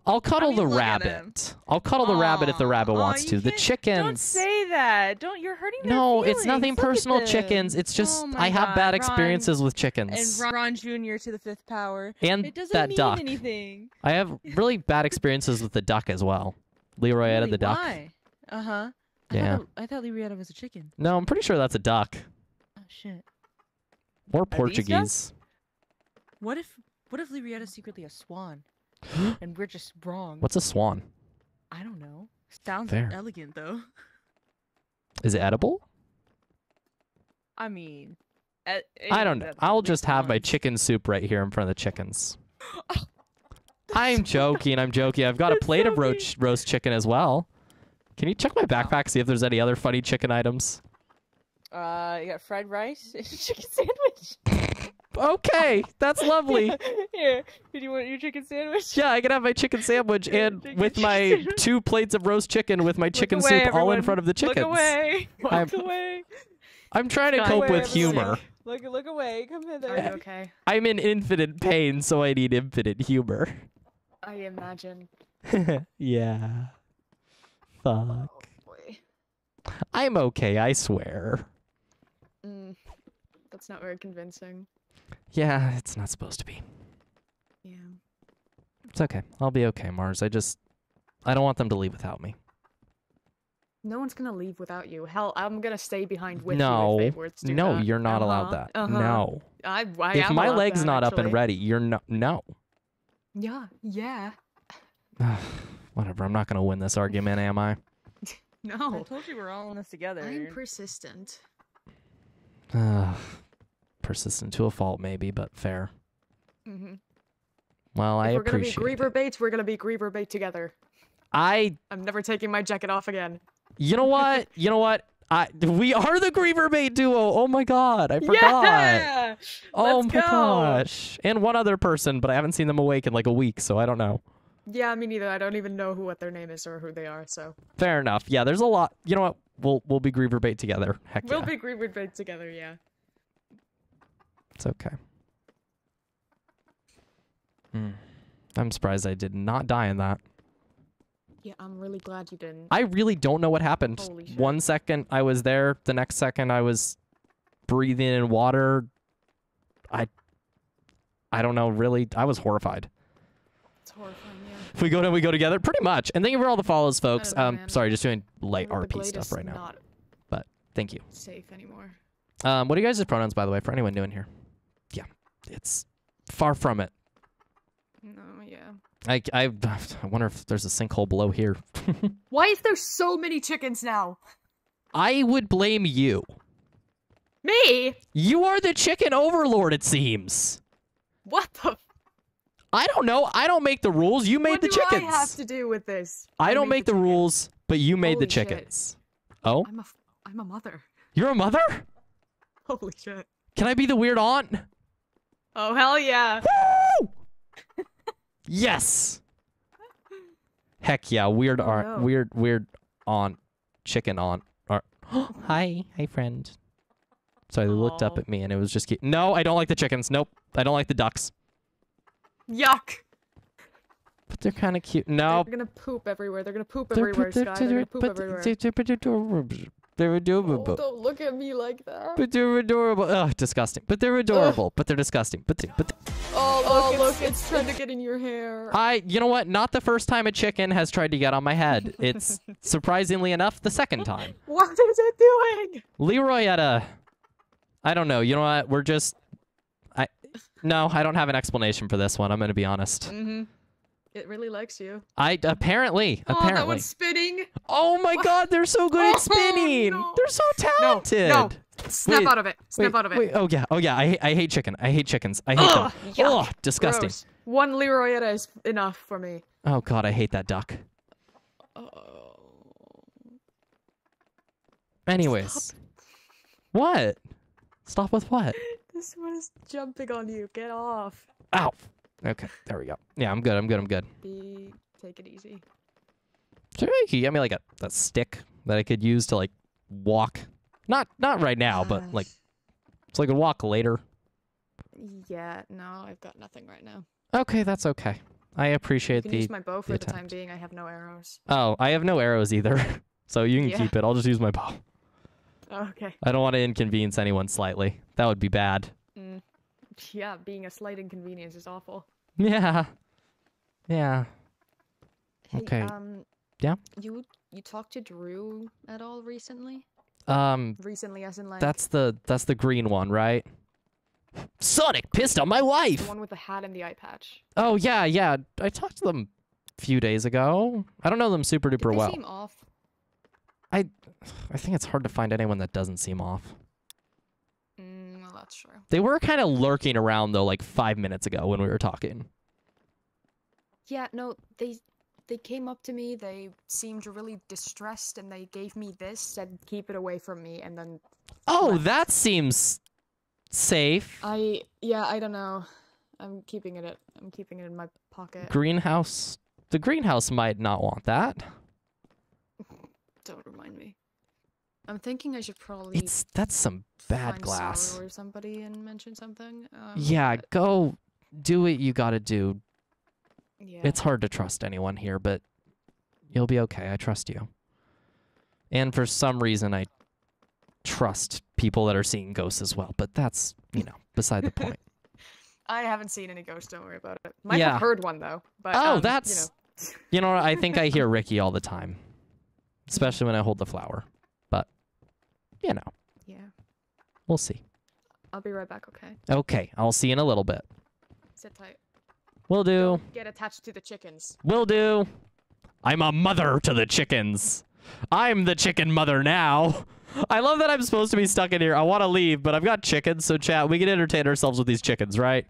Speaker 1: I'll cuddle the
Speaker 3: look at 'em.
Speaker 1: rabbit. I'll cuddle the rabbit if the rabbit wants to. The chickens.
Speaker 3: Don't say that. Don't. You're hurting
Speaker 1: No, it's nothing
Speaker 3: Look
Speaker 1: personal. Chickens. It's just
Speaker 3: Oh
Speaker 1: I have
Speaker 3: God,
Speaker 1: bad
Speaker 3: Ron.
Speaker 1: experiences with chickens.
Speaker 3: And Ron Jr. to the fifth power.
Speaker 1: And
Speaker 3: it doesn't
Speaker 1: that
Speaker 3: mean
Speaker 1: duck.
Speaker 3: anything.
Speaker 1: I have really bad experiences with the duck as well. Leroy
Speaker 3: Really?
Speaker 1: the duck.
Speaker 3: Why? Uh huh.
Speaker 1: Yeah.
Speaker 3: I thought, I thought Librietta was a chicken.
Speaker 1: No, I'm pretty sure that's a duck
Speaker 3: Oh shit.
Speaker 1: or? Portuguese.
Speaker 3: What if what if Librietta's secretly a swan, and we're just wrong?
Speaker 1: What's a swan?
Speaker 3: I don't know. Sounds
Speaker 1: Fair.
Speaker 3: elegant though.
Speaker 1: Is it edible?
Speaker 3: I mean,
Speaker 1: I don't know. I'll just have my chicken soup right here in front of the chickens. I'm joking. I'm joking. I've got a plate of roast roast chicken as well. Can you check my backpack see if there's any other funny chicken items?
Speaker 3: Uh, you got fried rice and chicken sandwich.
Speaker 1: Okay, that's lovely.
Speaker 3: Here, do you want your chicken sandwich?
Speaker 1: Yeah, I can have my chicken sandwich and with my two plates of roast chicken with my chicken
Speaker 3: away,
Speaker 1: soup all in front of the chickens.
Speaker 3: Look away. Look
Speaker 1: I'm,
Speaker 3: away.
Speaker 1: I'm trying to
Speaker 3: Look
Speaker 1: cope
Speaker 3: away,
Speaker 1: with
Speaker 3: everyone.
Speaker 1: humor.
Speaker 3: Look, look away. Come hither.
Speaker 14: Are you okay?
Speaker 1: I'm in infinite pain, so I need infinite humor.
Speaker 14: I imagine.
Speaker 1: yeah. Fuck.
Speaker 14: Boy.
Speaker 1: I'm okay, I swear.
Speaker 14: Mm, that's not very convincing.
Speaker 1: Yeah, it's not supposed to be.
Speaker 14: Yeah.
Speaker 1: It's okay. I'll be okay, Mars. I just I don't want them to leave without me.
Speaker 14: No one's gonna leave without you. Hell, I'm gonna stay behind with
Speaker 1: no.
Speaker 14: you if do
Speaker 1: no,
Speaker 14: that.
Speaker 1: you're not allowed
Speaker 14: Uh-huh,
Speaker 1: that.
Speaker 14: uh-huh.
Speaker 1: No.
Speaker 14: I, I
Speaker 1: if my leg's
Speaker 14: that,
Speaker 1: not up and ready, you're no no.
Speaker 14: Yeah, yeah.
Speaker 1: Whatever. I'm not going to win this argument, am I?
Speaker 14: No.
Speaker 3: I told you we're all in this together.
Speaker 14: I'm persistent.
Speaker 1: Persistent to a fault maybe, but fair.
Speaker 14: Mm-hmm.
Speaker 1: Well, I
Speaker 14: if we're gonna be
Speaker 1: appreciate
Speaker 14: Griever baits, we're gonna be Griever bait together.
Speaker 1: I
Speaker 14: I'm never taking my jacket off again.
Speaker 1: You know what? you know what? I we are the Griever Bait duo. Oh my god, I forgot.
Speaker 14: Yeah!
Speaker 1: oh
Speaker 14: Let's
Speaker 1: my
Speaker 14: go!
Speaker 1: gosh. And one other person, but I haven't seen them awake in like a week, so I don't know.
Speaker 14: Yeah, me neither. I don't even know who what their name is or who they are. So
Speaker 1: Fair enough. Yeah, there's a lot. You know what? We'll we'll be Griever Bait together. Heck
Speaker 14: we'll
Speaker 1: yeah.
Speaker 14: be Griever bait together. Yeah.
Speaker 1: It's okay. Hmm. I'm surprised I did not die in that.
Speaker 14: Yeah, I'm really glad you didn't.
Speaker 1: I really don't know what happened.
Speaker 14: Holy shit.
Speaker 1: One second I was there, the next second I was breathing in water. I I don't know, really. I was horrified.
Speaker 14: It's horrifying. Yeah.
Speaker 1: If we go to we go together, pretty much. And thank you for all the follows, folks.
Speaker 14: know,
Speaker 1: um,
Speaker 14: man.
Speaker 1: sorry, just doing light
Speaker 14: The
Speaker 1: RP stuff right now.
Speaker 14: Not
Speaker 1: But thank you.
Speaker 14: safe anymore.
Speaker 1: Um, what are you guys' pronouns, by the way, for anyone new in here? Yeah, it's far from it.
Speaker 14: No, yeah.
Speaker 1: I, I, I wonder if there's a sinkhole below here.
Speaker 14: Why is there so many chickens now?
Speaker 1: I would blame you.
Speaker 14: Me?
Speaker 1: You are the chicken overlord, it seems.
Speaker 14: What the?
Speaker 1: I don't know. I don't make the rules. You made
Speaker 14: what
Speaker 1: the
Speaker 14: do
Speaker 1: chickens.
Speaker 14: I have to do with this?
Speaker 1: I don't make the rules, but you made
Speaker 14: Holy
Speaker 1: the
Speaker 14: shit.
Speaker 1: chickens. Oh,
Speaker 14: I'm a, f- I'm a mother.
Speaker 1: you're a mother?
Speaker 14: Holy shit.
Speaker 1: Can I be the weird aunt?
Speaker 14: Oh hell yeah.
Speaker 1: Yes. Heck yeah, weird aunt,
Speaker 14: Oh, no.
Speaker 1: weird weird aunt, chicken aunt. Or, hi, hi friend. So they looked up at me and it was just cute. No, I don't like the chickens. Nope, I don't like the ducks.
Speaker 14: Yuck.
Speaker 1: But they're kind of cute. No,
Speaker 14: They're gonna poop everywhere. They're gonna poop everywhere,
Speaker 1: they're, they're,
Speaker 14: They're gonna poop everywhere.
Speaker 1: They're, they're, they're adorable.
Speaker 14: Oh, don't look at me like that.
Speaker 1: But they're adorable. Ugh, disgusting. But they're adorable. But they're disgusting. But they, but they,
Speaker 14: Oh, look, it's, it's trying to get in your hair.
Speaker 1: I, you know what? Not the first time a chicken has tried to get on my head. It's surprisingly enough the second time.
Speaker 14: What is it doing?
Speaker 1: Leroyetta, I don't know. You know what? We're just, I, no, I don't have an explanation for this one. I'm gonna be honest.
Speaker 14: Mm-hmm. It really likes you.
Speaker 1: I apparently,
Speaker 14: Oh, that one's spinning.
Speaker 1: Oh my God, they're so good
Speaker 14: Oh,
Speaker 1: at spinning. They're so talented.
Speaker 14: no. no. Snap
Speaker 1: Wait,
Speaker 14: out of it. Snap
Speaker 1: wait,
Speaker 14: out of it.
Speaker 1: Wait, oh yeah, oh yeah. I, I hate chicken. I hate chickens. I hate
Speaker 14: Ugh,
Speaker 1: them.
Speaker 14: yuck.
Speaker 1: Ugh, disgusting.
Speaker 14: Gross. One Leroyetta is enough for me.
Speaker 1: Oh God, I hate that duck. Oh. Anyways, what? Stop with what?
Speaker 14: This one is jumping on you. Get off.
Speaker 1: Ow. Okay, there we go. Yeah, I'm good. I'm good. I'm good.
Speaker 14: Be take it easy.
Speaker 1: Maybe you could get me like a, a stick that I could use to like walk. Not not right now, but like so I could walk later.
Speaker 14: Yeah, no, I've got nothing right now.
Speaker 1: Okay, that's okay. I appreciate You
Speaker 14: can
Speaker 1: the.
Speaker 14: use my bow for
Speaker 1: the
Speaker 14: the time being. I have no arrows.
Speaker 1: Oh, I have no arrows either, so you can
Speaker 14: Yeah.
Speaker 1: keep it. I'll just use my bow.
Speaker 14: Okay.
Speaker 1: I don't want to inconvenience anyone slightly. That would be bad.
Speaker 14: Yeah, being a slight inconvenience is awful.
Speaker 1: Yeah. Yeah.
Speaker 14: Hey,
Speaker 1: Okay.
Speaker 14: um,
Speaker 1: Yeah.
Speaker 14: You you talked to Drew at all recently?
Speaker 1: Um.
Speaker 14: Recently, as in like
Speaker 1: That's the that's the green one, right? Sonic pissed on my wife.
Speaker 14: the one with the hat and the eye patch.
Speaker 1: Oh yeah, yeah. I talked to them a few days ago. I don't know them super duper
Speaker 14: they
Speaker 1: well.
Speaker 14: seem off.
Speaker 1: I I think it's hard to find anyone that doesn't seem off.
Speaker 14: Mm, well, that's true.
Speaker 1: They were kind of lurking around though, like five minutes ago when we were talking.
Speaker 14: Yeah, no, they they came up to me. They seemed really distressed, and they gave me this, said keep it away from me, and then
Speaker 1: Oh, that seems safe.
Speaker 14: I yeah, I don't know. I'm keeping it. At, I'm keeping it in my pocket.
Speaker 1: Greenhouse. The greenhouse might not want that.
Speaker 14: Don't remind me. I'm thinking I should probably.
Speaker 1: It's that's some bad
Speaker 14: find
Speaker 1: glass.
Speaker 14: Or somebody and mention something. Um,
Speaker 1: Yeah, go do what you got to do.
Speaker 14: Yeah.
Speaker 1: It's hard to trust anyone here, but you'll be okay. I trust you. And for some reason, I trust people that are seeing ghosts as well. But that's you know beside the point.
Speaker 14: I haven't seen any ghosts. Don't worry about it. Might
Speaker 1: Yeah.
Speaker 14: have heard one though. But
Speaker 1: oh,
Speaker 14: um,
Speaker 1: that's
Speaker 14: you know.
Speaker 1: you know? I think I hear Ricky all the time, especially when I hold the flower. You know,
Speaker 14: Yeah.
Speaker 1: we'll see.
Speaker 14: I'll be right back. Okay.
Speaker 1: Okay, I'll see you in a little bit.
Speaker 14: Sit tight.
Speaker 1: Will do.
Speaker 14: Get attached to the chickens.
Speaker 1: Will do. I'm a mother to the chickens. I'm the chicken mother now. I love that I'm supposed to be stuck in here. I want to leave, but I've got chickens, so chat, we can entertain ourselves with these chickens, right?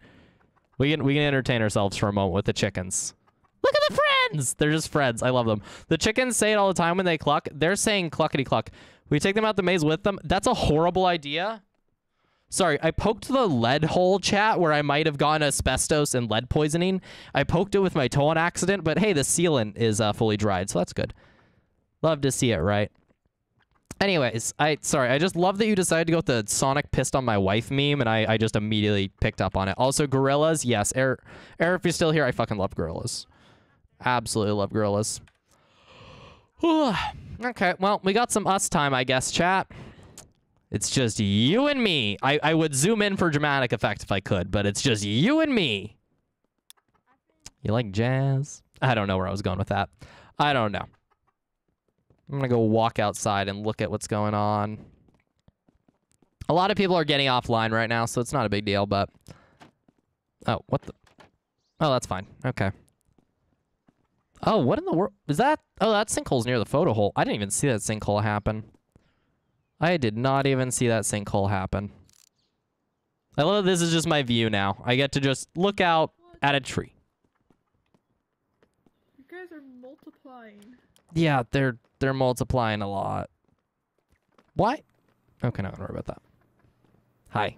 Speaker 1: We can we can entertain ourselves for a moment with the chickens. Look at the friends. They're just friends. I love them. The chickens say it all the time when they cluck. They're saying cluckety cluck. We take them out the maze with them. That's a horrible idea. Sorry, I poked the lead hole chat where I might have gotten asbestos and lead poisoning. I poked it with my toe on accident, but hey, the sealant is uh, fully dried, so that's good. Love to see it, right? Anyways, I sorry, I just love that you decided to go with the Sonic pissed on my wife meme, and I, I just immediately picked up on it. Also, gorillas, yes, Air, Air, if you're still here, I fucking love gorillas. Absolutely love gorillas. okay, well, we got some us time, I guess, chat. It's just you and me. I, I would zoom in for dramatic effect if I could, but it's just you and me. You like jazz? I don't know where I was going with that. I don't know. I'm going to go walk outside and look at what's going on. A lot of people are getting offline right now, so it's not a big deal, but... Oh, what the... Oh, that's fine. Okay. Oh, what in the world? Is that... Oh, that sinkhole's near the photo hole. I didn't even see that sinkhole happen. I did not even see that sinkhole happen. I love this is just my view now. I get to just look out at a tree.
Speaker 15: You guys are multiplying.
Speaker 1: Yeah, they're they're multiplying a lot. Why? Okay, not gonna worry about that. Hi.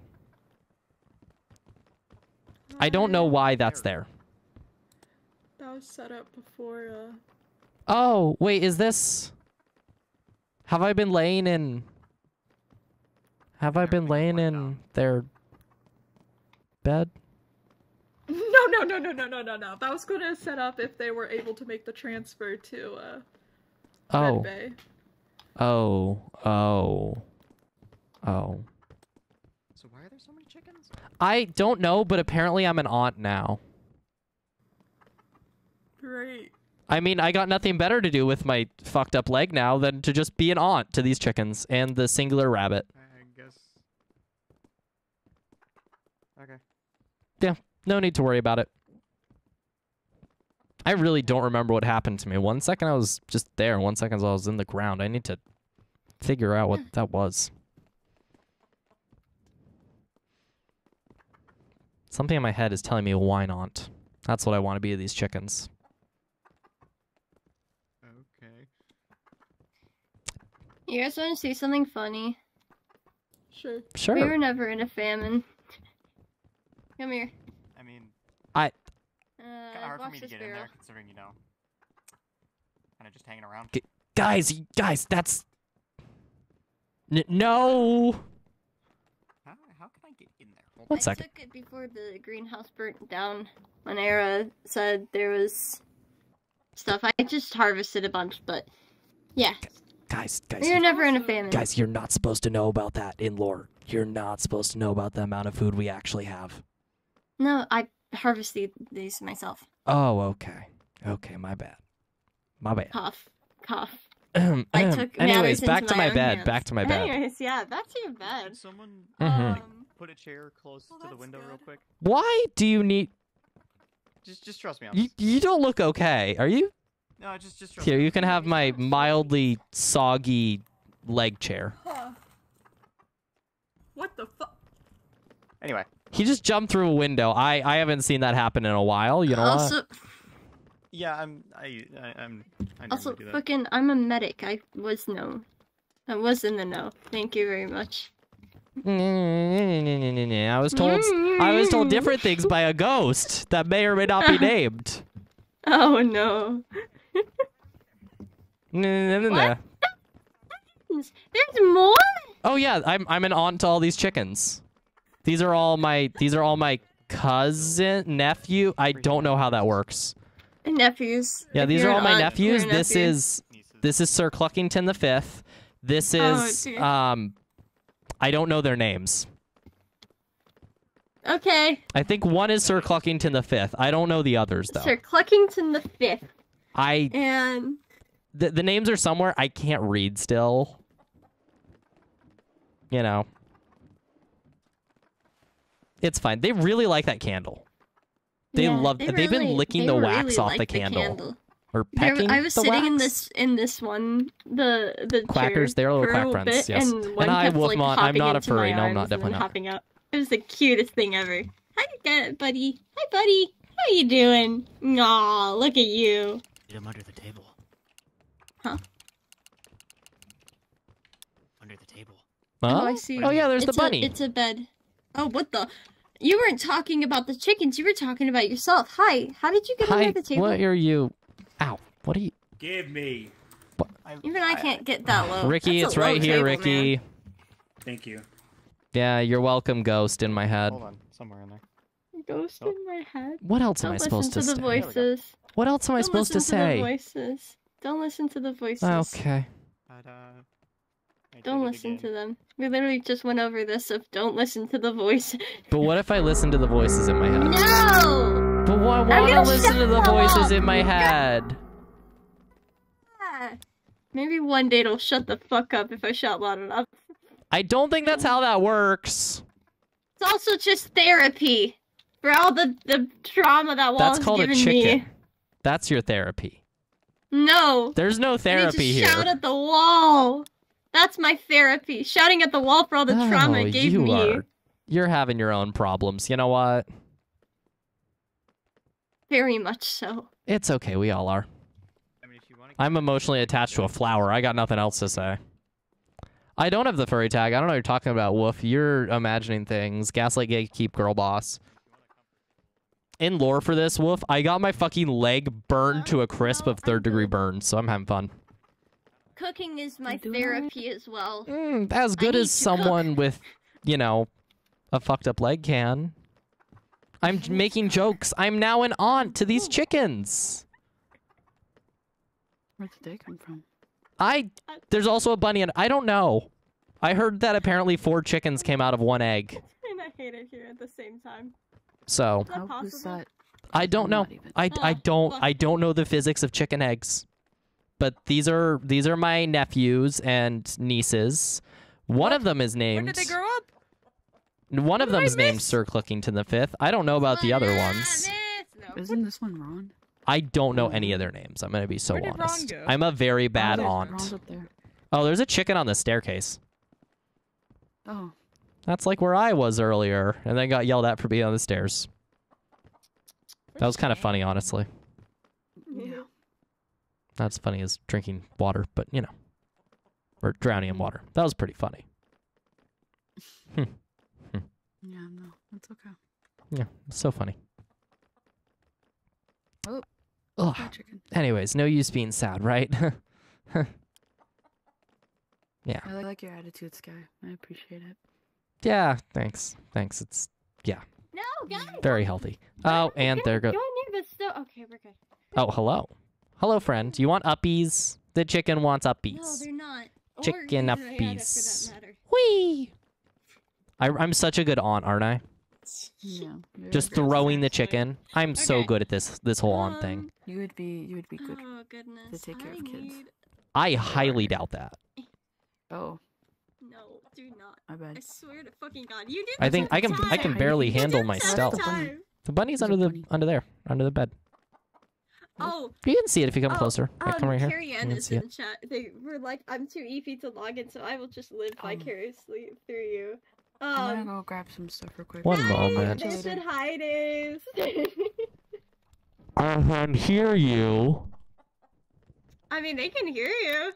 Speaker 1: I don't know why that's there.
Speaker 15: That was set up before, uh...
Speaker 1: Oh, wait, is this... Have I been laying in... Have I been laying in their bed?
Speaker 15: No, no, no, no, no, no, no, no. That was going to set up if they were able to make the transfer to, uh...
Speaker 1: Oh.
Speaker 15: Bay.
Speaker 1: Oh. Oh. Oh.
Speaker 22: So why are there so many chickens?
Speaker 1: I don't know, but apparently I'm an aunt now.
Speaker 15: Great.
Speaker 1: I mean, I got nothing better to do with my fucked up leg now than to just be an aunt to these chickens and the singular rabbit.
Speaker 22: I guess. Okay.
Speaker 1: Yeah, no need to worry about it. I really don't remember what happened to me. One second I was just there, one second I was in the ground. I need to figure out what that was. Something in my head is telling me why not. That's what I want to be to these chickens.
Speaker 22: Okay.
Speaker 19: You guys want to see something funny?
Speaker 15: Sure.
Speaker 1: Sure.
Speaker 19: We were never in a famine. Come here.
Speaker 22: I mean,
Speaker 1: I
Speaker 19: Uh,
Speaker 22: kind of hard for me to
Speaker 19: this
Speaker 22: get in there, considering you know, kind of just hanging around.
Speaker 1: G- guys, guys, that's N- no.
Speaker 22: How, how can I get in there? Hold
Speaker 1: One
Speaker 19: I
Speaker 1: second.
Speaker 19: took it before the greenhouse burnt down. When Era said there was stuff, I just harvested a bunch, but yeah.
Speaker 1: Guys, guys,
Speaker 19: We were never in a famine.
Speaker 1: guys, you're not supposed to know about that in lore. You're not supposed to know about the amount of food we actually have.
Speaker 19: No, I harvested these myself.
Speaker 1: Oh, okay. Okay, my bad. My bad.
Speaker 19: Cough, cough.
Speaker 1: Ahem,
Speaker 19: I
Speaker 1: ahem.
Speaker 19: took
Speaker 1: Anyways, back to
Speaker 19: my
Speaker 1: my bed.
Speaker 19: hands.
Speaker 1: Back to my bed.
Speaker 19: Anyways, yeah, back to your bed.
Speaker 22: Could someone
Speaker 1: mm-hmm.
Speaker 22: like, put a chair close to the window real quick?
Speaker 1: Why do you need?
Speaker 22: Just, just trust me. I'm
Speaker 1: You you don't look okay. Are you?
Speaker 22: No, just, just trust
Speaker 1: Here, you can have my mildly soggy leg chair.
Speaker 15: Huh. What the fuck?
Speaker 22: Anyway.
Speaker 1: He just jumped through a window. I I haven't seen that happen in a while. You know
Speaker 19: also,
Speaker 1: what?
Speaker 22: Yeah, I'm. I, I I'm. I normally
Speaker 19: also,
Speaker 22: do that.
Speaker 19: fucking, I'm a medic. I was no, I was in the know. Thank you very much.
Speaker 1: I was told I was told different things by a ghost that may or may not be named.
Speaker 19: Oh no.
Speaker 1: What?
Speaker 19: There's more?
Speaker 1: Oh yeah, I'm I'm an aunt to all these chickens. These are all my these are all my cousin nephew. I don't know how that works.
Speaker 19: Nephews.
Speaker 1: Yeah, these
Speaker 19: you're
Speaker 1: all my
Speaker 19: aunt,
Speaker 1: nephews. This
Speaker 19: nephew.
Speaker 1: is this is Sir Cluckington the Fifth. This
Speaker 19: Oh,
Speaker 1: is
Speaker 19: dear.
Speaker 1: um I don't know their names.
Speaker 19: Okay.
Speaker 1: I think one is Sir Cluckington the Fifth. I don't know the others though.
Speaker 19: Sir Cluckington the Fifth.
Speaker 1: I
Speaker 19: And
Speaker 1: the, the names are somewhere I can't read still. You know. It's fine. They really like that candle. They
Speaker 19: Yeah,
Speaker 1: love
Speaker 19: they
Speaker 1: they've been licking the
Speaker 19: really
Speaker 1: wax off
Speaker 19: like
Speaker 1: the
Speaker 19: the
Speaker 1: candle.
Speaker 19: candle.
Speaker 1: Or
Speaker 19: there,
Speaker 1: pecking
Speaker 19: I was
Speaker 1: the
Speaker 19: sitting in
Speaker 1: wax.
Speaker 19: this in this one the the
Speaker 1: Quackers, they're little quack friends, yes.
Speaker 19: And,
Speaker 1: And hi,
Speaker 19: kept, like,
Speaker 1: I'm not a furry. No, I'm not, definitely not.
Speaker 19: Hopping up. It was the cutest thing ever. Hi, buddy. Hi, buddy. How you doing? Aw, look at you.
Speaker 21: Get him under the table.
Speaker 19: Huh?
Speaker 21: Under the table.
Speaker 19: Oh, I see.
Speaker 1: Oh yeah, there's
Speaker 19: It's
Speaker 1: the
Speaker 19: a-
Speaker 1: bunny.
Speaker 19: it's a bed. Oh, what the? You weren't talking about the chickens. You were talking about yourself. Hi. How did you get
Speaker 1: Hi,
Speaker 19: under the table?
Speaker 1: what are you? Ow! What are you?
Speaker 7: Give me.
Speaker 19: Even I can't get that low.
Speaker 1: Ricky,
Speaker 19: That's
Speaker 1: it's
Speaker 19: low
Speaker 1: right here,
Speaker 19: table,
Speaker 1: Ricky.
Speaker 19: man.
Speaker 7: Thank you.
Speaker 1: Yeah, you're welcome, Ghost in my head.
Speaker 22: Hold on, somewhere in there.
Speaker 19: Ghost in my head.
Speaker 1: What else am
Speaker 19: Don't
Speaker 1: I supposed to
Speaker 19: to the
Speaker 1: say?
Speaker 19: voices.
Speaker 1: What else am I
Speaker 19: Don't
Speaker 1: supposed to
Speaker 19: listen to the voices. Don't listen to the voices.
Speaker 1: Okay.
Speaker 22: But, uh,
Speaker 19: Don't listen to them. We literally just went over this of don't listen to the voice.
Speaker 1: But what if I listen to the voices in my head?
Speaker 19: No!
Speaker 1: But why
Speaker 19: I'm
Speaker 1: want to listen to the voices
Speaker 19: up.
Speaker 1: in my head?
Speaker 19: Maybe one day it'll shut the fuck up if I shout loud enough.
Speaker 1: I don't think that's how that works.
Speaker 19: It's also just therapy for all the, the trauma that Wall
Speaker 1: That's
Speaker 19: Wall's
Speaker 1: called a chicken.
Speaker 19: me.
Speaker 1: That's your therapy.
Speaker 19: No.
Speaker 1: There's no
Speaker 19: I need to
Speaker 1: therapy here.
Speaker 19: shout at the wall. That's my therapy. Shouting at the wall for all the trauma
Speaker 1: Oh,
Speaker 19: it gave
Speaker 1: you
Speaker 19: me.
Speaker 1: are. You're having your own problems. You know what?
Speaker 19: Very much so.
Speaker 1: It's okay. We all are. I'm emotionally attached to a flower. I got nothing else to say. I don't have the furry tag. I don't know what you're talking about, Wolf. You're imagining things. Gaslight Gatekeep Girl Boss. In lore for this, Wolf, I got my fucking leg burned to a crisp of third degree oh. burns, so I'm having fun.
Speaker 19: Cooking is my therapy as well.
Speaker 1: Mm, as good as
Speaker 19: to cook.
Speaker 1: someone with, you know, a fucked up leg can. I'm making jokes. I'm now an aunt to these chickens.
Speaker 14: Where did they come from?
Speaker 1: I there's also a bunny and I don't know. I heard that apparently four chickens came out of one egg.
Speaker 19: And I hate it here at the same time.
Speaker 1: So
Speaker 19: that
Speaker 14: How is that?
Speaker 1: I don't know. I, I don't I don't know the physics of chicken eggs. But these are these are my nephews and nieces. One of them is named
Speaker 10: When did they grow up?
Speaker 1: One of them is named Sir Cluckington the Fifth. I don't know about the other ones.
Speaker 14: Isn't this one Ron?
Speaker 1: I don't know any of their names. I'm gonna be so
Speaker 14: Where did Ron
Speaker 1: honest.
Speaker 14: go?
Speaker 1: I'm a very bad
Speaker 14: there's-
Speaker 1: aunt.
Speaker 14: Ron's up there.
Speaker 1: Oh, there's a chicken on the staircase.
Speaker 14: Oh.
Speaker 1: That's like where I was earlier, and then got yelled at for being on the stairs. That was kind of funny, honestly.
Speaker 14: Yeah.
Speaker 1: Not as funny as drinking water, but you know, or drowning in water. That was pretty funny. Hmm.
Speaker 14: Yeah, no, that's okay.
Speaker 1: Yeah, so funny.
Speaker 14: Oh.
Speaker 1: Ugh. Anyways, no use being sad, right? yeah.
Speaker 14: I like your attitude, Skye. I appreciate it.
Speaker 1: Yeah, thanks. Thanks. It's yeah,
Speaker 19: No, guys.
Speaker 1: very healthy. Oh, and there go.
Speaker 19: Go near the stove. Okay, we're good.
Speaker 1: Oh, hello. Hello, friend. Do you want uppies? The chicken wants uppies.
Speaker 19: No, they're not.
Speaker 1: Chicken
Speaker 19: Diana, for
Speaker 1: uppies.
Speaker 19: that.
Speaker 1: Whee! I, I'm such a good aunt, aren't I?
Speaker 14: Yeah.
Speaker 1: Just throwing the chicken. I'm so good at this this whole aunt thing.
Speaker 19: Um,
Speaker 14: You would be you would be good
Speaker 19: Oh goodness.
Speaker 14: to take care
Speaker 19: I
Speaker 14: of kids.
Speaker 19: need-
Speaker 1: I highly doubt that.
Speaker 14: Oh,
Speaker 19: No, do not.
Speaker 14: I bet.
Speaker 19: I swear to fucking God, you did.
Speaker 1: I think I
Speaker 19: every
Speaker 1: can I can barely
Speaker 19: You
Speaker 1: handle
Speaker 19: this every
Speaker 1: myself.
Speaker 19: time.
Speaker 1: The bunny's under the under there, under the bed.
Speaker 19: Oh,
Speaker 1: You can see it if you come
Speaker 19: oh,
Speaker 1: closer. I
Speaker 19: Um,
Speaker 1: come right here.
Speaker 19: Carrie Ann is in
Speaker 1: it.
Speaker 19: chat. They were like, "I'm too eepy to log in, so I will just live vicariously through you."
Speaker 14: I'm
Speaker 19: Um,
Speaker 14: gonna go grab some stuff real quick.
Speaker 1: One
Speaker 19: Hi,
Speaker 1: moment.
Speaker 19: They said hi, Days.
Speaker 1: I can hear you.
Speaker 19: I mean, they can hear you.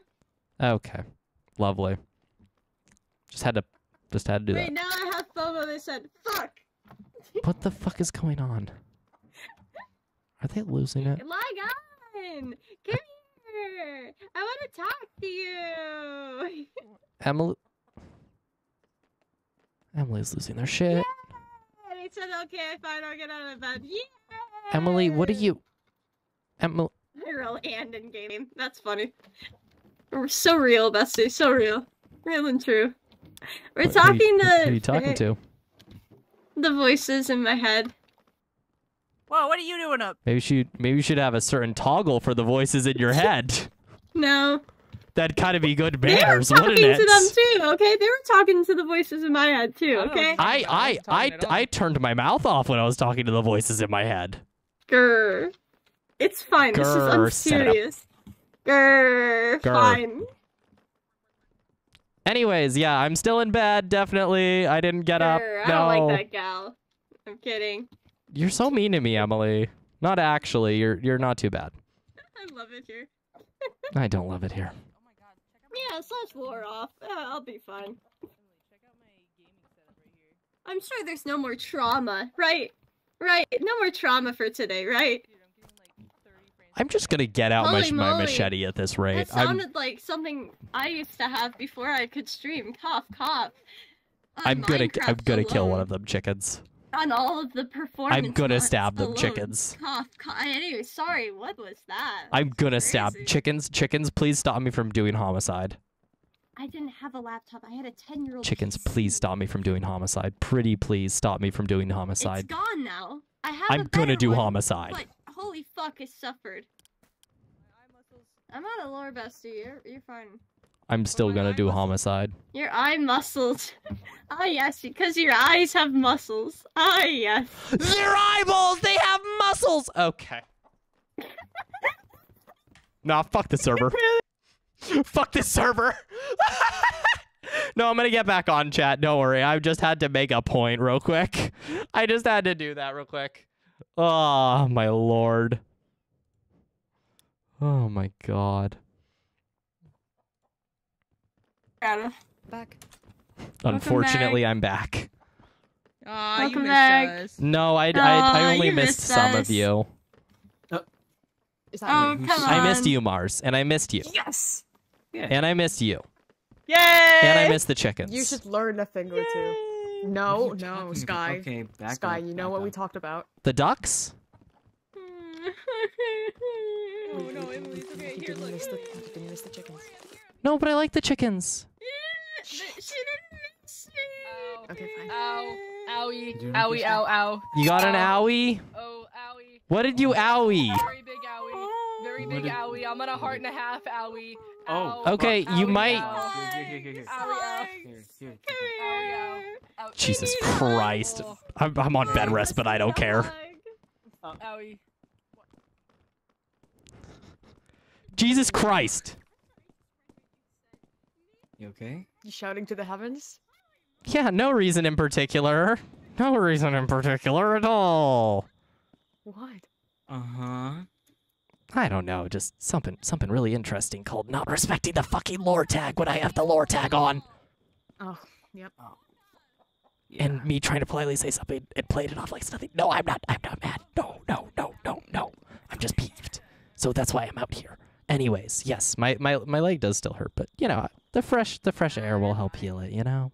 Speaker 1: Okay, lovely. Just had to Just had to do
Speaker 19: Wait,
Speaker 1: that.
Speaker 19: now I have FOMO. They said, fuck.
Speaker 1: What the fuck is going on? Are they losing it?
Speaker 19: Log on. Come here. I want to talk to you.
Speaker 1: Emily. Emily's losing their shit.
Speaker 19: And he said, okay, fine, I'll get out of bed. Yeah.
Speaker 1: Emily, what are you? Emily.
Speaker 19: I roll hand in game. That's funny. We're so real, Bessie. So real. Real and true. We're
Speaker 1: Who are you-
Speaker 19: talking to.
Speaker 1: Who are you talking to?
Speaker 19: The voices in my head.
Speaker 10: Whoa, what are you doing up?
Speaker 1: Maybe you maybe you should have a certain toggle for the voices in your head.
Speaker 19: No.
Speaker 1: That'd kind of be good
Speaker 19: They were
Speaker 1: manners,
Speaker 19: talking
Speaker 1: wouldn't it?
Speaker 19: to them too, okay? They were talking to the voices in my head too, okay?
Speaker 1: I I I I turned my mouth off when I was talking to the voices in my head.
Speaker 19: Grr. It's fine. this is
Speaker 1: Grr,
Speaker 19: I'm serious. Grr.
Speaker 1: Grr.
Speaker 19: Fine.
Speaker 1: Anyways, yeah, I'm still in bed. Definitely, I didn't get up.
Speaker 19: Grr. I
Speaker 1: No,
Speaker 19: don't like that gal. I'm kidding.
Speaker 1: you're so mean to me, Emily. Not actually. You're you're not too bad.
Speaker 19: I love it here.
Speaker 1: I don't love it here.
Speaker 19: Yeah, slash war off. Uh, I'll be fine. I'm sure there's no more trauma, right? Right. No more trauma for today, right?
Speaker 1: I'm just gonna get out my, my machete at this rate.
Speaker 19: That
Speaker 1: I'm
Speaker 19: sounded like something I used to have before I could stream. Cough, cough.
Speaker 1: I'm gonna I'm gonna kill one of them chickens.
Speaker 19: On all of the performance.
Speaker 1: I'm gonna stab them
Speaker 19: alone.
Speaker 1: chickens.
Speaker 19: Cough, cough. Anyway, sorry. What was that?
Speaker 1: I'm gonna stab chickens. Chickens, please stop me from doing homicide.
Speaker 19: I didn't have a laptop. I had a ten-year-old.
Speaker 1: Chickens, please stop me from doing homicide. Pretty please stop me from doing
Speaker 19: It's
Speaker 1: homicide.
Speaker 19: gone now. I have.
Speaker 1: I'm gonna do
Speaker 19: one,
Speaker 1: homicide.
Speaker 19: But I suffered. I'm out of lore, bestie. You're, you're fine.
Speaker 1: I'm still gonna do homicide.
Speaker 19: Your eye muscles. ah yes, because your eyes have muscles. Ah yes.
Speaker 1: Their eyeballs, they have muscles. Okay. Nah, fuck the server. fuck the server. no, I'm gonna get back on chat. Don't worry. I just had to make a point real quick. I just had to do that real quick. Oh my lord. Oh my god.
Speaker 10: Back.
Speaker 1: Unfortunately, I'm back.
Speaker 10: Aw, you
Speaker 19: Welcome
Speaker 10: missed
Speaker 19: back.
Speaker 10: us.
Speaker 1: No, I, I, I only missed
Speaker 19: missed
Speaker 1: some of you.
Speaker 10: Oh, is
Speaker 19: that Oh, me? come
Speaker 1: I missed you, Mars, and I missed you.
Speaker 10: Yes. Yeah.
Speaker 1: And I missed you.
Speaker 10: Yay!
Speaker 1: And I missed the chickens.
Speaker 15: You should learn a thing or two. No, no, Skye.
Speaker 11: Okay, back
Speaker 15: Skye,
Speaker 11: up,
Speaker 15: you know
Speaker 11: back
Speaker 15: what we talked about.
Speaker 1: The ducks?
Speaker 15: Oh no, Emily, it's okay. Here, look. Miss the, you didn't miss the chickens.
Speaker 1: No, but I like the chickens.
Speaker 15: Oh, okay, fine. Ow. Owie. Owie, ow, ow.
Speaker 1: You got an
Speaker 15: Ow.
Speaker 1: owie?
Speaker 15: Oh, owie.
Speaker 1: What did you owie?
Speaker 15: Very big owie. Oh. Very big owie. I'm at a heart and a half owie.
Speaker 11: Oh.
Speaker 1: Okay, you might.
Speaker 15: Ow.
Speaker 11: Here, here, here, here.
Speaker 15: Owie, ow.
Speaker 11: Here, here.
Speaker 15: Owie, ow. Ow.
Speaker 1: Jesus Christ. I'm, I'm on bed rest, but I don't care.
Speaker 15: Owie.
Speaker 1: Uh, Jesus Christ.
Speaker 11: You okay?
Speaker 15: You shouting to the heavens?
Speaker 1: Yeah, no reason in particular. No reason in particular at all.
Speaker 15: What?
Speaker 11: Uh huh.
Speaker 1: I don't know, just something something really interesting called not respecting the fucking lore tag when I have the lore tag on.
Speaker 15: Oh, yep.
Speaker 1: And me trying to politely say something and played it off like it's nothing. No, I'm not. I'm not mad. No, no, no, no, no. I'm just peeved. So that's why I'm out here. Anyways, yes, my, my, my leg does still hurt, but you know, the fresh the fresh air will help heal it, you know?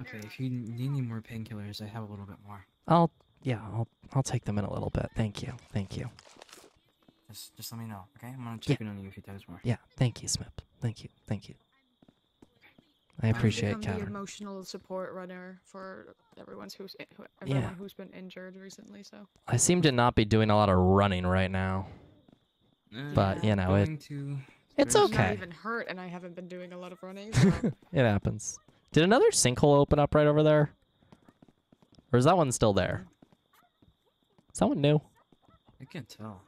Speaker 11: Okay, if you need any more painkillers, I have a little bit more.
Speaker 1: I'll yeah, I'll I'll take them in a little bit. Thank you. Thank you.
Speaker 11: Just, just let me know, okay? I'm gonna check in on you a few times more.
Speaker 1: Yeah, thank you, Smip. Thank you. Thank you. I
Speaker 15: I've
Speaker 1: appreciate
Speaker 15: become the emotional support runner for everyone's who's who- everyone
Speaker 1: Yeah.
Speaker 15: who's been injured recently. So
Speaker 1: I seem to not be doing a lot of running right now. Eh, but you know, it
Speaker 11: going to
Speaker 1: it's
Speaker 15: I'm not
Speaker 1: okay.
Speaker 15: even hurt, and I haven't been doing a lot of running. So.
Speaker 1: it happens. Did another sinkhole open up right over there? Or is that one still there? Is that one new?
Speaker 11: I can't tell.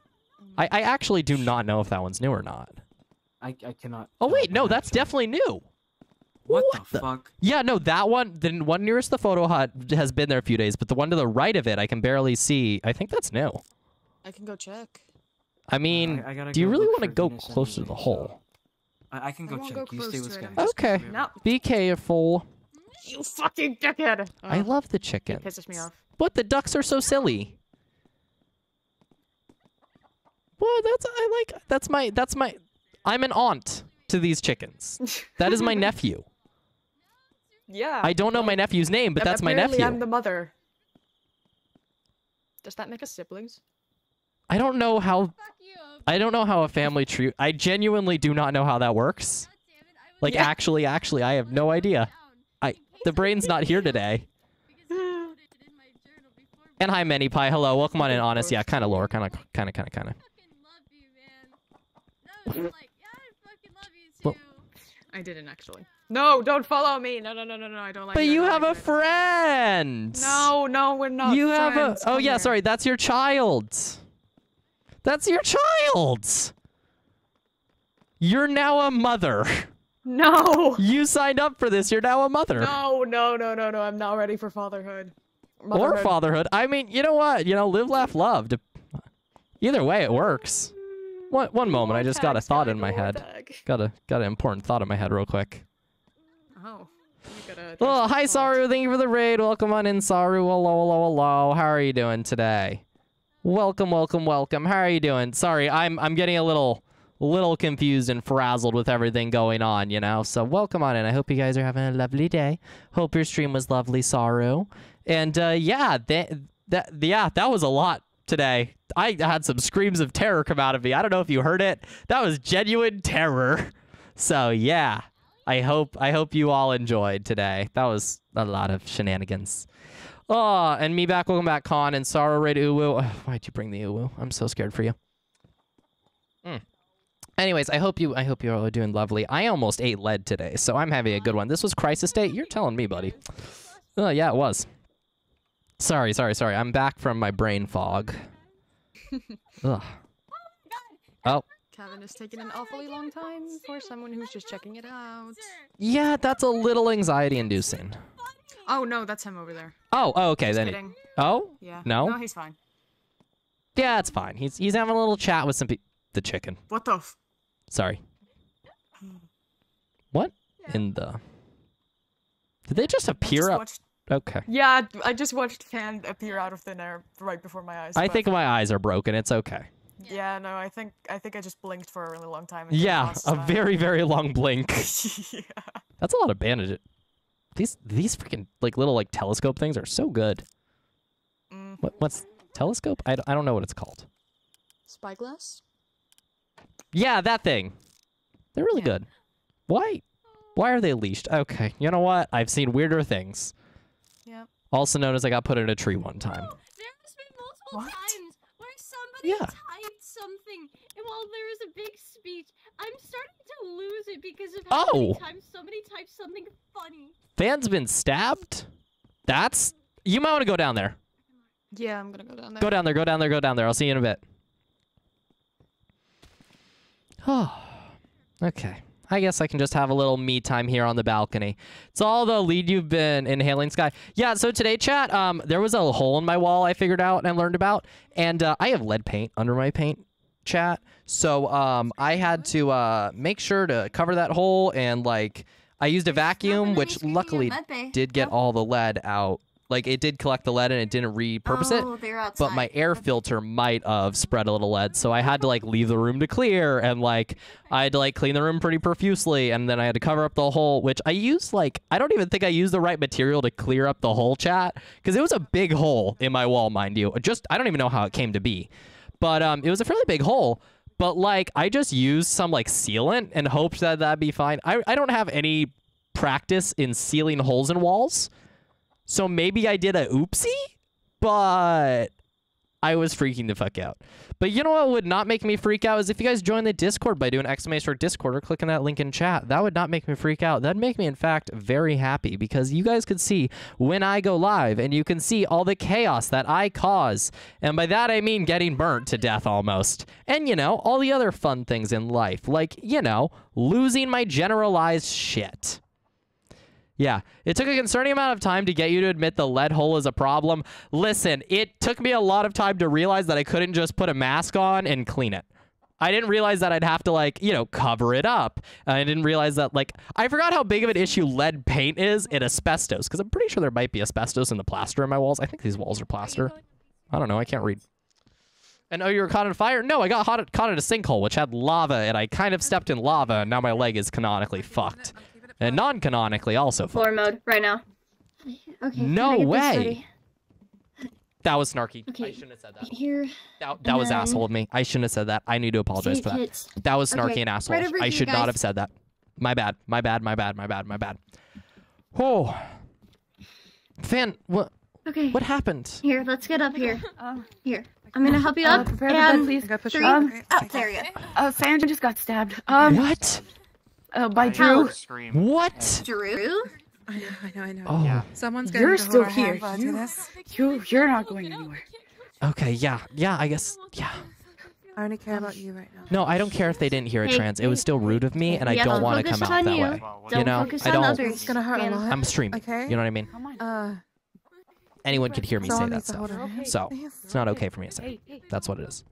Speaker 1: I, I actually do not know if that one's new or not.
Speaker 11: I, I cannot.
Speaker 1: Oh wait, no, that's definitely new.
Speaker 11: What,
Speaker 1: What
Speaker 11: the,
Speaker 1: the-
Speaker 11: fuck?
Speaker 1: Yeah, no, that one, the one nearest the photo hut has been there a few days, but the one to the right of it, I can barely see. I think that's new.
Speaker 15: I can go check.
Speaker 1: I mean,
Speaker 11: I gotta
Speaker 1: do you really want to go
Speaker 11: Venus
Speaker 1: closer to the hole?
Speaker 11: I, I can go
Speaker 15: won't
Speaker 11: check.
Speaker 15: go
Speaker 11: you stay with
Speaker 15: it, Skye.
Speaker 1: Okay,
Speaker 15: No.
Speaker 1: be careful.
Speaker 14: You fucking dickhead!
Speaker 1: I
Speaker 14: Oh,
Speaker 1: love the
Speaker 14: it
Speaker 1: chicken.
Speaker 14: pisses me off.
Speaker 1: What? The ducks are so silly. Well, that's I like. That's my. That's my. I'm an aunt to these chickens. That is my nephew.
Speaker 14: Yeah.
Speaker 1: I don't know my nephew's name, but that's my
Speaker 14: apparently
Speaker 1: nephew.
Speaker 14: I'm the mother. Does that make us siblings?
Speaker 1: I don't know how. I don't know how a family tree. I genuinely do not know how that works. Like
Speaker 14: Yeah.
Speaker 1: actually, actually, I have no idea. I the brain's not here today. And hi, Many Pie. Hello, welcome on in. Honest, yeah, kind of lore, kind of, kind of, kind of, kind of. Well,
Speaker 14: I didn't actually. No, don't follow me. No, no, no, no, no. I don't like.
Speaker 1: but
Speaker 14: it.
Speaker 1: you have a friend.
Speaker 14: No, no, we're not.
Speaker 1: you have a. Oh
Speaker 14: Come
Speaker 1: yeah,
Speaker 14: here.
Speaker 1: sorry. That's your child. That's your child's. You're now a mother.
Speaker 14: No.
Speaker 1: You signed up for this. You're now a mother.
Speaker 14: No, no, no, no, no. I'm not ready for fatherhood.
Speaker 1: Or fatherhood. I mean, you know what? You know, live, laugh, love. Either way, it works. One one moment. I just got a thought in my head. Got a got an important thought in my head, real quick.
Speaker 14: Oh.
Speaker 1: Oh, hi, Saru. Thank you for the raid. Welcome on in, Saru. Hello, hello, hello. How are you doing today? Welcome, welcome, welcome. How are you doing? Sorry, I'm I'm getting a little little confused and frazzled with everything going on, you know. So welcome on in. I hope you guys are having a lovely day. Hope your stream was lovely, Saru. And uh, yeah, that that yeah, that was a lot today. I had some screams of terror come out of me. I don't know if you heard it. That was genuine terror. So yeah, I hope I hope you all enjoyed today. That was a lot of shenanigans. Oh, and me back, welcome back, Con and Saru Raid Uwu. Why'd you bring the Uwu? I'm so scared for you. Mm. Anyways, I hope you I hope you all are doing lovely. I almost ate lead today, so I'm having a good one. This was Crisis Day. You're telling me, buddy. Oh yeah, it was. Sorry, sorry, sorry. I'm back from my brain fog. Ugh. Oh,
Speaker 14: Kevin is taking an awfully long time for someone who's just checking it out.
Speaker 1: yeah, that's a little anxiety inducing.
Speaker 14: Oh no, that's him over there.
Speaker 1: Oh, oh okay
Speaker 14: Just
Speaker 1: then.
Speaker 14: kidding.
Speaker 1: Oh,
Speaker 14: Yeah.
Speaker 1: No,
Speaker 14: No, he's fine.
Speaker 1: yeah, it's fine. He's he's having a little chat with some pe- the chicken.
Speaker 14: What the? F-
Speaker 1: Sorry. What in the? Did they just appear
Speaker 14: just
Speaker 1: up?
Speaker 14: watched-
Speaker 1: Okay.
Speaker 14: yeah, I just watched Fan appear out of thin air right before my eyes.
Speaker 1: I
Speaker 14: but-
Speaker 1: think my eyes are broken. It's okay.
Speaker 14: Yeah, no, I think I think I just blinked for a really long time.
Speaker 1: Yeah, a
Speaker 14: that.
Speaker 1: very very long blink.
Speaker 14: yeah.
Speaker 1: That's a lot of bandage. These these freaking like little like telescope things are so good.
Speaker 14: Mm.
Speaker 1: What what's telescope? I, I don't know what it's called.
Speaker 14: Spyglass.
Speaker 1: Yeah, that thing. They're really good. Why? Why are they leashed? Okay, you know what? I've seen weirder things.
Speaker 14: Yep.
Speaker 1: Also known as I got put in a tree one time.
Speaker 25: There's been multiple times where somebody
Speaker 1: Yeah.
Speaker 25: typed something, and while there was a big speech, I'm starting to lose it because of how
Speaker 1: Oh.
Speaker 25: many times somebody types something funny.
Speaker 1: Fan's been stabbed. That's you might want to go down there.
Speaker 14: Yeah, I'm gonna go down there.
Speaker 1: Go down there. Go down there. Go down there. I'll see you in a bit. Oh, okay. I guess I can just have a little me time here on the balcony. It's all the lead you've been inhaling, Skye. Yeah. So today, chat. Um, there was a hole in my wall I figured out and learned about, and uh, I have lead paint under my paint. Chat. So um, I had to uh make sure to cover that hole and like I used a vacuum, which luckily did get all the lead out. Like it did collect the lead and it didn't repurpose
Speaker 19: Oh,
Speaker 1: it. But my air filter might have spread a little lead, so I had to like leave the room to clear and like I had to like clean the room pretty profusely and then I had to cover up the hole, which I used like I don't even think I used the right material to clear up the whole chat because it was a big hole in my wall, mind you. Just I don't even know how it came to be. But um it was a fairly big hole. But like I just used some like sealant and hoped that that'd be fine. I I don't have any practice in sealing holes in walls. So maybe I did a oopsie, but I was freaking the fuck out. But you know what would not make me freak out is if you guys join the Discord by doing exclamation mark Discord or clicking that link in chat. That would not make me freak out. That'd make me, in fact, very happy because you guys could see when I go live and you can see all the chaos that I cause. And by that, I mean getting burnt to death almost. And, you know, all the other fun things in life, like, you know, losing my generalized shit. Yeah, it took a concerning amount of time to get you to admit the lead hole is a problem. Listen, it took me a lot of time to realize that I couldn't just put a mask on and clean it. I didn't realize that I'd have to like, you know, cover it up. I didn't realize that like I forgot how big of an issue lead paint is in asbestos because I'm pretty sure there might be asbestos in the plaster in my walls. I think these walls are plaster. I don't know. I can't read. And oh, you were caught in fire? No, I got hot, caught in a sinkhole which had lava, and I kind of stepped in lava, and now my leg is canonically fucked, and non-canonically also fucked.
Speaker 19: Floor mode right now. Okay.
Speaker 1: No
Speaker 19: gotta get this
Speaker 1: way. That was snarky. Okay. I
Speaker 19: Okay.
Speaker 1: shouldn't have said that.
Speaker 19: Here.
Speaker 1: That, that was
Speaker 19: then-
Speaker 1: asshole of me. I shouldn't have said that. I need to apologize
Speaker 19: Say
Speaker 1: for that.
Speaker 19: kids.
Speaker 1: That was snarky
Speaker 19: Okay,
Speaker 1: and asshole.
Speaker 19: right
Speaker 1: I should
Speaker 19: guys.
Speaker 1: not have said that. My bad. My bad. My bad. My bad. My bad. Oh, Fan, what?
Speaker 19: Okay.
Speaker 1: What happened?
Speaker 19: Here, let's get up here. Here. I'm gonna help you
Speaker 15: Uh,
Speaker 19: up.
Speaker 15: prepare the
Speaker 19: and
Speaker 15: bed, please. Gotta push
Speaker 19: three,
Speaker 15: her up.
Speaker 19: up. There you go.
Speaker 15: Uh, Sandra just got stabbed. Um,
Speaker 1: what?
Speaker 15: Uh, by
Speaker 19: How?
Speaker 15: Drew.
Speaker 1: What?
Speaker 19: Drew?
Speaker 18: I know, I know, I know.
Speaker 1: Oh.
Speaker 18: Yeah. Someone's going
Speaker 15: You're
Speaker 18: to
Speaker 15: still here.
Speaker 18: hand while I do
Speaker 15: You,
Speaker 18: this.
Speaker 15: you, you're not going anywhere.
Speaker 1: Okay. Yeah. Yeah. I guess. Yeah.
Speaker 18: I only care about you right now.
Speaker 1: No, I don't care if they didn't hear it
Speaker 19: Hey,
Speaker 1: trans. It was still rude of me, and I
Speaker 19: Yeah,
Speaker 1: don't
Speaker 19: don't
Speaker 1: want to come out that
Speaker 19: you.
Speaker 1: way.
Speaker 19: Don't
Speaker 1: you know,
Speaker 19: focus
Speaker 1: I don't.
Speaker 19: others.
Speaker 18: It's gonna hurt a lot.
Speaker 1: I'm streaming.
Speaker 18: Okay.
Speaker 1: You know what I mean?
Speaker 18: Uh,
Speaker 1: Anyone could hear me say that stuff.
Speaker 18: hold her hand.
Speaker 1: So it's not okay for me to say. That's what it is.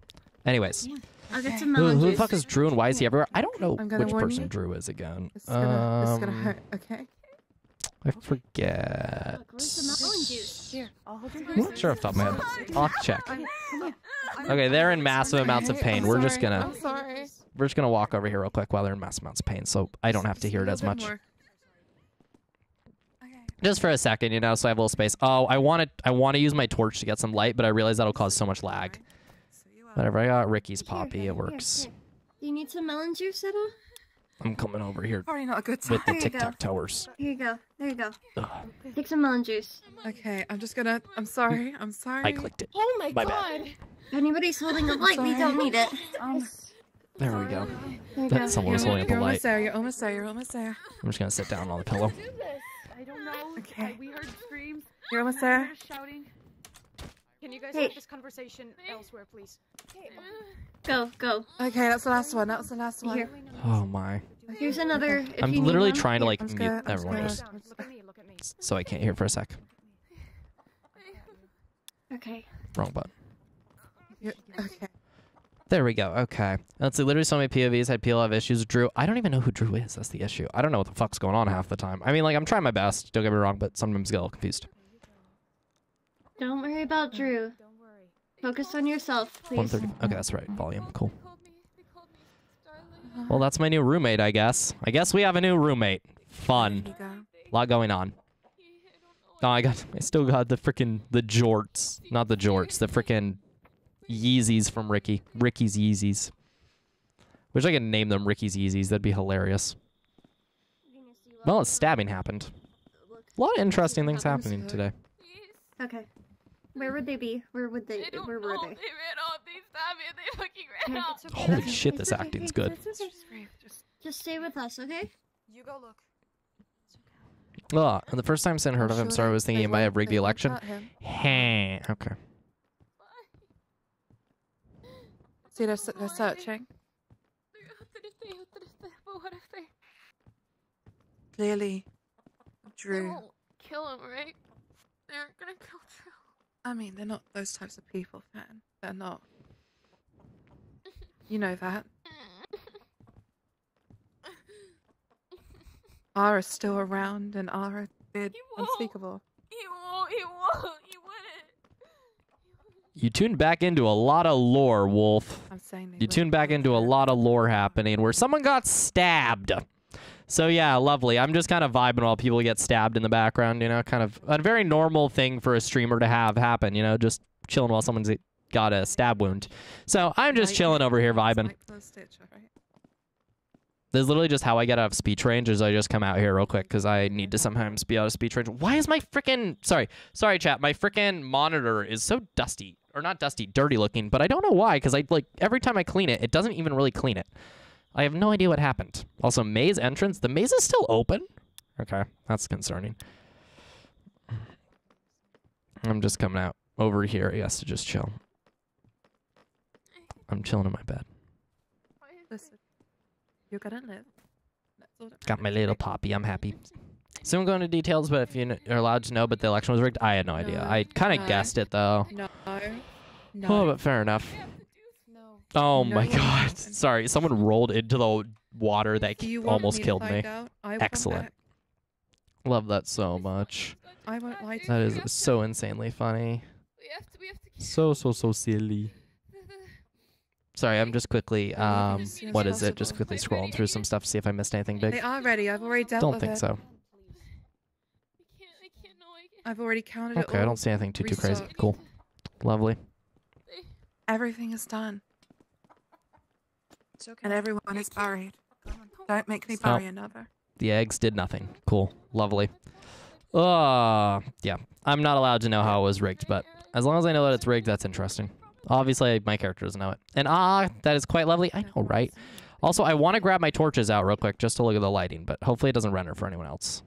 Speaker 1: Anyways,
Speaker 19: I'll get some
Speaker 1: who,
Speaker 19: melon
Speaker 1: who the fuck is Drew and why is he everywhere? I don't know which person
Speaker 18: you.
Speaker 1: Drew is again.
Speaker 18: It's gonna, it's gonna
Speaker 1: Um,
Speaker 18: hurt. Okay.
Speaker 1: I forget.
Speaker 19: Where's the melon?
Speaker 15: Here, I'll hold your
Speaker 1: I'm not sure off the top of my head. I'll have to check. Okay, they're in massive amounts of pain. We're just gonna we're just gonna walk over here real quick while they're in massive amounts of pain, so I don't have to hear it as much. Just for a second, you know, so I have a little space. Oh, I want to I want to use my torch to get some light, but I realize that'll cause so much lag. Whatever, I got Ricky's poppy. It works.
Speaker 19: Do you need some melon juice at all?
Speaker 1: I'm coming over here
Speaker 18: Probably not a good
Speaker 1: with the
Speaker 19: There you
Speaker 1: tic tac towers.
Speaker 19: Here you go. There you go.
Speaker 1: Ugh.
Speaker 19: Take some melon juice.
Speaker 18: Okay, I'm just gonna. I'm sorry. I'm sorry.
Speaker 1: I clicked it.
Speaker 19: Oh my,
Speaker 1: My bad.
Speaker 19: god. If anybody's holding a light, we don't need it. Um,
Speaker 1: There we go.
Speaker 19: There you
Speaker 1: That
Speaker 19: go.
Speaker 1: someone was holding up a light.
Speaker 18: there. You're almost there. You're almost there.
Speaker 1: I'm just gonna sit down on the pillow.
Speaker 3: I don't know.
Speaker 18: Okay.
Speaker 3: we heard screams.
Speaker 18: You're almost
Speaker 3: I
Speaker 18: there.
Speaker 3: heard shouting.
Speaker 14: Can you guys
Speaker 19: Hey.
Speaker 14: have this conversation elsewhere, please?
Speaker 19: Go, go.
Speaker 18: Okay, that's the last one. That was the last one.
Speaker 19: Here.
Speaker 1: Oh my.
Speaker 19: Here's another. If
Speaker 1: I'm
Speaker 19: you need
Speaker 1: literally
Speaker 19: one.
Speaker 1: trying to like
Speaker 18: I'm
Speaker 1: mute
Speaker 18: gonna- I'm just
Speaker 1: everyone
Speaker 18: gonna-
Speaker 1: just
Speaker 14: Look at me, look at me.
Speaker 1: so I can't hear for a sec.
Speaker 19: Okay.
Speaker 1: Wrong button.
Speaker 18: You're- okay.
Speaker 1: There we go. Okay. Let's see. Literally, so many POVs had PLF issues. Drew. I don't even know who Drew is. That's the issue. I don't know what the fuck's going on half the time. I mean, like, I'm trying my best. Don't get me wrong, but sometimes I get a little confused.
Speaker 19: Don't worry about Drew. Focus on yourself, please.
Speaker 1: 130. Okay, that's right. Volume. Cool. Well, that's my new roommate, I guess. I guess we have a new roommate. Fun. A lot going on. Oh, I got. I still got the freaking the jorts, not the jorts, the freaking Yeezys from Ricky. Ricky's Yeezys. Wish I could name them Ricky's Yeezys. That'd be hilarious. Well, a stabbing happened. A lot of interesting things happening today.
Speaker 19: Okay. Where would they be? Where would they? Be? Where were they?
Speaker 1: Holy shit, this acting's good.
Speaker 19: Just stay with us, okay?
Speaker 14: You go look.
Speaker 1: Oh, and the first time Sin heard of him, sorry, I was thinking he might have rigged the election. Hey, okay.
Speaker 18: See, they're, they're searching. Clearly, Drew.
Speaker 12: Kill him, right? They aren't gonna kill Drew.
Speaker 18: I mean, they're not those types of people, fan. They're not. You know that. Ara's still around, and Ara did unspeakable.
Speaker 12: He won't. He won't. He wouldn't.
Speaker 1: You tuned back into a lot of lore, Wolf.
Speaker 18: I'm saying they
Speaker 1: You tuned back into a lot of lore happening where someone got stabbed. So yeah, lovely. I'm just kind of vibing while people get stabbed in the background, you know, kind of a very normal thing for a streamer to have happen, you know, just chilling while someone's got a stab wound. So I'm just chilling over here vibing.
Speaker 18: Close stitch, alright?
Speaker 1: This is literally just how I get out of speech range is I just come out here real quick because I need to sometimes be out of speech range. Why is my freaking sorry, sorry chat, my freaking monitor is so dusty. Or not dusty, dirty looking, but I don't know why, because I like every time I clean it, it doesn't even really clean it. I have no idea what happened. Also, maze entrance. The maze is still open? Okay, that's concerning. I'm just coming out over here, I guess, to just chill. I'm chilling in my bed.
Speaker 18: Listen, you're gonna live. That's all that
Speaker 1: Got my little poppy. I'm happy. Soon go into details, but if you're allowed to know, but the election was rigged, I had no idea.
Speaker 18: No,
Speaker 1: I kind of
Speaker 18: no.
Speaker 1: guessed it though.
Speaker 18: No. no.
Speaker 1: Oh,
Speaker 18: No.
Speaker 1: but fair enough.
Speaker 18: No.
Speaker 1: Oh
Speaker 18: No
Speaker 1: my
Speaker 18: one
Speaker 1: god. Sorry, someone rolled into the water that
Speaker 18: Do you want
Speaker 1: almost
Speaker 18: me to
Speaker 1: killed
Speaker 18: find
Speaker 1: me.
Speaker 18: out? I will come
Speaker 1: Excellent. Love that so much.
Speaker 18: I won't lie to
Speaker 1: That
Speaker 18: you.
Speaker 1: is so insanely funny.
Speaker 26: We have to. We have to.
Speaker 1: So so so silly. Sorry, I'm just quickly um
Speaker 18: as soon
Speaker 1: what is it? Just quickly scrolling through some stuff to see if I missed anything big.
Speaker 18: They are ready. I've already dealt
Speaker 1: Don't
Speaker 18: with
Speaker 1: think
Speaker 18: it.
Speaker 1: so.
Speaker 18: I've already counted it
Speaker 1: Okay, I don't see anything too too crazy. Cool. Lovely.
Speaker 18: Everything is done. And everyone is buried. Don't make me
Speaker 1: Oh.
Speaker 18: bury another.
Speaker 1: The eggs did nothing. Cool. Lovely. Uh yeah. I'm not allowed to know how it was rigged, but as long as I know that it's rigged, that's interesting. Obviously, my character doesn't know it. And ah, that is quite lovely. I know, right? Also, I want to grab my torches out real quick just to look at the lighting, but hopefully it doesn't render for anyone else.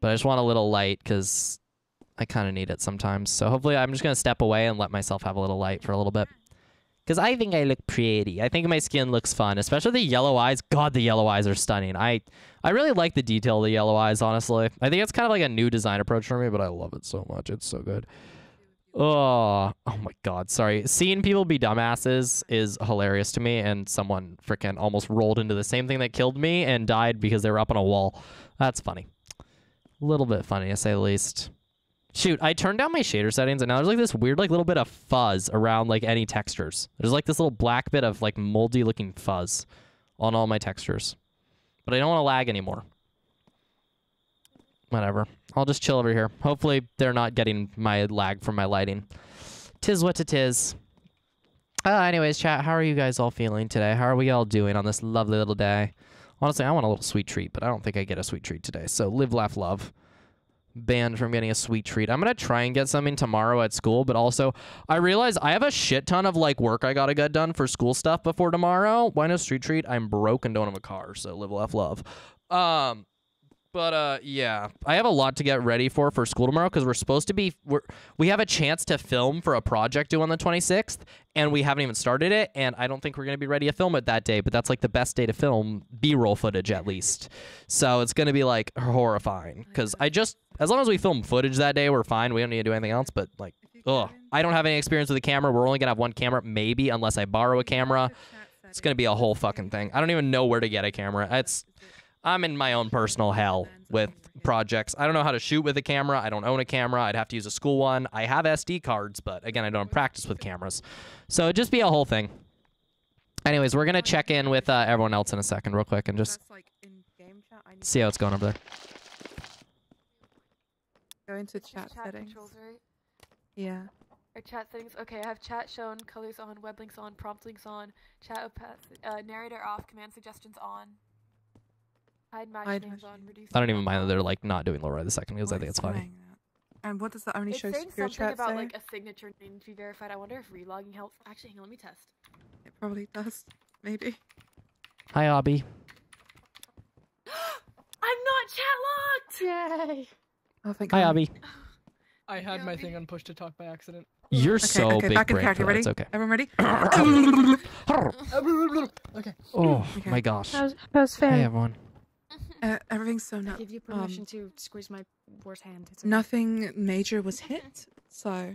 Speaker 1: But I just want a little light because I kind of need it sometimes. So hopefully I'm just going to step away and let myself have a little light for a little bit. Because I think I look pretty. I think my skin looks fun, especially the yellow eyes. God, the yellow eyes are stunning. I, I really like the detail of the yellow eyes, honestly. I think it's kind of like a new design approach for me, but I love it so much. It's so good. Oh, oh my god, sorry. Seeing people be dumbasses is hilarious to me, and someone freaking almost rolled into the same thing that killed me and died because they were up on a wall. That's funny. A little bit funny, to say the least. Shoot, I turned down my shader settings, and now there's like this weird, like little bit of fuzz around like any textures. There's like this little black bit of like moldy looking fuzz on all my textures. But I don't want to lag anymore. Whatever. I'll just chill over here. Hopefully they're not getting my lag from my lighting. Tis what it is. Uh, anyways, chat, how are you guys all feeling today? How are we all doing on this lovely little day? Honestly, I want a little sweet treat, but I don't think I get a sweet treat today. So live, laugh, love. Banned from getting a sweet treat. I'm gonna try and get something tomorrow at school, but also I realize I have a shit ton of like work I gotta get done for school stuff before tomorrow. Why no street treat? I'm broke and don't have a car, so live, laugh, love. Um, but uh, yeah, I have a lot to get ready for for school tomorrow because we're supposed to be we're we have a chance to film for a project due on the 26th, and we haven't even started it, and I don't think we're gonna be ready to film it that day. But that's like the best day to film B-roll footage at least. So it's gonna be like horrifying because I just as long as we film footage that day, we're fine. We don't need to do anything else. But like, ugh, I don't have any experience with the camera. We're only gonna have one camera, maybe unless I borrow a camera. It's gonna be a whole fucking thing. I don't even know where to get a camera. It's I'm in my own personal hell with projects. I don't know how to shoot with a camera. I don't own a camera. I'd have to use a school one. I have SD cards, but again, I don't practice with cameras. So it'd just be a whole thing. Anyways, we're gonna check in with uh, everyone else in a second, real quick, and just see how it's going over there.
Speaker 18: Go into chat,
Speaker 12: chat
Speaker 18: settings.
Speaker 12: controls, right?
Speaker 18: Yeah.
Speaker 12: Or chat settings. Okay, I have chat shown, colors on, web links on, prompt links on, chat opac- uh, narrator off, command suggestions on. Hide match
Speaker 18: Hide
Speaker 12: names on, reduce.
Speaker 1: I don't even mind that they're like not doing low the second because I think it's funny.
Speaker 18: And what does the only
Speaker 12: It's
Speaker 18: show
Speaker 12: saying
Speaker 18: secure
Speaker 12: something
Speaker 18: chat
Speaker 12: about
Speaker 18: say?
Speaker 12: like a signature needing to be verified. I wonder if relogging helps. Actually, hang on, let me test.
Speaker 18: It probably does. Maybe.
Speaker 1: Hi, Abby.
Speaker 12: I'm not chat locked! Yay!
Speaker 18: Oh, thank
Speaker 1: Hi,
Speaker 18: God.
Speaker 1: Abby.
Speaker 27: I had my thing on push to talk by accident.
Speaker 1: You're
Speaker 18: Okay,
Speaker 1: so
Speaker 18: okay,
Speaker 1: big
Speaker 18: back in
Speaker 1: brain
Speaker 18: character.
Speaker 1: for that.
Speaker 18: Ready?
Speaker 1: It's okay.
Speaker 18: Everyone ready?
Speaker 27: okay.
Speaker 1: Oh my gosh.
Speaker 27: How's- how's
Speaker 1: Hey everyone.
Speaker 18: Uh, everything's so
Speaker 14: I give you permission to squeeze my worse hand. It's okay.
Speaker 18: Nothing major was hit, so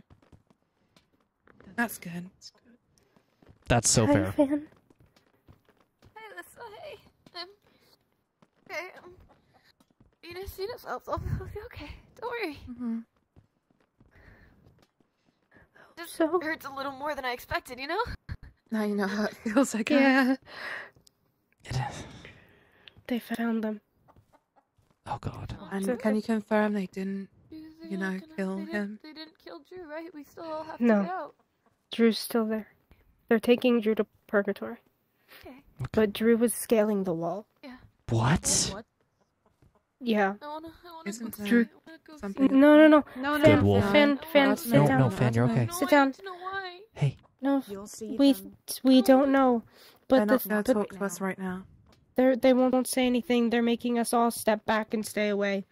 Speaker 18: that's good.
Speaker 1: That's so fair.
Speaker 12: Hey, Alyssa, hey. Um, okay, um, Venus, Venus, I'll, I'll, I'll be okay. Don't worry.
Speaker 18: Mm-hmm.
Speaker 12: Just hurts a little more than I expected, you know?
Speaker 18: Now you know how it feels, I guess.
Speaker 27: Yeah.
Speaker 1: It is.
Speaker 27: They found them.
Speaker 1: Oh God.
Speaker 18: Oh, and can you confirm they didn't,
Speaker 12: They
Speaker 18: you know,
Speaker 12: didn't-
Speaker 18: kill
Speaker 12: they didn't,
Speaker 18: him?
Speaker 12: They didn't kill Drew, right? We still all have
Speaker 27: No.
Speaker 12: to get out.
Speaker 27: Drew's still there. They're taking Drew to purgatory.
Speaker 12: Okay.
Speaker 27: But Drew was scaling the wall.
Speaker 12: Yeah.
Speaker 1: What?
Speaker 12: What?
Speaker 27: Yeah.
Speaker 12: I wanna, I wanna
Speaker 18: Isn't
Speaker 12: go
Speaker 27: Drew.
Speaker 12: see- I wanna go
Speaker 18: something-
Speaker 27: No, no, no.
Speaker 14: No, no,
Speaker 1: Good
Speaker 27: Fan,
Speaker 1: wolf.
Speaker 27: Fan, Fan,
Speaker 18: No,
Speaker 27: sit
Speaker 1: No,
Speaker 27: down.
Speaker 1: no, Fan, you're okay.
Speaker 27: Sit down.
Speaker 12: No, why?
Speaker 1: Hey.
Speaker 27: No,
Speaker 14: You'll see
Speaker 27: we
Speaker 14: them.
Speaker 27: we don't know.
Speaker 18: But They're
Speaker 27: But
Speaker 18: not
Speaker 27: the,
Speaker 18: going to talk to us right now.
Speaker 27: They they won't say anything. They're making us all step back and stay away.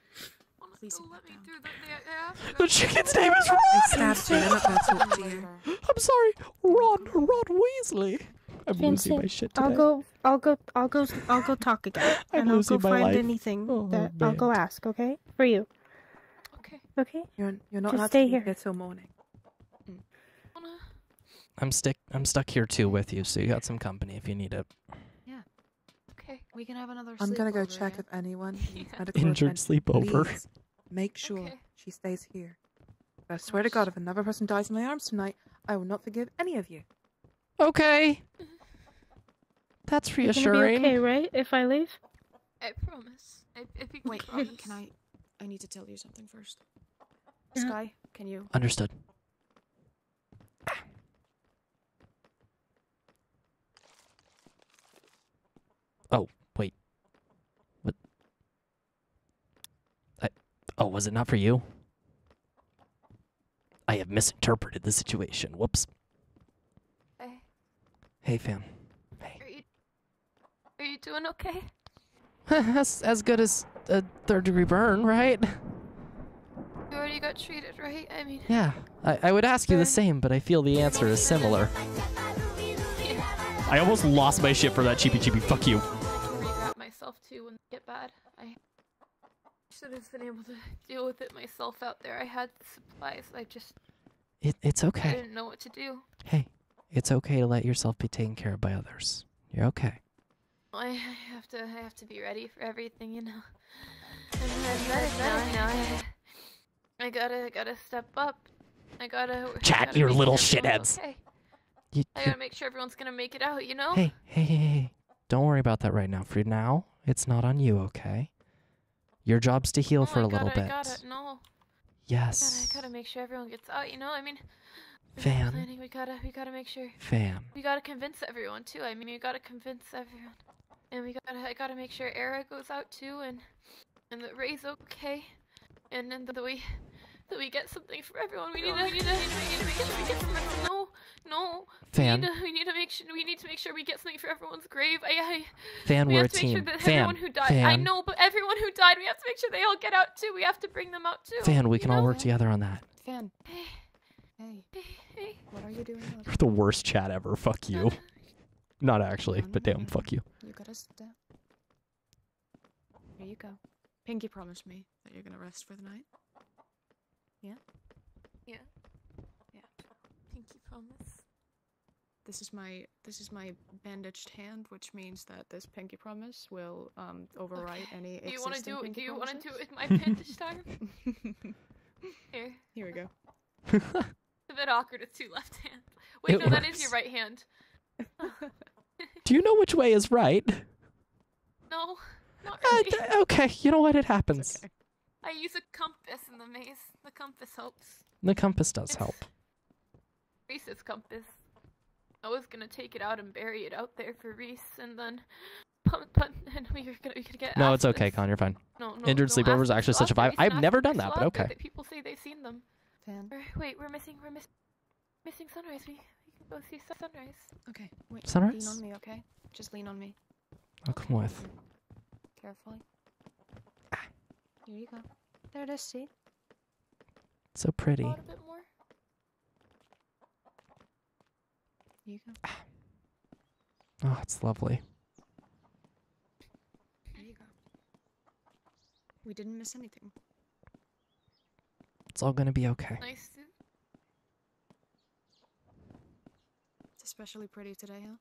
Speaker 14: Please sit back down.
Speaker 1: The chicken's name is Ron.
Speaker 18: They stabbed you. They're not going to talk to you.
Speaker 1: I'm sorry, Ron. Ron Weasley. I'm losing my
Speaker 27: Vincent,
Speaker 1: shit today.
Speaker 27: I'll go. I'll go. I'll go. I'll go talk again,
Speaker 1: I'm
Speaker 27: and I'll go
Speaker 1: my
Speaker 27: find
Speaker 1: life.
Speaker 27: anything
Speaker 1: Oh,
Speaker 27: that I'll go ask. Okay, for you.
Speaker 12: Okay.
Speaker 27: Okay.
Speaker 18: You're, you're not
Speaker 27: Just
Speaker 18: allowed
Speaker 27: stay
Speaker 18: to
Speaker 27: here.
Speaker 18: here till morning.
Speaker 1: I'm stick. I'm stuck here too with you, so you got some company if you need it.
Speaker 14: Yeah.
Speaker 12: Okay.
Speaker 14: We can have another
Speaker 18: I'm gonna go check if anyone needs
Speaker 14: Yeah.
Speaker 18: medical
Speaker 1: Injured
Speaker 18: attention.
Speaker 1: sleepover.
Speaker 18: Please make sure
Speaker 12: Okay.
Speaker 18: she stays here. But I swear to God, if another person dies in my arms tonight, I will not forgive any of you.
Speaker 1: Okay. That's
Speaker 27: You're gonna be okay, right? If I leave?
Speaker 12: I promise. I, if you can
Speaker 14: Wait,
Speaker 12: promise.
Speaker 14: can I? I need to tell you something first.
Speaker 27: Yeah.
Speaker 14: Skye, can you?
Speaker 1: Understood. Oh, wait. What? I, oh, was it not for you? I have misinterpreted the situation. Whoops.
Speaker 12: Hey,
Speaker 1: Hey, fam.
Speaker 12: are you are you doing okay?
Speaker 1: That's as good as a third degree burn, right?
Speaker 12: You already got treated, right? I mean,
Speaker 1: Yeah. I, I would ask you the same, but I feel the answer is similar. I almost lost my shit for that cheapy cheapy. Fuck you.
Speaker 12: rewrap myself too when it get bad. I should have been able to deal with it myself out there. I had supplies. I just
Speaker 1: It, it's okay.
Speaker 12: I didn't know what to do.
Speaker 1: Hey, it's okay to let yourself be taken care of by others. You're okay.
Speaker 12: I I have to I have to be ready for everything, you know. And now, now I, I gotta gotta step up. I gotta
Speaker 1: Chat,
Speaker 12: gotta
Speaker 1: you
Speaker 12: make
Speaker 1: little
Speaker 12: sure
Speaker 1: shitheads.
Speaker 12: Okay.
Speaker 1: You,
Speaker 12: I gotta make sure everyone's gonna make it out, you know.
Speaker 1: hey, hey, hey, hey. Don't worry about that right now. For now, it's not on you, okay? Your job's to heal
Speaker 12: Oh,
Speaker 1: for
Speaker 12: I
Speaker 1: a little
Speaker 12: gotta,
Speaker 1: bit.
Speaker 12: I gotta no.
Speaker 1: Yes.
Speaker 12: Gotta, gotta make sure everyone gets out. You know, I mean, planning. We gotta, we gotta make sure.
Speaker 1: Fan.
Speaker 12: We gotta convince everyone too. I mean, we gotta convince everyone, and we gotta, I gotta make sure Era goes out too, and and that Ray's okay, and then that we, that we get something for everyone. We need to, we need to, we need to make sure we get something. No, no.
Speaker 1: Fan.
Speaker 12: We need to, we need to make sure, we need to make sure we get something for everyone's grave. I, I.
Speaker 1: Fan,
Speaker 12: we
Speaker 1: we're
Speaker 12: have
Speaker 1: a
Speaker 12: to make sure that
Speaker 1: Fan,
Speaker 12: everyone who died. I know, but everyone who died, we have to make sure they all get out too. We have to bring them out too.
Speaker 1: Fan, we
Speaker 12: you
Speaker 1: can all work together on that.
Speaker 14: Fan. Hey.
Speaker 12: Hey. Hey.
Speaker 14: What are you doing? out
Speaker 1: You're the worst chat ever. Fuck you. Uh, Not actually, but damn, fuck you.
Speaker 14: You gotta sit down. Here you go. Pinky promised me that you're gonna rest for the night. Yeah?
Speaker 12: Yeah. Yeah. Pinky promise.
Speaker 14: This is my this is my bandaged hand, which means that this pinky promise will um overwrite any
Speaker 12: Do you want to do it?
Speaker 14: pinky
Speaker 12: Do you want to do
Speaker 14: promises.
Speaker 12: it with my bandaged arm? Here.
Speaker 14: Here we go.
Speaker 12: It's a bit awkward with two left hands. Wait,
Speaker 1: It
Speaker 12: no, that is your right hand.
Speaker 1: Do you know which way is right?
Speaker 12: No, not
Speaker 1: Uh,
Speaker 12: really.
Speaker 1: d- okay, you know what? It happens.
Speaker 12: I use a compass in the maze. The compass helps.
Speaker 1: The compass does help.
Speaker 12: Reese's compass. I was gonna take it out and bury it out there for Reese, and then, but, but and we were gonna we could get.
Speaker 1: No, it's okay,
Speaker 12: aspens.
Speaker 1: Con. You're fine.
Speaker 12: No, no,
Speaker 1: Injured
Speaker 12: no,
Speaker 1: sleepover is actually such a
Speaker 12: out
Speaker 1: vibe. I've never done that, but okay.
Speaker 12: that people say they've seen them.
Speaker 14: Fan.
Speaker 12: Or, wait, we're missing. We're miss, missing sunrise. We, we can go see sunrise.
Speaker 14: Okay, wait.
Speaker 1: Sunrise?
Speaker 14: Lean on me, okay? Just lean on me.
Speaker 1: I'll come with.
Speaker 14: Carefully. Ah. Here you go. There it is, see?
Speaker 1: So pretty.
Speaker 12: A bit more.
Speaker 14: Here you go.
Speaker 1: Oh, it's lovely.
Speaker 14: There you go. We didn't miss anything.
Speaker 1: It's all gonna be okay.
Speaker 12: Nice. suit.
Speaker 14: It's especially pretty today, huh?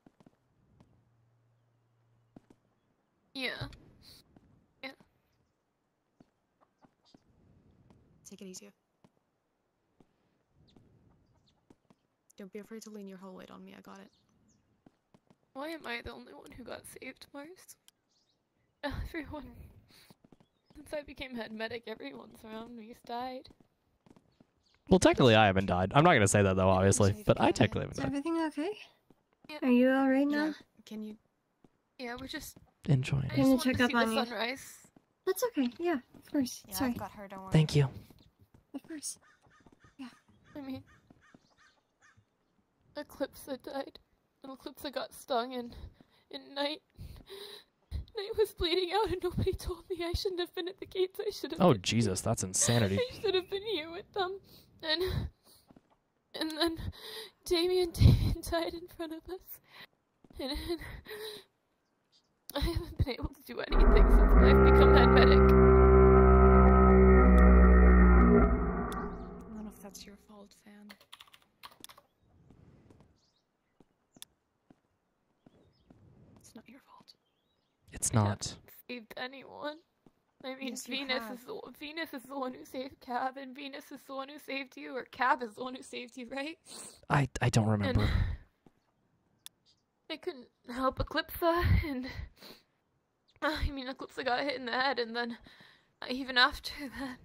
Speaker 12: Yeah. Yeah.
Speaker 14: Take it easy. Don't be afraid to lean your whole weight on me. I got it.
Speaker 12: Why am I the only one who got saved, Mars? Everyone. Since I became head medic, everyone's around me's died.
Speaker 1: Well, technically, I haven't died. I'm not gonna say that though, obviously, but I technically haven't
Speaker 19: Is
Speaker 1: died.
Speaker 19: everything okay?
Speaker 12: Yeah.
Speaker 19: Are you alright now?
Speaker 14: Can you?
Speaker 12: Yeah, we're just.
Speaker 1: Enjoying.
Speaker 12: I
Speaker 19: Can
Speaker 12: just
Speaker 19: you check
Speaker 12: to
Speaker 19: up on
Speaker 12: the
Speaker 19: you?
Speaker 12: sunrise.
Speaker 19: That's okay. Yeah, of course.
Speaker 22: Yeah,
Speaker 19: Sorry.
Speaker 22: I've got her. Don't worry.
Speaker 1: Thank you.
Speaker 19: Of course.
Speaker 12: I mean, Eclipsa died, and Eclipsa got stung, and and Night, Night was bleeding out, and nobody told me I shouldn't have been at the gates. I should have.
Speaker 1: Oh
Speaker 12: been
Speaker 1: Jesus, that's insanity.
Speaker 12: I should have been here with them, and and then Damien, Damien died in front of us, and, and I haven't been able to do anything since I've become
Speaker 1: not.
Speaker 12: saved anyone. I mean,
Speaker 14: Yes,
Speaker 12: Venus is the one- Venus is the one who saved Cab, and Venus is the one who saved you, or Cab is the one who saved you, right?
Speaker 1: I I don't remember.
Speaker 12: And I couldn't help Eclipsa, and I mean, Eclipsa got hit in the head, and then uh, even after that,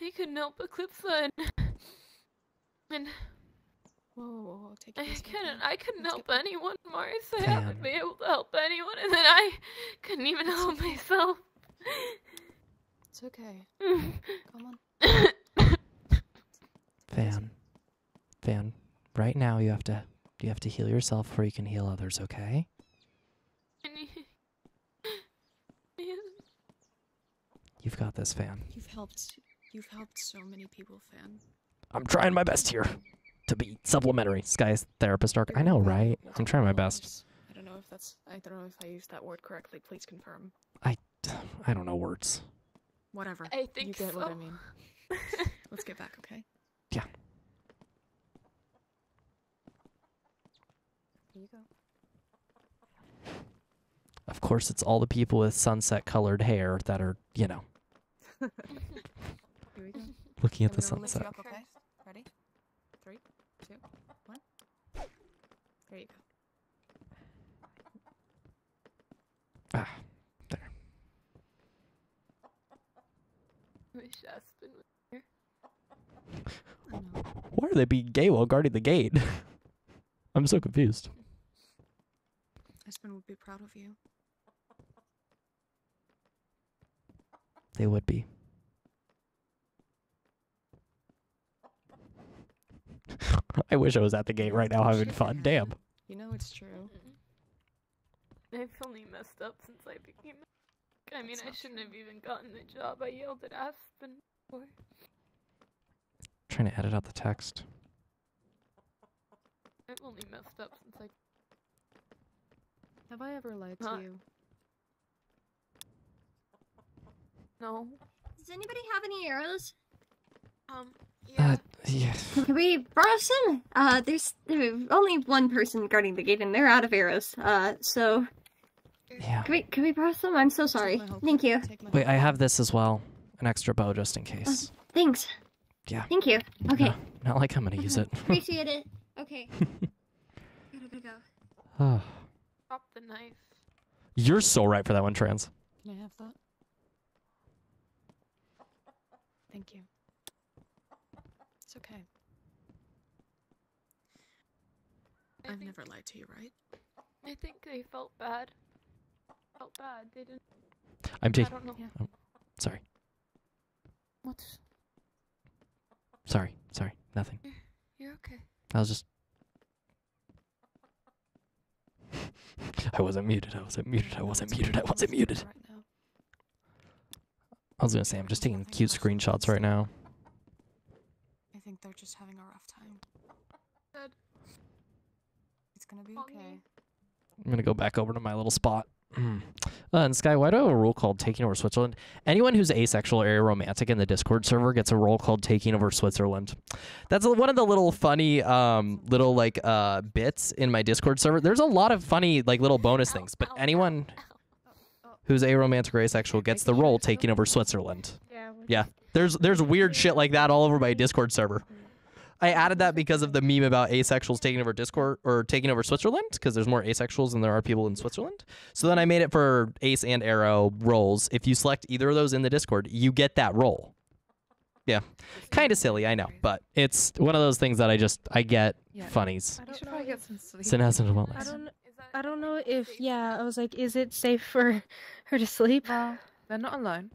Speaker 12: I couldn't help Eclipsa, and and
Speaker 14: Whoa, whoa, whoa, whoa, take
Speaker 12: I
Speaker 14: it easy. okay?
Speaker 12: couldn't. I couldn't help
Speaker 14: get-
Speaker 12: anyone, Mars. I
Speaker 1: Fan.
Speaker 12: haven't been able to help anyone, and then I couldn't even help myself.
Speaker 14: It's okay. Come on.
Speaker 1: Fan, Fan, Right now you have to you have to heal yourself before you can heal others, okay? You've got this, Fan.
Speaker 14: You've helped. You've helped so many people, fan.
Speaker 1: I'm trying my best here to be supplementary. Skye's therapist arc. I know, right? I'm trying my best.
Speaker 14: I don't know if that's. I don't know if I used that word correctly. Please confirm.
Speaker 1: I I don't know words.
Speaker 14: Whatever.
Speaker 12: I think
Speaker 14: you
Speaker 12: think
Speaker 14: get what I mean. Let's get back, okay?
Speaker 1: Yeah.
Speaker 14: Here you go.
Speaker 1: Of course, it's all the people with sunset colored hair that are, you know,
Speaker 14: Here we go.
Speaker 1: looking at
Speaker 14: I'm
Speaker 1: the
Speaker 14: gonna you
Speaker 1: sunset.
Speaker 14: up, okay? Ready? Three, two, one. There you go.
Speaker 1: Ah, there.
Speaker 12: Wish Aspen was here.
Speaker 1: Why are they being gay while guarding the gate? I'm so confused.
Speaker 14: Aspen would be proud of you.
Speaker 1: They would be. I wish I was at the gate right now having fun. Damn.
Speaker 14: You know it's true.
Speaker 12: I've only messed up since I became. I mean, I shouldn't have even gotten the job. I yelled at Aspen for.
Speaker 1: Trying to edit out the text.
Speaker 12: I've only messed up since I.
Speaker 14: Have I ever lied to you?
Speaker 12: No.
Speaker 19: Does anybody have any arrows?
Speaker 12: Um.
Speaker 1: Uh, yeah.
Speaker 19: Can we borrow some? Uh, there's, there's only one person guarding the gate, and they're out of arrows. Uh, so
Speaker 1: Yeah.
Speaker 19: can we can we borrow some? I'm so sorry. Thank you.
Speaker 1: Wait, I have this as well. An extra bow just in case.
Speaker 19: Thanks.
Speaker 1: Yeah.
Speaker 19: Thank you. Okay.
Speaker 1: No, not like I'm gonna use it.
Speaker 19: Appreciate it. Okay. Gotta go.
Speaker 1: Oh,
Speaker 12: Drop the knife.
Speaker 1: You're so right for that one, Trans.
Speaker 14: Can I have that? Thank you. It's okay. I've never lied to you, right?
Speaker 12: I think they felt bad. Felt bad. They didn't.
Speaker 1: I'm taking.
Speaker 12: don't know.
Speaker 1: Oh, sorry.
Speaker 14: What?
Speaker 1: Sorry. Sorry. Nothing.
Speaker 12: You're okay.
Speaker 1: I was just. I wasn't muted. I wasn't muted. I wasn't muted. I wasn't muted. I was gonna say I'm just taking cute screenshots right now.
Speaker 14: I think they're just having a rough time. It's gonna be okay.
Speaker 1: I'm gonna go back over to my little spot. Mm. Uh, and Skye, why do I have a rule called taking over Switzerland? Anyone who's asexual or aromantic in the Discord server gets a role called taking over Switzerland. That's one of the little funny, um, little like uh bits in my Discord server. There's a lot of funny like little bonus things, but anyone who's aromantic or asexual gets the role taking over Switzerland.
Speaker 27: Yeah.
Speaker 1: Yeah, there's there's weird shit like that all over my Discord server. I added that because of the meme about asexuals taking over Discord or taking over Switzerland because there's more asexuals than there are people in Switzerland. So then I made it for ace and arrow roles. If you select either of those in the Discord, you get that role. Yeah, kind of silly, I know, but it's one of those things that I just I get
Speaker 27: Yeah.
Speaker 1: funnies.
Speaker 27: I don't know. Get some sleep.
Speaker 1: Sin has and
Speaker 27: I don't. I don't know if. Yeah, I was like, is it safe for her to sleep?
Speaker 18: They're not alone.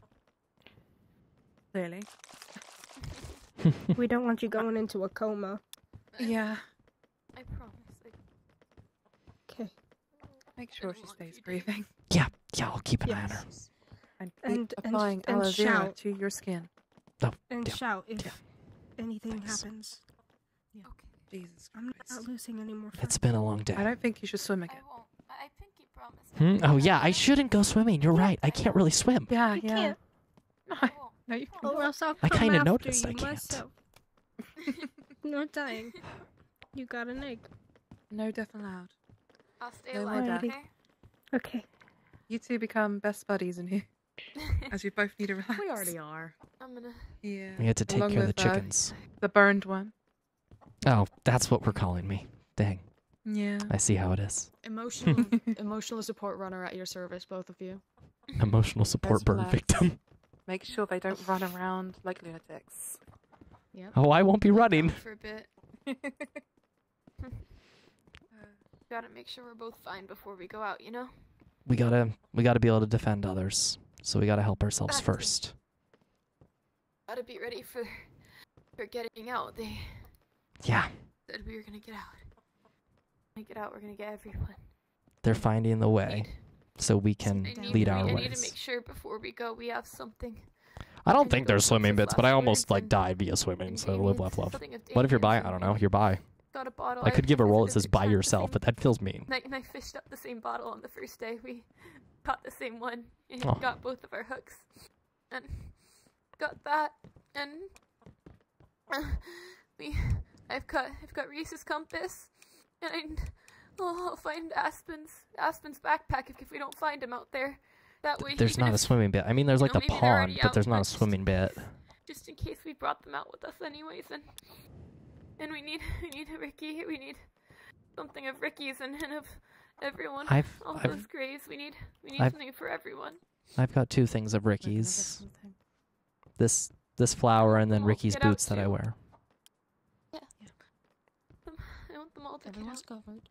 Speaker 18: Clearly.
Speaker 27: We don't want you going into a coma.
Speaker 18: Yeah.
Speaker 12: I promise.
Speaker 27: Okay.
Speaker 18: Make sure she stays breathing.
Speaker 1: Yeah, yeah, I'll keep an eye on her.
Speaker 18: And keep
Speaker 27: And- and-
Speaker 18: applying
Speaker 27: and
Speaker 18: aloe vera
Speaker 27: shout.
Speaker 18: to your skin.
Speaker 1: Oh,
Speaker 27: And
Speaker 1: yeah.
Speaker 27: shout if anything happens. Yeah. Okay.
Speaker 18: Jesus
Speaker 27: I'm not losing any more.
Speaker 1: It's been a long day.
Speaker 18: I don't think you should swim again.
Speaker 12: I pinky promised.
Speaker 1: Hmm? Oh yeah, I shouldn't go swimming. You're right. I can't really swim.
Speaker 18: Yeah,
Speaker 27: You
Speaker 18: yeah.
Speaker 27: can't.
Speaker 18: No, you can.
Speaker 27: Or else I'll
Speaker 1: I kinda
Speaker 27: after
Speaker 1: noticed I can't.
Speaker 27: myself. no dying. You got an egg.
Speaker 18: No death allowed.
Speaker 12: I'll stay
Speaker 18: No
Speaker 12: alive. Okay.
Speaker 27: Okay.
Speaker 18: You two become best buddies in here. As you both need to relax.
Speaker 10: We already are.
Speaker 12: I'm gonna.
Speaker 18: Yeah.
Speaker 1: We had to take
Speaker 18: Along
Speaker 1: care of the
Speaker 18: with, uh,
Speaker 1: chickens.
Speaker 18: the burned one.
Speaker 1: Oh, that's what we're calling me. Dang.
Speaker 18: Yeah.
Speaker 1: I see how it is.
Speaker 14: Emotional, emotional support runner at your service, both of you.
Speaker 1: Emotional support burn victim.
Speaker 18: Make sure they don't run around like lunatics.
Speaker 14: Yep.
Speaker 1: Oh, I won't be running.
Speaker 12: For a bit. Uh, gotta make sure we're both fine before we go out, you know?
Speaker 1: We gotta we gotta be able to defend others. So we gotta help ourselves
Speaker 12: Exactly.
Speaker 1: first.
Speaker 12: Gotta be ready for for getting out. They
Speaker 1: Yeah.
Speaker 12: said we were gonna get out. When we get out, we're gonna get everyone.
Speaker 1: They're finding the way so we can
Speaker 12: I need,
Speaker 1: lead
Speaker 12: I
Speaker 1: our
Speaker 12: need to
Speaker 1: ways.
Speaker 12: make sure before we go we have something.
Speaker 1: I don't think there's swimming bits, but I almost like died via swimming, so live, laugh, love. What if you're by? I don't know. You're by.
Speaker 12: Got a bottle.
Speaker 1: I could give a roll that says by yourself, but that feels mean.
Speaker 12: And I, and I fished up the same bottle on the first day. We caught the same one and
Speaker 1: Oh.
Speaker 12: got both of our hooks. And got that. And we I've got I've got Reese's compass. And I oh, I'll find Aspen's Aspen's backpack if, if we don't find him out there. That way
Speaker 1: There's
Speaker 12: even
Speaker 1: not a swimming bit. I mean, there's like
Speaker 12: know,
Speaker 1: a
Speaker 12: maybe they're already
Speaker 1: pond, but there's not a swimming bit.
Speaker 12: just in case we brought them out with us anyways and and we need we need a Ricky we need something of Ricky's and, and of everyone
Speaker 1: I've-
Speaker 12: all
Speaker 1: I've-
Speaker 12: those grays we need we need
Speaker 1: I've-
Speaker 12: something for everyone
Speaker 1: I've got two things of Ricky's. This this flower and then
Speaker 12: Well,
Speaker 1: Ricky's boots that I wear.
Speaker 12: yeah Um, I want them all to
Speaker 14: Everyone's
Speaker 12: get out.
Speaker 14: covered.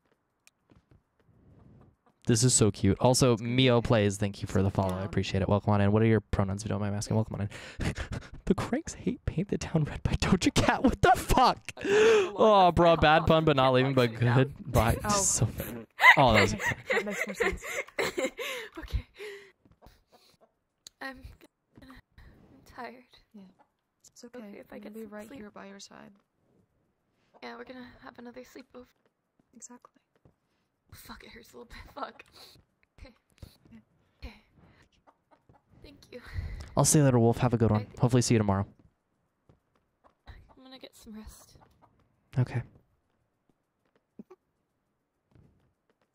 Speaker 1: This is so cute. Also, Mio plays. Thank you for the follow. I appreciate it. Welcome on in. What are your pronouns? If you don't mind asking, welcome on in. the cranks hate paint the town red by Doja Cat. What the fuck? Oh, bro, bad pun, but not leaving, but good. Oh. Bye.
Speaker 12: Oh.
Speaker 1: So, oh, that was.
Speaker 14: That makes more sense.
Speaker 12: okay I'm gonna, I'm tired
Speaker 14: Yeah. It's okay.
Speaker 12: Okay, if I
Speaker 14: I'm
Speaker 12: get
Speaker 14: gonna be right
Speaker 12: sleep.
Speaker 14: here by your side.
Speaker 12: yeah we're gonna have another sleepover
Speaker 14: Exactly.
Speaker 12: Fuck it hurts a little bit fuck okay okay thank you
Speaker 1: I'll see you later, Wolf. Have a good one. Hopefully, see you tomorrow.
Speaker 12: I'm gonna get some rest
Speaker 1: Okay.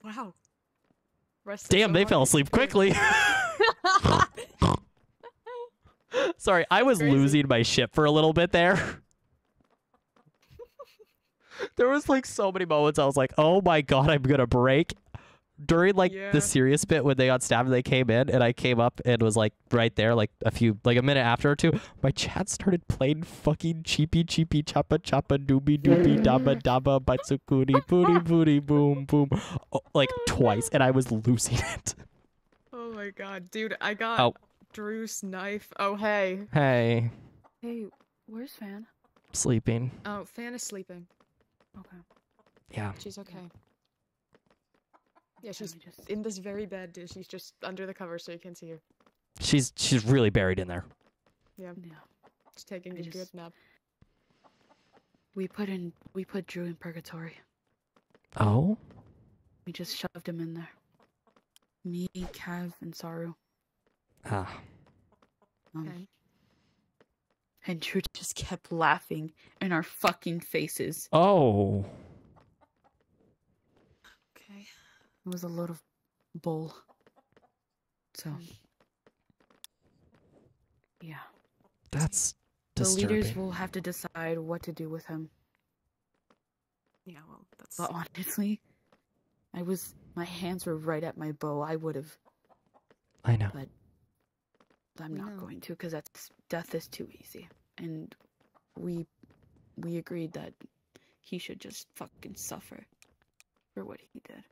Speaker 10: Wow. Rest
Speaker 1: Damn, they fell asleep quickly. Sorry, I was losing my shit for a little bit there. There was like so many moments I was like, "Oh my god, I'm gonna break." During like
Speaker 10: Yeah.
Speaker 1: the serious bit when they got stabbed, they came in and I came up and was like right there, like a few, like a minute after or two. My chat started playing fucking cheapy cheapy choppa choppa doobie doobie dabba dabba batsukuri booty booty boom boom, oh, like twice, and I was losing it.
Speaker 10: Oh my god, dude, I got
Speaker 1: Oh.
Speaker 10: Drew's knife. Oh hey.
Speaker 1: Hey,
Speaker 14: Hey, where's Fan?
Speaker 1: sleeping.
Speaker 14: Oh, Fan is sleeping. Okay.
Speaker 1: Yeah.
Speaker 14: She's okay. Yeah, she's just... in this very bed. dude. She's just under the cover so you can see her.
Speaker 1: She's she's really buried in there.
Speaker 14: Yeah. Yeah. She's taking
Speaker 15: I
Speaker 14: a good nap.
Speaker 15: We put in we put Drew in purgatory.
Speaker 1: Oh,
Speaker 15: We just shoved him in there. Me, Cav, and Saru.
Speaker 1: ah,
Speaker 15: Um, And Drew just kept laughing in our fucking faces.
Speaker 1: oh.
Speaker 15: Okay. It was a lot of bull. So. Mm. Yeah.
Speaker 1: That's
Speaker 15: The leaders will have to decide what to do with him.
Speaker 14: Yeah, well, that's.
Speaker 15: But honestly, I was. My hands were right at my bow. I would have.
Speaker 1: I know.
Speaker 15: But I'm not
Speaker 14: know.
Speaker 15: going to because that's death is too easy. And we we agreed that he should just fucking suffer for what he did.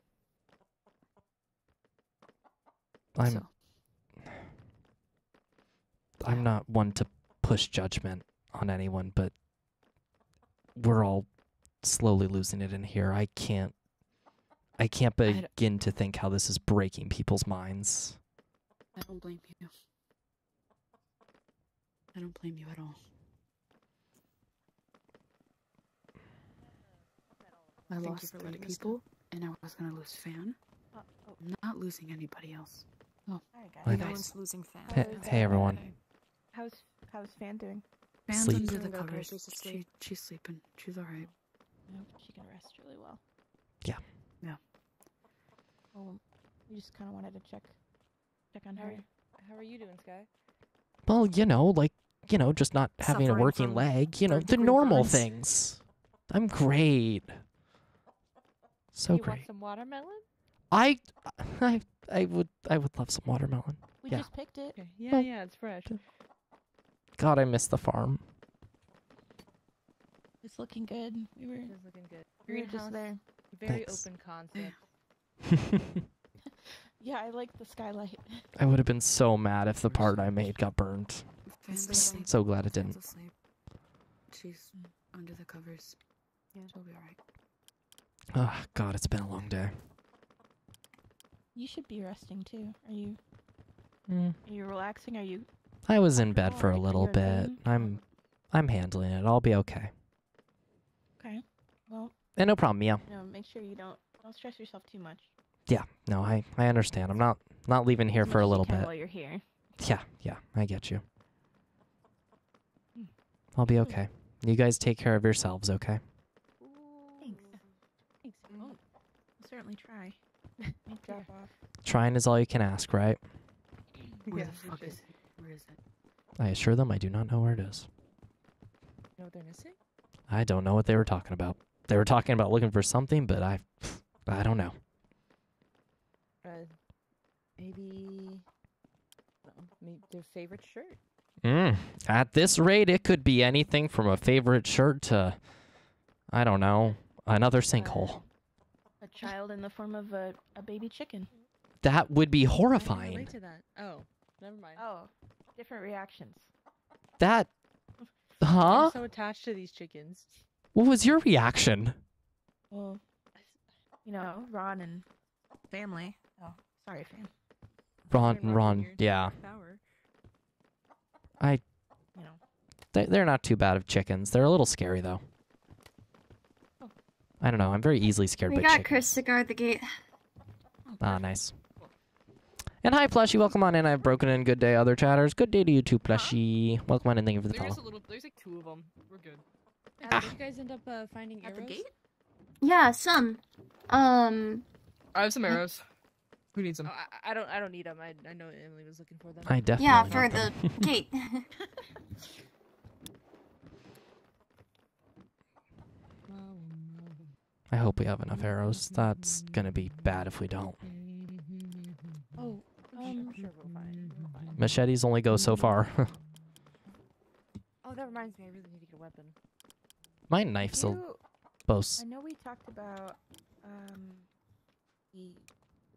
Speaker 1: I'm
Speaker 15: So.
Speaker 1: I'm not one to push judgment on anyone, but we're all slowly losing it in here. I can't I can't
Speaker 15: I d-
Speaker 1: begin to think how this is breaking people's minds.
Speaker 15: I don't blame you. I don't blame you at all. I
Speaker 14: Thank
Speaker 15: lost
Speaker 14: for
Speaker 15: three
Speaker 14: letting us
Speaker 15: people, and I was gonna lose Fan. Uh, oh. I'm not losing anybody else. Oh,
Speaker 1: I
Speaker 15: you
Speaker 1: know.
Speaker 15: guys.
Speaker 14: Losing Fan.
Speaker 1: Hey, hey everyone.
Speaker 3: How's how's Fan doing?
Speaker 15: Fan's
Speaker 1: Sleep.
Speaker 15: under the covers.
Speaker 14: she's
Speaker 15: She, she's sleeping. She's alright.
Speaker 24: She can rest really well.
Speaker 1: Yeah.
Speaker 15: Yeah.
Speaker 24: Oh, well, we just kind of wanted to check Check on
Speaker 3: How
Speaker 24: her.
Speaker 3: are, how are you doing, Skye?
Speaker 1: Well, you know, like, you know, just not having a working leg, you know, the normal
Speaker 3: burns.
Speaker 1: things. I'm great. So
Speaker 3: you
Speaker 1: great.
Speaker 3: want some watermelon?
Speaker 1: I, I, I would, I would love some watermelon.
Speaker 3: We
Speaker 1: yeah.
Speaker 3: just picked it. Yeah,
Speaker 1: Well,
Speaker 3: yeah, it's fresh.
Speaker 1: God, I miss the farm.
Speaker 24: It's looking good. We were.
Speaker 3: It's looking good.
Speaker 24: We were just there.
Speaker 3: Very
Speaker 1: Thanks.
Speaker 3: open concept.
Speaker 24: Yeah, I like the skylight.
Speaker 1: I would have been so mad if the part I made got burned.
Speaker 15: Fan's asleep.
Speaker 1: So glad it didn't.
Speaker 15: She's under the covers. Yeah. She'll be alright.
Speaker 1: Oh, God, it's been a long day.
Speaker 24: You should be resting too. Are you?
Speaker 1: Mm.
Speaker 24: Are you relaxing? Are you?
Speaker 1: I was in bed for a little bit.
Speaker 24: good.
Speaker 1: I'm, I'm handling it. I'll be okay.
Speaker 24: Okay. Well,
Speaker 1: Eh, no problem, Mia.
Speaker 24: you know, make sure you don't don't stress yourself too much.
Speaker 1: Yeah, no, I, I understand. I'm not, not leaving here
Speaker 24: As
Speaker 1: for a
Speaker 24: much as you
Speaker 1: little
Speaker 24: can
Speaker 1: bit.
Speaker 24: While you're here.
Speaker 1: Yeah, yeah, I get you. I'll be okay. You guys take care of yourselves, okay?
Speaker 24: Thanks. Thanks. Oh, I'll certainly try. Make drop off.
Speaker 1: Trying is all you can ask, right?
Speaker 15: Where
Speaker 3: Yeah,
Speaker 15: the fuck is it? Where is it?
Speaker 1: I assure them I do not know where it is.
Speaker 3: You know what they're missing?
Speaker 1: I don't know what they were talking about. They were talking about looking for something, but I, I don't know.
Speaker 3: Uh, maybe, uh, maybe their favorite shirt.
Speaker 1: Mm. At this rate, it could be anything from a favorite shirt to, I don't know, another sinkhole.
Speaker 24: A child in the form of a, a baby chicken.
Speaker 1: That would be horrifying.
Speaker 3: relate to that. Oh, never mind.
Speaker 24: Oh, different reactions.
Speaker 1: That,
Speaker 3: I'm
Speaker 1: huh?
Speaker 3: so attached to these chickens.
Speaker 1: What was your reaction?
Speaker 24: Well, you know, Ron and family. Oh, sorry, fam.
Speaker 1: Ron, and Ron, yeah.
Speaker 3: Power.
Speaker 1: I,
Speaker 24: You know.
Speaker 1: they, they're not too bad of chickens. They're a little scary though. I don't know. I'm very easily scared
Speaker 19: We
Speaker 1: by
Speaker 19: got
Speaker 1: chickens.
Speaker 19: Chris to guard the gate.
Speaker 1: Ah, nice. And hi, Plushy. Welcome on in. I've broken in. Good day, other chatters. Good day to you too, Plushy. Welcome on in. Thank you for the
Speaker 14: There's
Speaker 1: follow.
Speaker 14: a little. There's like two of them. We're good.
Speaker 1: Ah.
Speaker 14: Did you guys end up uh, finding
Speaker 9: At
Speaker 14: arrows?
Speaker 9: the gate?
Speaker 19: Yeah, some. Um,
Speaker 14: I have some arrows. Who needs them?
Speaker 3: Oh, I, I don't. I don't need them. I, I know Emily was looking for them.
Speaker 1: I definitely
Speaker 19: yeah, for the gate.
Speaker 1: I hope we have enough arrows. That's gonna be bad if we don't.
Speaker 24: Oh, um,
Speaker 3: sure we'll find. We'll find.
Speaker 1: Machetes only go so far.
Speaker 3: Oh, that reminds me. I really need to get a weapon.
Speaker 1: My knife's a
Speaker 24: You-
Speaker 1: both.
Speaker 24: I know we talked about um the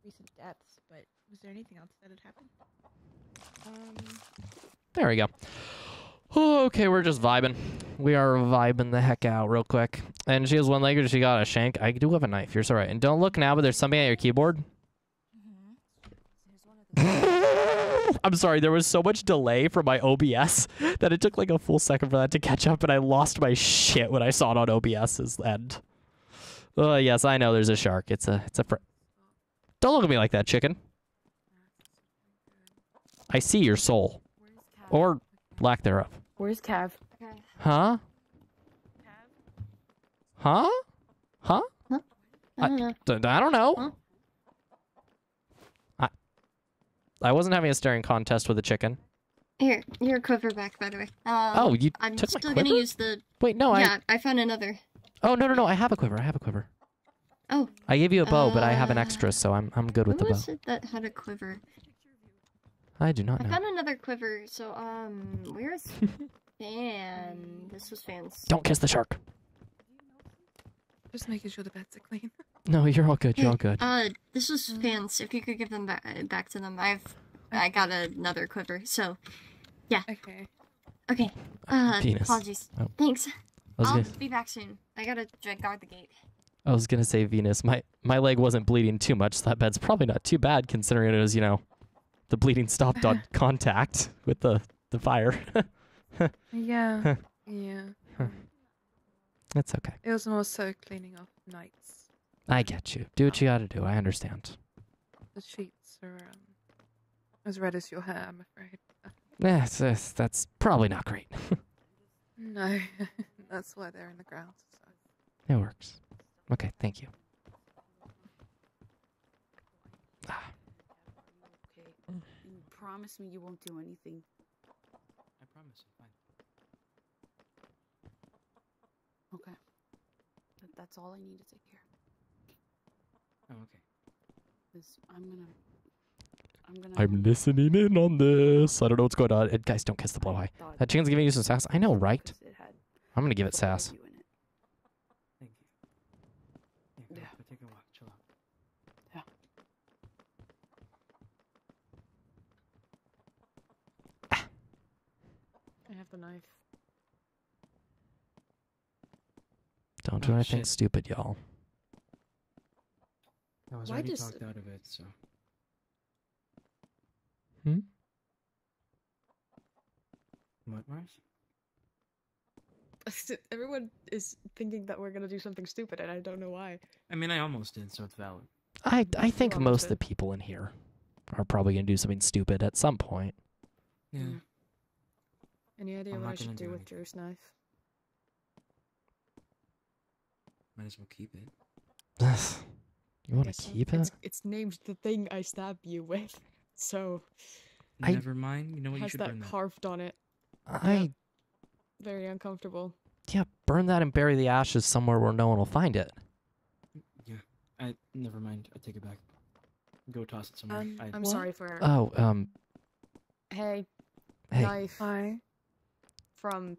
Speaker 24: recent deaths, but was there anything else that had happened?
Speaker 3: Um,
Speaker 1: There we go. Oh, okay, we're just vibing. We are vibing the heck out real quick. And she has one leg, or she got a shank. I do have a knife. You're so right. And don't look now, but there's something at your keyboard. I'm sorry, there was so much delay from my OBS that it took like a full second for that to catch up, and I lost my shit when I saw it on OBS's end. Uh, yes, I know there's a shark. It's a, it's a. Fr- Don't look at me like that, chicken. I see your soul, or lack thereof.
Speaker 24: Where's Cav?
Speaker 1: Huh? Huh? Huh?
Speaker 19: I don't know.
Speaker 1: D- I don't know. I I wasn't having a staring contest with a chicken.
Speaker 19: Here, your quiver back, by the way. Um,
Speaker 1: Oh, you
Speaker 19: I'm
Speaker 1: took my
Speaker 19: still gonna use the.
Speaker 1: Wait, no,
Speaker 19: Yeah, I found another.
Speaker 1: Oh no no no! I have a quiver. I have a quiver.
Speaker 19: Oh.
Speaker 1: I gave you a bow, but I have an
Speaker 19: Uh,
Speaker 1: extra, so I'm I'm good with the bow.
Speaker 19: was it that had a quiver?
Speaker 1: I do not
Speaker 19: I
Speaker 1: know.
Speaker 19: found another quiver. So um, where's Fan? This was Fan's.
Speaker 1: Don't kiss the shark.
Speaker 18: Just making sure the beds are clean.
Speaker 1: No, you're all good. You're all good.
Speaker 19: Uh, this was Fan's. If you could give them back back to them, I've I got another quiver. So, yeah.
Speaker 18: Okay.
Speaker 19: Okay. Uh,
Speaker 1: Penis.
Speaker 19: apologies.
Speaker 1: Oh.
Speaker 19: Thanks.
Speaker 1: I was
Speaker 19: I'll
Speaker 1: gonna-
Speaker 19: be back soon. I gotta dr- guard the gate.
Speaker 1: I was gonna say Venus. My my leg wasn't bleeding too much, so that bed's probably not too bad considering it was you know, the bleeding stopped on contact with the the fire.
Speaker 18: Yeah. yeah.
Speaker 1: It's okay.
Speaker 18: It was more so cleaning off nights.
Speaker 1: I get you. Do what you gotta do. I understand.
Speaker 18: The sheets are um, as red as your hair, I'm afraid.
Speaker 1: Yes, yes, that's probably not great.
Speaker 18: No, that's why they're in the ground. So.
Speaker 1: it works. Okay, thank you.
Speaker 15: In promise me you won't do anything.
Speaker 11: I promise. I'm fine.
Speaker 15: Okay. That, that's all I needed to hear.
Speaker 11: Oh, okay.
Speaker 15: 'Cause I'm gonna. I'm gonna.
Speaker 1: I'm listening in on this. I don't know what's going on. And guys, don't kiss the blow eye. That chicken's giving you some sass. I know, right? I'm gonna give it sass.
Speaker 11: Thank you. Yeah, go, go take a walk. Chill out.
Speaker 14: I have the knife.
Speaker 1: Don't do
Speaker 11: Oh,
Speaker 1: anything
Speaker 11: shit.
Speaker 1: stupid, y'all.
Speaker 11: I was
Speaker 14: Why
Speaker 11: already
Speaker 14: does-
Speaker 11: talked out of it, so.
Speaker 1: Hmm?
Speaker 11: What, Mars?
Speaker 14: Everyone is thinking that we're gonna do something stupid, and I don't know why.
Speaker 11: I mean, I almost did, so it's valid.
Speaker 1: I I think most of the people in here are probably gonna do something stupid at some point.
Speaker 11: Yeah.
Speaker 14: Any idea
Speaker 11: I'm
Speaker 14: what I should do
Speaker 11: do
Speaker 14: with Drew's knife?
Speaker 11: Might as well keep it.
Speaker 1: you want to keep it?
Speaker 14: it's named the thing I stab you with, so
Speaker 1: I-
Speaker 11: Never mind. You know what? You
Speaker 14: has
Speaker 11: should
Speaker 14: that
Speaker 11: burn that.
Speaker 14: carved on it.
Speaker 1: I
Speaker 14: Very uncomfortable.
Speaker 1: yeah, burn that and bury the ashes somewhere where no one will find it.
Speaker 11: Yeah. I never mind. I take it back. Go toss it somewhere.
Speaker 14: Um,
Speaker 11: I,
Speaker 14: I'm sorry for.
Speaker 1: Oh, um,
Speaker 14: Hey.
Speaker 1: Hey.
Speaker 14: Knife.
Speaker 18: Hi.
Speaker 14: From.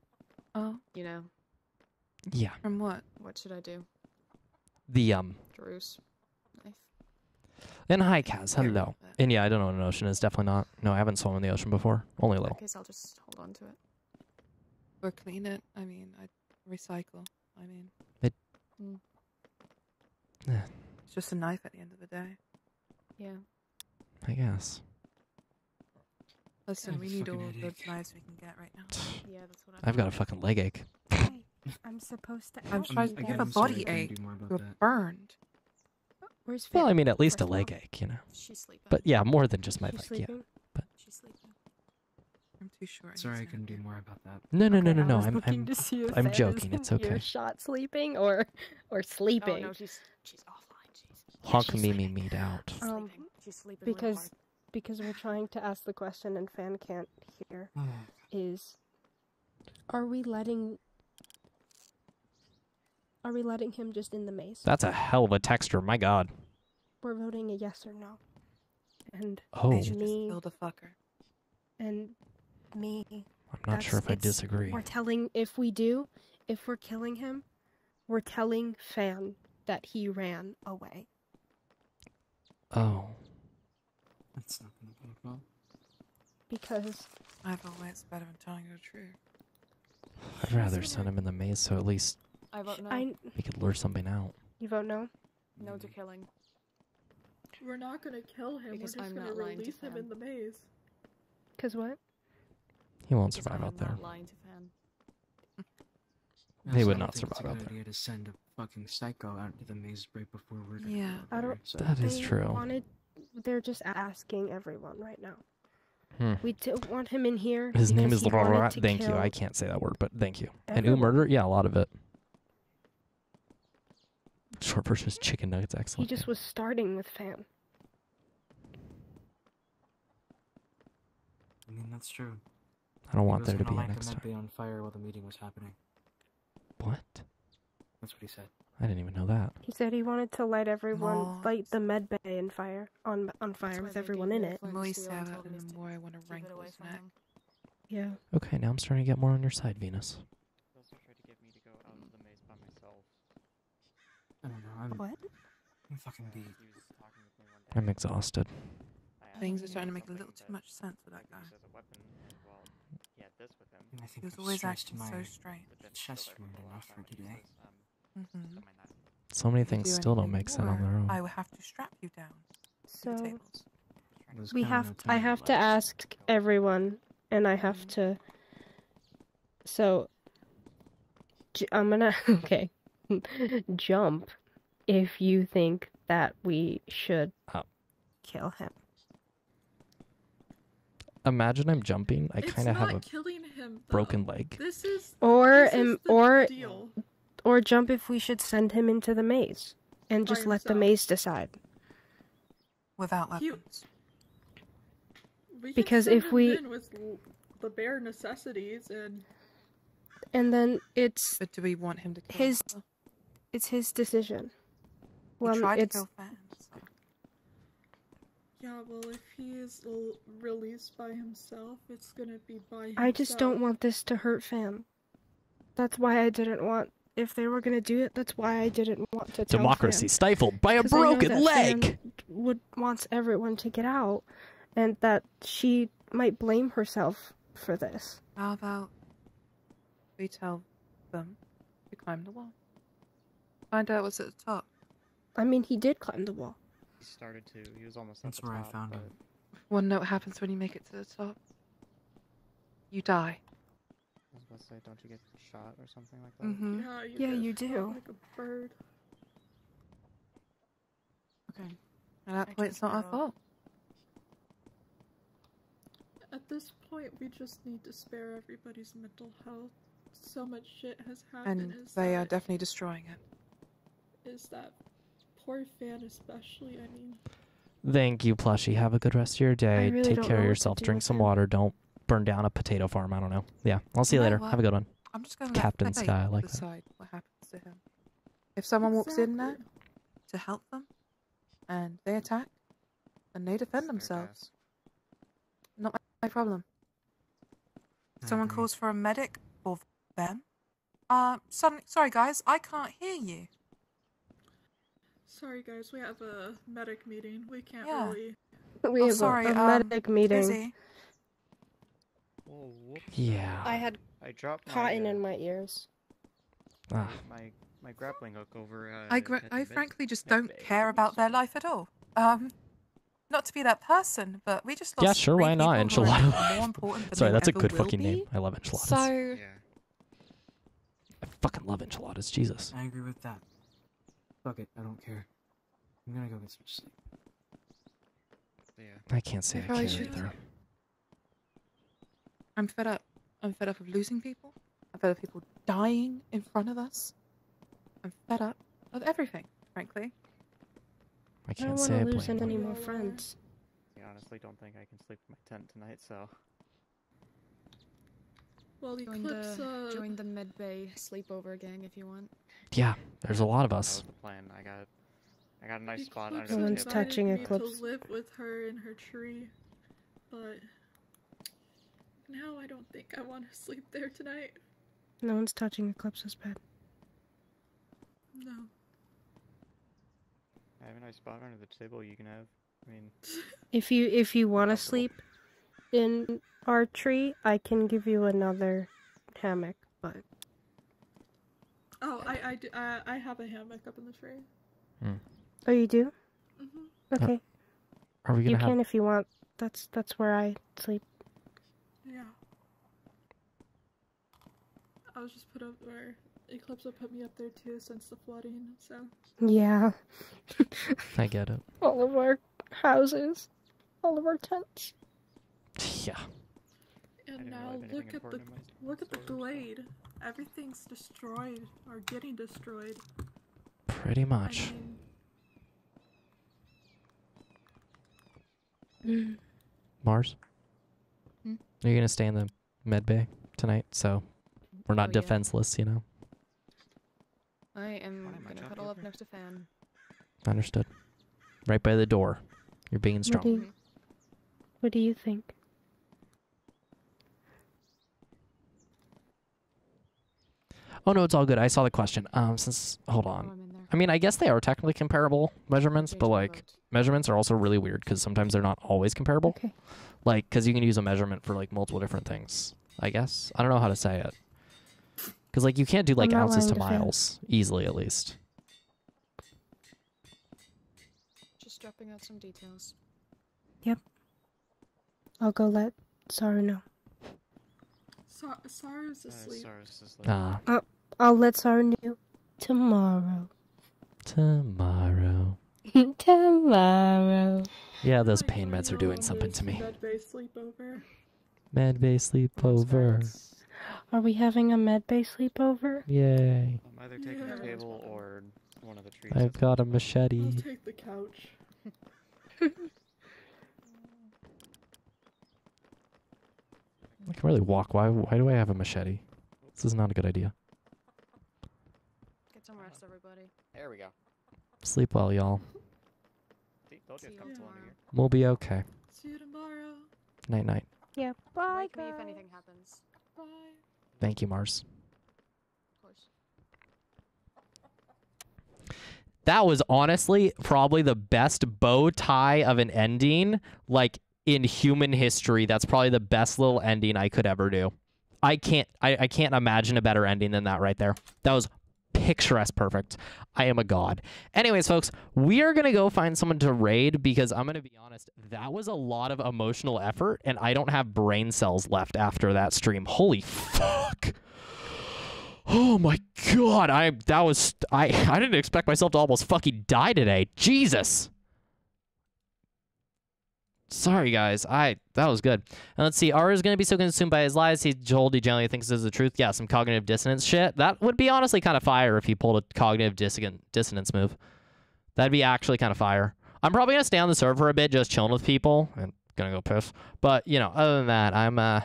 Speaker 18: Oh.
Speaker 14: You know.
Speaker 1: yeah,
Speaker 18: From what?
Speaker 14: What should I do?
Speaker 1: the um,
Speaker 14: Drew's knife.
Speaker 1: and hi, Kaz, hello. And yeah, I don't know what an ocean is. Definitely not. No, I haven't swum in the ocean before. Only a
Speaker 14: In
Speaker 1: little.
Speaker 14: that case, I'll just hold on to it.
Speaker 18: Or clean it. I mean, I recycle. I mean,
Speaker 1: It.
Speaker 14: Mm.
Speaker 18: It's just a knife at the end of the day.
Speaker 14: Yeah.
Speaker 1: I guess.
Speaker 18: Listen,
Speaker 11: have
Speaker 18: we need all
Speaker 11: fucking
Speaker 18: the
Speaker 11: headache.
Speaker 18: knives we can get right now.
Speaker 14: Yeah, that's what
Speaker 1: I've got a fucking leg ache.
Speaker 27: I'm supposed to.
Speaker 18: I'm sorry,
Speaker 27: you
Speaker 18: you have a
Speaker 11: I'm sorry,
Speaker 18: body ache.
Speaker 11: do more
Speaker 18: You're
Speaker 11: that.
Speaker 18: burned.
Speaker 27: Where's
Speaker 1: Well, I mean, at least a leg
Speaker 27: all?
Speaker 1: ache, you know.
Speaker 14: She's sleeping.
Speaker 1: But yeah, more than just my
Speaker 27: She's
Speaker 1: leg. Yeah.
Speaker 27: sleeping.
Speaker 14: She's sleeping.
Speaker 18: I'm too sure.
Speaker 11: Sorry, I couldn't do more about that.
Speaker 1: No, no, no,
Speaker 27: Okay,
Speaker 1: no,
Speaker 27: I
Speaker 1: no.
Speaker 27: was
Speaker 1: I'm
Speaker 27: looking
Speaker 1: I'm
Speaker 27: to see if
Speaker 1: I'm
Speaker 27: Finn
Speaker 1: joking. It's
Speaker 27: in
Speaker 1: okay.
Speaker 27: Earshot sleeping or or sleeping.
Speaker 14: Oh no, she's she's offline. She's
Speaker 1: Honk me me meet out.
Speaker 27: Um.
Speaker 14: She's sleeping
Speaker 27: because
Speaker 14: hard.
Speaker 27: Because we're trying to ask the question and fan can't hear. is are we letting are we letting him just in the maze?
Speaker 1: That's a hell of a texture. My God.
Speaker 27: We're voting a yes or no. And
Speaker 1: Oh. They
Speaker 18: just
Speaker 27: me
Speaker 18: kill the fucker.
Speaker 27: and me.
Speaker 1: I'm not sure if I disagree.
Speaker 27: We're telling if we do, if we're killing him, we're telling Fan that he ran away.
Speaker 1: Oh.
Speaker 11: That's not gonna go well.
Speaker 27: Because
Speaker 18: Either way, it's better than telling you the truth.
Speaker 1: I'd rather send him in the maze so at least
Speaker 14: I vote no.
Speaker 27: I
Speaker 1: we could lure something out.
Speaker 27: you vote no?
Speaker 14: No to killing.
Speaker 4: We're not gonna kill him.
Speaker 14: Because
Speaker 4: We're just
Speaker 14: I'm
Speaker 4: gonna
Speaker 14: not lying to
Speaker 4: release him
Speaker 14: Fan.
Speaker 4: in the maze.
Speaker 27: Cause what?
Speaker 1: He won't
Speaker 14: Because
Speaker 1: survive
Speaker 14: I'm
Speaker 1: out there.
Speaker 14: Not lying to Fan.
Speaker 11: I
Speaker 1: He
Speaker 11: also
Speaker 1: would
Speaker 11: don't
Speaker 1: not
Speaker 11: it's
Speaker 1: survive
Speaker 11: a
Speaker 1: out
Speaker 11: good
Speaker 1: there.
Speaker 11: idea to send a fucking psycho out into the maze right before we're
Speaker 18: Yeah.
Speaker 27: I
Speaker 11: there,
Speaker 27: don't.
Speaker 11: so-
Speaker 1: That is true.
Speaker 27: Wanted, they're just asking everyone right now.
Speaker 1: Hmm.
Speaker 27: We don't want him in here.
Speaker 1: His name is
Speaker 27: he
Speaker 1: Laura. Thank you. I can't say that word, but thank you. And ooh,
Speaker 27: everyone.
Speaker 1: murder? Yeah, a lot of it. Short version is chicken nuggets. Excellent.
Speaker 27: He just was starting with Fan.
Speaker 11: I mean, that's true.
Speaker 1: I don't want there to
Speaker 11: gonna
Speaker 1: be a
Speaker 11: light the
Speaker 1: next
Speaker 11: med
Speaker 1: time.
Speaker 11: bay on fire while the meeting was happening.
Speaker 1: What?
Speaker 11: That's what he said.
Speaker 1: I didn't even know that.
Speaker 27: He said he wanted to light everyone,
Speaker 18: No.
Speaker 27: light the med bay in fire on on fire with everyone in it.
Speaker 14: a
Speaker 18: The more you
Speaker 14: Steel
Speaker 18: say
Speaker 14: and
Speaker 18: that,
Speaker 14: told him
Speaker 18: the more I want to
Speaker 14: keep it
Speaker 18: wrinkle his neck.
Speaker 27: Yeah.
Speaker 1: Okay, now I'm starting to get more on your side, Venus.
Speaker 22: He also tried to get me to go out of the maze by myself.
Speaker 11: I don't know. I'm,
Speaker 27: What?
Speaker 11: I'm fucking beat.
Speaker 22: He was talking with me one day.
Speaker 1: I'm exhausted.
Speaker 18: Things are starting to make a little too much sense for that guy.
Speaker 22: used as a weapon. Well, he had this with him.
Speaker 11: And I think
Speaker 18: He was always
Speaker 11: stretched
Speaker 18: acting
Speaker 11: my
Speaker 18: so strange.
Speaker 11: chest
Speaker 22: still
Speaker 11: wound
Speaker 22: for the
Speaker 11: enough
Speaker 22: last
Speaker 11: for
Speaker 22: time when he
Speaker 11: today.
Speaker 22: Was, um,
Speaker 18: Mm-hmm.
Speaker 1: So many things still don't make sense on their own.
Speaker 18: I will have to strap you down.
Speaker 27: So we have.
Speaker 11: no
Speaker 27: I
Speaker 11: time
Speaker 27: have to ask everyone, and I have to. So. I'm gonna okay, jump, if you think that we should
Speaker 1: Oh.
Speaker 27: kill him.
Speaker 1: Imagine I'm jumping. I kind of have a
Speaker 4: killing him,
Speaker 1: broken leg.
Speaker 4: This is
Speaker 27: Or
Speaker 4: this is
Speaker 27: um,
Speaker 4: the
Speaker 27: or
Speaker 4: deal.
Speaker 27: Or jump if we should send him into the maze, and just let the maze decide.
Speaker 18: Without
Speaker 4: He-
Speaker 18: weapons.
Speaker 8: We
Speaker 27: Because if we-
Speaker 8: with the bare necessities and
Speaker 27: And then it's
Speaker 18: But do we want him to kill
Speaker 27: his
Speaker 18: her?
Speaker 27: it's his decision.
Speaker 18: He
Speaker 27: Well,
Speaker 18: tried to
Speaker 27: it's
Speaker 18: kill fans. so-
Speaker 8: yeah, well, if he is released by himself, it's gonna be by himself.
Speaker 27: I just don't want this to hurt fam. That's why I didn't want if they were gonna do it, that's why I didn't want to tell
Speaker 1: Democracy
Speaker 27: Fam.
Speaker 1: stifled by a broken leg.
Speaker 27: Would wants everyone to get out and that she might blame herself for this.
Speaker 18: How about we tell them to climb the wall? Find out what's at the top.
Speaker 27: I mean he did climb the wall.
Speaker 22: He started to. He was almost
Speaker 11: That's
Speaker 22: at the top.
Speaker 11: That's where I found
Speaker 22: but
Speaker 11: him.
Speaker 18: Wanna know what happens when you make it to the top? You die.
Speaker 22: I was about to say, don't you get shot or something like that?
Speaker 18: Mm-hmm.
Speaker 8: Yeah, you,
Speaker 27: Yeah,
Speaker 8: get
Speaker 27: you do.
Speaker 8: Like a bird.
Speaker 18: Okay. At that point, it's not our fault.
Speaker 8: At this point, we just need to spare everybody's mental health. So much shit has happened.
Speaker 18: And
Speaker 8: is
Speaker 18: they are definitely destroying it.
Speaker 8: is that poor fan especially. I mean,
Speaker 1: Thank you, Plushy. Have a good rest of your day.
Speaker 27: really
Speaker 1: Take care of yourself. Drink some water. Don't burn down a potato farm. I don't know. Yeah, I'll see you
Speaker 18: know
Speaker 1: later.
Speaker 18: what?
Speaker 1: Have a good one.
Speaker 18: I'm just going to
Speaker 1: Captain
Speaker 18: let
Speaker 1: Skye, I like that.
Speaker 18: decide what happens to him. If someone walks in there to help them and they attack, and they defend themselves, not my, my problem.
Speaker 11: I
Speaker 18: Someone calls for a medic or them. Uh, suddenly, sorry guys, I can't hear you.
Speaker 8: sorry guys, we have a medic meeting. We can't
Speaker 18: Yeah.
Speaker 8: really.
Speaker 27: We
Speaker 18: Oh,
Speaker 27: have a-
Speaker 18: sorry,
Speaker 27: a,
Speaker 18: um,
Speaker 27: medic meeting.
Speaker 18: Busy.
Speaker 22: Whoa, whoops.
Speaker 1: Yeah.
Speaker 27: I had
Speaker 22: I dropped my,
Speaker 27: cotton
Speaker 22: uh,
Speaker 27: in my ears.
Speaker 1: Ah.
Speaker 22: my my grappling hook over. Uh,
Speaker 18: I, gra- I frankly just don't
Speaker 22: bay.
Speaker 18: care about their life at all. Um, not to be that person, but we just lost
Speaker 1: Yeah, sure. Why not?
Speaker 18: people who are
Speaker 1: Enchilada.
Speaker 18: more important than
Speaker 1: Sorry, that's a good fucking
Speaker 18: be.
Speaker 1: name. I love enchiladas.
Speaker 27: So
Speaker 22: Yeah.
Speaker 1: I fucking love enchiladas. Jesus.
Speaker 11: I agree with that. Fuck it, I don't care. I'm gonna go get some sleep.
Speaker 22: Yeah.
Speaker 1: I can't say
Speaker 18: I
Speaker 1: I
Speaker 18: probably
Speaker 1: care
Speaker 18: should.
Speaker 1: either.
Speaker 18: I'm fed up. I'm fed up of losing people. I'm fed up of people dying in front of us. I'm fed up of everything, frankly.
Speaker 1: I
Speaker 27: I don't
Speaker 1: can't
Speaker 27: want
Speaker 1: say I
Speaker 27: to lose
Speaker 1: blame
Speaker 27: any
Speaker 1: them.
Speaker 27: more friends.
Speaker 22: I honestly don't think I can sleep in my tent tonight. So
Speaker 8: Well,
Speaker 14: Join
Speaker 8: Eclipsa.
Speaker 14: the
Speaker 8: uh,
Speaker 14: join the med bay sleepover gang if you want.
Speaker 1: Yeah, there's a lot of
Speaker 22: that
Speaker 1: us.
Speaker 22: was the plan. I got I got a nice spot
Speaker 8: Eclipsa
Speaker 22: under
Speaker 27: No
Speaker 22: the
Speaker 27: one's
Speaker 22: table.
Speaker 27: touching
Speaker 8: me
Speaker 27: Eclipsa.
Speaker 8: to live with her in her tree, but now I don't think I want to sleep there tonight.
Speaker 27: No one's touching Eclipsa's bed.
Speaker 8: No.
Speaker 22: I have a nice spot under the table. You can have. I mean,
Speaker 27: If you if you want to sleep in our tree, I can give you another hammock, but
Speaker 8: Oh, I I, do, I I have a hammock up in the tree.
Speaker 27: oh, you do?
Speaker 8: Mhm.
Speaker 27: Okay,
Speaker 1: Are we
Speaker 27: you
Speaker 1: gonna have?
Speaker 27: can if you want. That's that's where I sleep.
Speaker 8: Yeah. I was just put up where Eclipsa will put me up there too since the flooding. So
Speaker 27: Yeah,
Speaker 1: I get it.
Speaker 27: all of our houses, all of our tents.
Speaker 1: Yeah.
Speaker 8: and now
Speaker 22: really
Speaker 8: look at the
Speaker 22: important in my
Speaker 8: look at the glade. Everything's destroyed or getting destroyed.
Speaker 1: Pretty much.
Speaker 8: I mean,
Speaker 27: Mm.
Speaker 1: Mars.
Speaker 14: Hmm?
Speaker 1: Are you gonna stay in the med bay tonight? So we're not
Speaker 14: Oh, yeah.
Speaker 1: defenseless, you know.
Speaker 14: I am
Speaker 22: Fine,
Speaker 14: gonna
Speaker 22: job
Speaker 14: cuddle up next to Fan.
Speaker 1: Understood. Right by the door. You're being
Speaker 27: What do
Speaker 1: strong.
Speaker 27: you, what do you think?
Speaker 1: Oh no, it's all good. I saw the question. Um, since hold on.
Speaker 14: I'm in there.
Speaker 1: I mean, I guess they are technically comparable measurements, but like
Speaker 14: vote.
Speaker 1: measurements are also really weird because sometimes they're not always comparable.
Speaker 27: Okay.
Speaker 1: Like, because you can use a measurement for like multiple different things. I guess I don't know how to say it. Because like you can't do like ounces to
Speaker 27: to Finn.
Speaker 1: miles easily, at least.
Speaker 14: Just dropping out some details. Yep.
Speaker 27: I'll go let Saru know.
Speaker 8: Sa- Saru's
Speaker 22: uh,
Speaker 8: asleep.
Speaker 22: Saru's asleep.
Speaker 1: Ah,
Speaker 27: Uh, I'll let Saru know tomorrow.
Speaker 1: tomorrow.
Speaker 27: tomorrow.
Speaker 1: Yeah, those pain meds are doing something to me.
Speaker 8: Med bay sleepover.
Speaker 1: Med bay sleepover.
Speaker 27: Are we having a med bay sleepover?
Speaker 1: Yay!
Speaker 22: I'm either taking
Speaker 8: Yeah.
Speaker 22: the table or one of the trees.
Speaker 1: I've got a
Speaker 22: above.
Speaker 8: I'll
Speaker 1: machete.
Speaker 8: take the couch.
Speaker 1: I can really walk. Why? Why do I have a machete? This is not a good idea.
Speaker 14: Get some rest, everybody.
Speaker 22: There we go.
Speaker 1: Sleep well, y'all.
Speaker 22: See, you it's comfortable under here.
Speaker 1: We'll be okay.
Speaker 8: See you tomorrow.
Speaker 1: Night night.
Speaker 27: Yeah. Bye,
Speaker 14: Wake me if anything happens.
Speaker 1: Thank you, Mars. That was honestly probably the best bow tie of an ending, like in human history. That's probably the best little ending I could ever do. I can't I, I can't imagine a better ending than that right there. That was picturesque perfect. I am a god. Anyways, folks, we are gonna go find someone to raid because I'm gonna be honest, that was a lot of emotional effort, and I don't have brain cells left after that stream. Holy fuck. Oh my god, I that was I I didn't expect myself to almost fucking die today. Jesus. Sorry guys, I that was good. And let's see, R is gonna be so consumed by his lies, he told he generally thinks this is the truth. Yeah, some cognitive dissonance shit. That would be honestly kind of fire if he pulled a cognitive disson- dissonance move. That'd be actually kind of fire. I'm probably gonna stay on the server a bit, just chilling with people and gonna go piss. But you know, other than that, I'm uh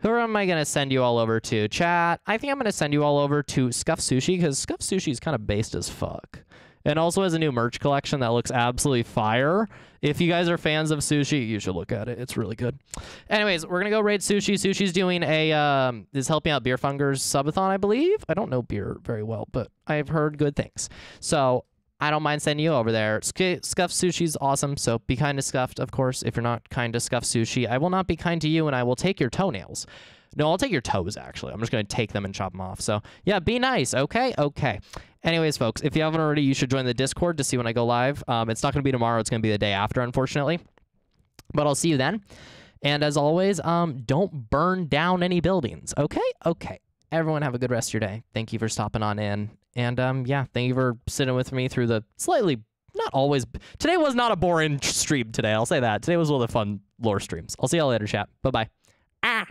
Speaker 1: who am I going to send you all over to? Chat. I think I'm going to send you all over to Scuff Sushi because Scuff Sushi is kind of based as fuck. And also has a new merch collection that looks absolutely fire. If you guys are fans of sushi, you should look at it. It's really good. Anyways, we're gonna go raid sushi. Sushi's doing a um, is helping out beer fungers subathon, I believe. I don't know beer very well, but I've heard good things. So I don't mind sending you over there. Sc- Scuff Sushi's awesome, so be kind to Scuffed, of course. If you're not kind to Scuff Sushi, I will not be kind to you, and I will take your toenails. No, I'll take your toes, actually. I'm just going to take them and chop them off. So, yeah, be nice, okay? Okay. Anyways, folks, if you haven't already, you should join the Discord to see when I go live. Um, it's not going to be tomorrow. It's going to be the day after, unfortunately. But I'll see you then. And as always, um, don't burn down any buildings, okay? Okay. Everyone have a good rest of your day. Thank you for stopping on in. And um, yeah, thank you for sitting with me through the slightly not always today was not a boring stream today. I'll say that. Today was one of the fun lore streams. I'll see y'all later, chat. Bye bye. Ah.